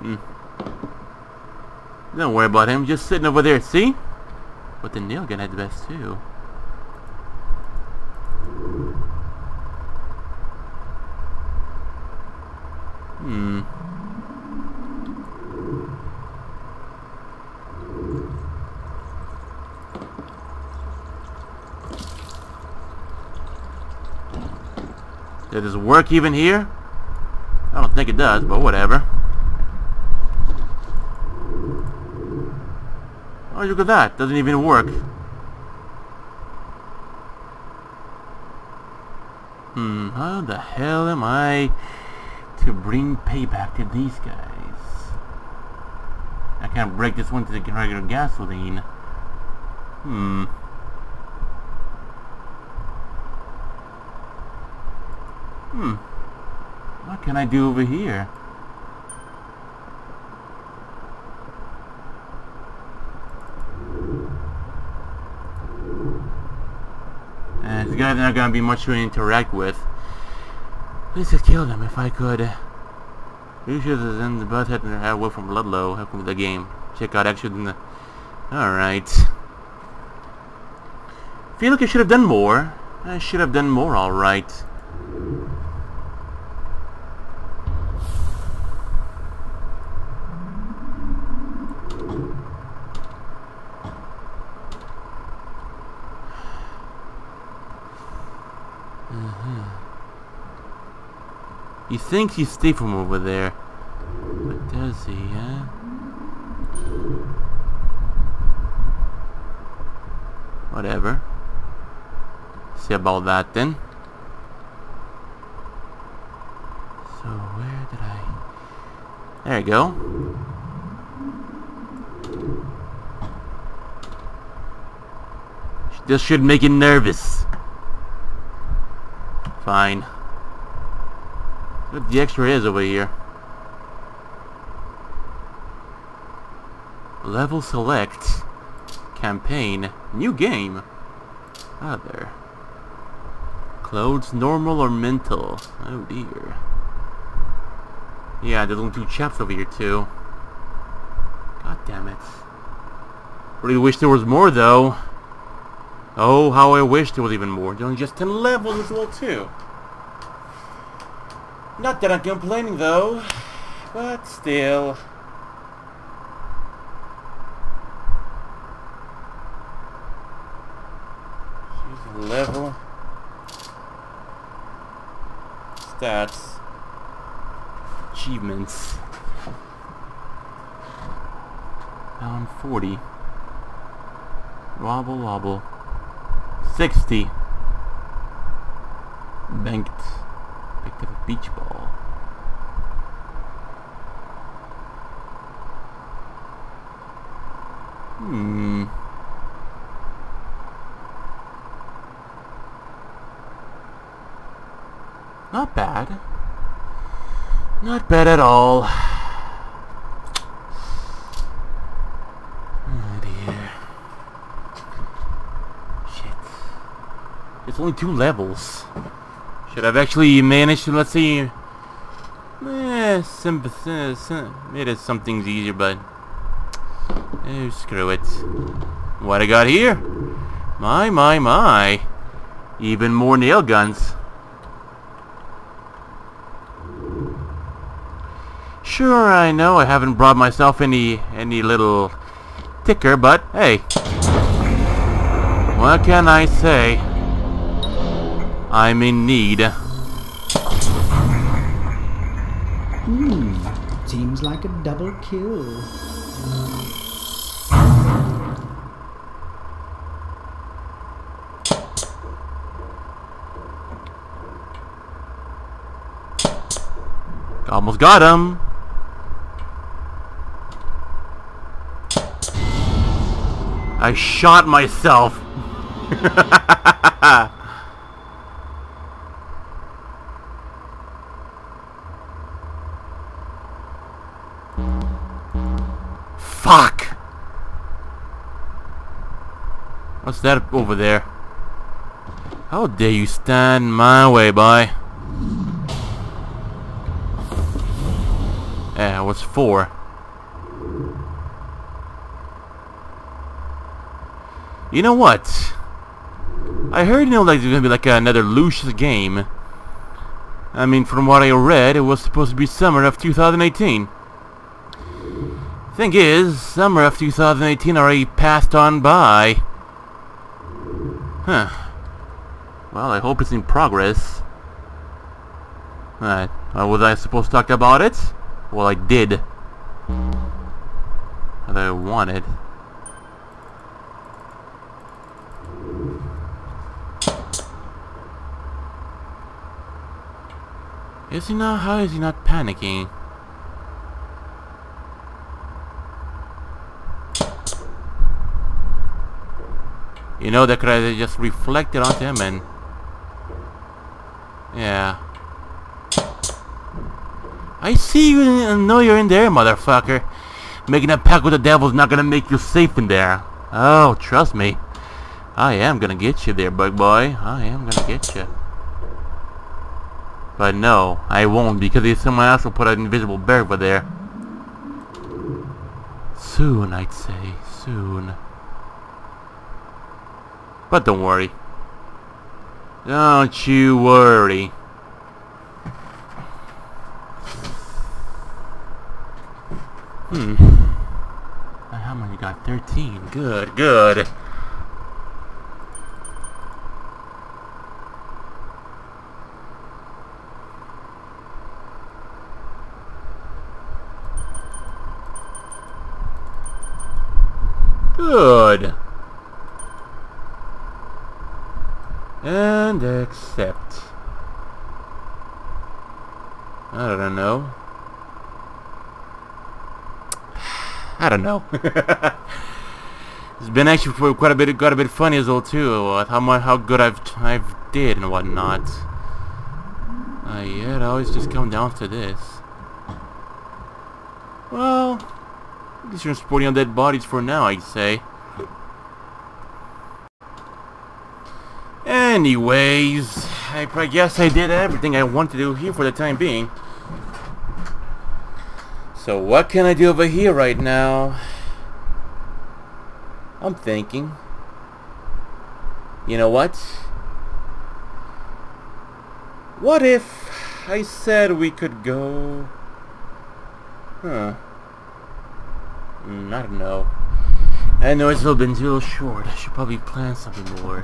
S1: Hmm. Don't worry about him, just sitting over there, see? But the nail gun had the best too. Hmm. Does this work even here? I don't think it does, but whatever. Oh, look at that. Doesn't even work. Hmm, how the hell am I to bring payback to these guys? I can't break this one to the regular gasoline. Hmm. Hmm. What can I do over here? And these guys are not gonna be much to interact with. Please just kill them if I could. Lucius is in the butt head and head away from Ludlow. Help with the game. Check out action in the. Alright. Feel like I should have done more. I should have done more, alright. He thinks he's safe from over there. But does he, huh? Whatever. See about that then. So where did I... There you go. This should make him nervous. Fine. What the extra is over here. Level select. Campaign. New game. Ah, there. Clothes normal or mental? Oh dear. Yeah, there's only two chaps over here too. God damn it. Really wish there was more though. Oh, how I wish there was even more. There's only just 10 levels as well too. Not that I'm complaining though, but still. A level. Stats. Achievements. Down 40. Wobble wobble. 60. Banked. Picked up a beach ball. Hmm. Not bad. Bad at all. Oh dear. Shit. It's only two levels. Should I've actually managed to, let's see, eh, made it some things easier, but Oh, screw it. What I got here? My, my, my. Even more nail guns. Sure, I know I haven't brought myself any any little ticker, but hey. What can I say? I'm in need.
S6: Hmm, seems like a double kill.
S1: Almost got him. I shot myself. Fuck. What's that over there? How dare you stand my way, boy? Yeah, what's four? You know what? I heard, you know, like there's gonna be like another Lucius game. I mean, from what I read, it was supposed to be summer of 2018. Thing is, summer of 2018 already passed on by. Huh. Well, I hope it's in progress. Alright, uh, was I supposed to talk about it? Well, I did. That I wanted. Is he not? How is he not panicking? You know, that could have just reflected onto him and... Yeah. I see you and know you're in there, motherfucker. Making a pact with the devil's not gonna make you safe in there. Oh, trust me. I am gonna get you there, bug boy. I am gonna get you. But no, I won't because someone else will put an invisible bear over there. Soon, I'd say. Soon. But don't worry. Don't you worry. Hmm. How many got? 13. Good, good. Good. And accept. I don't know. I don't know. it's been actually quite a bit, got a bit funny as well too. How much, how good I've I've did and whatnot. Uh, yeah, it always just come down to this. Well, at least you're sporting on dead bodies for now, I'd say. Anyways, I, I guess I did everything I wanted to do here for the time being. So what can I do over here right now? I'm thinking. You know what? What if I said we could go... Huh. Mm, I don't know. I know it's a little been too short. I should probably plan something more.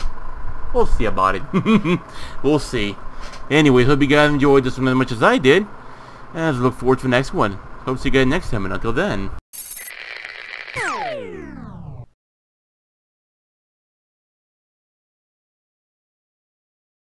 S1: We'll see about it. we'll see. Anyways, hope you guys enjoyed this one as much as I did. And I look forward to the next one. Hope to see you guys next time, and until then...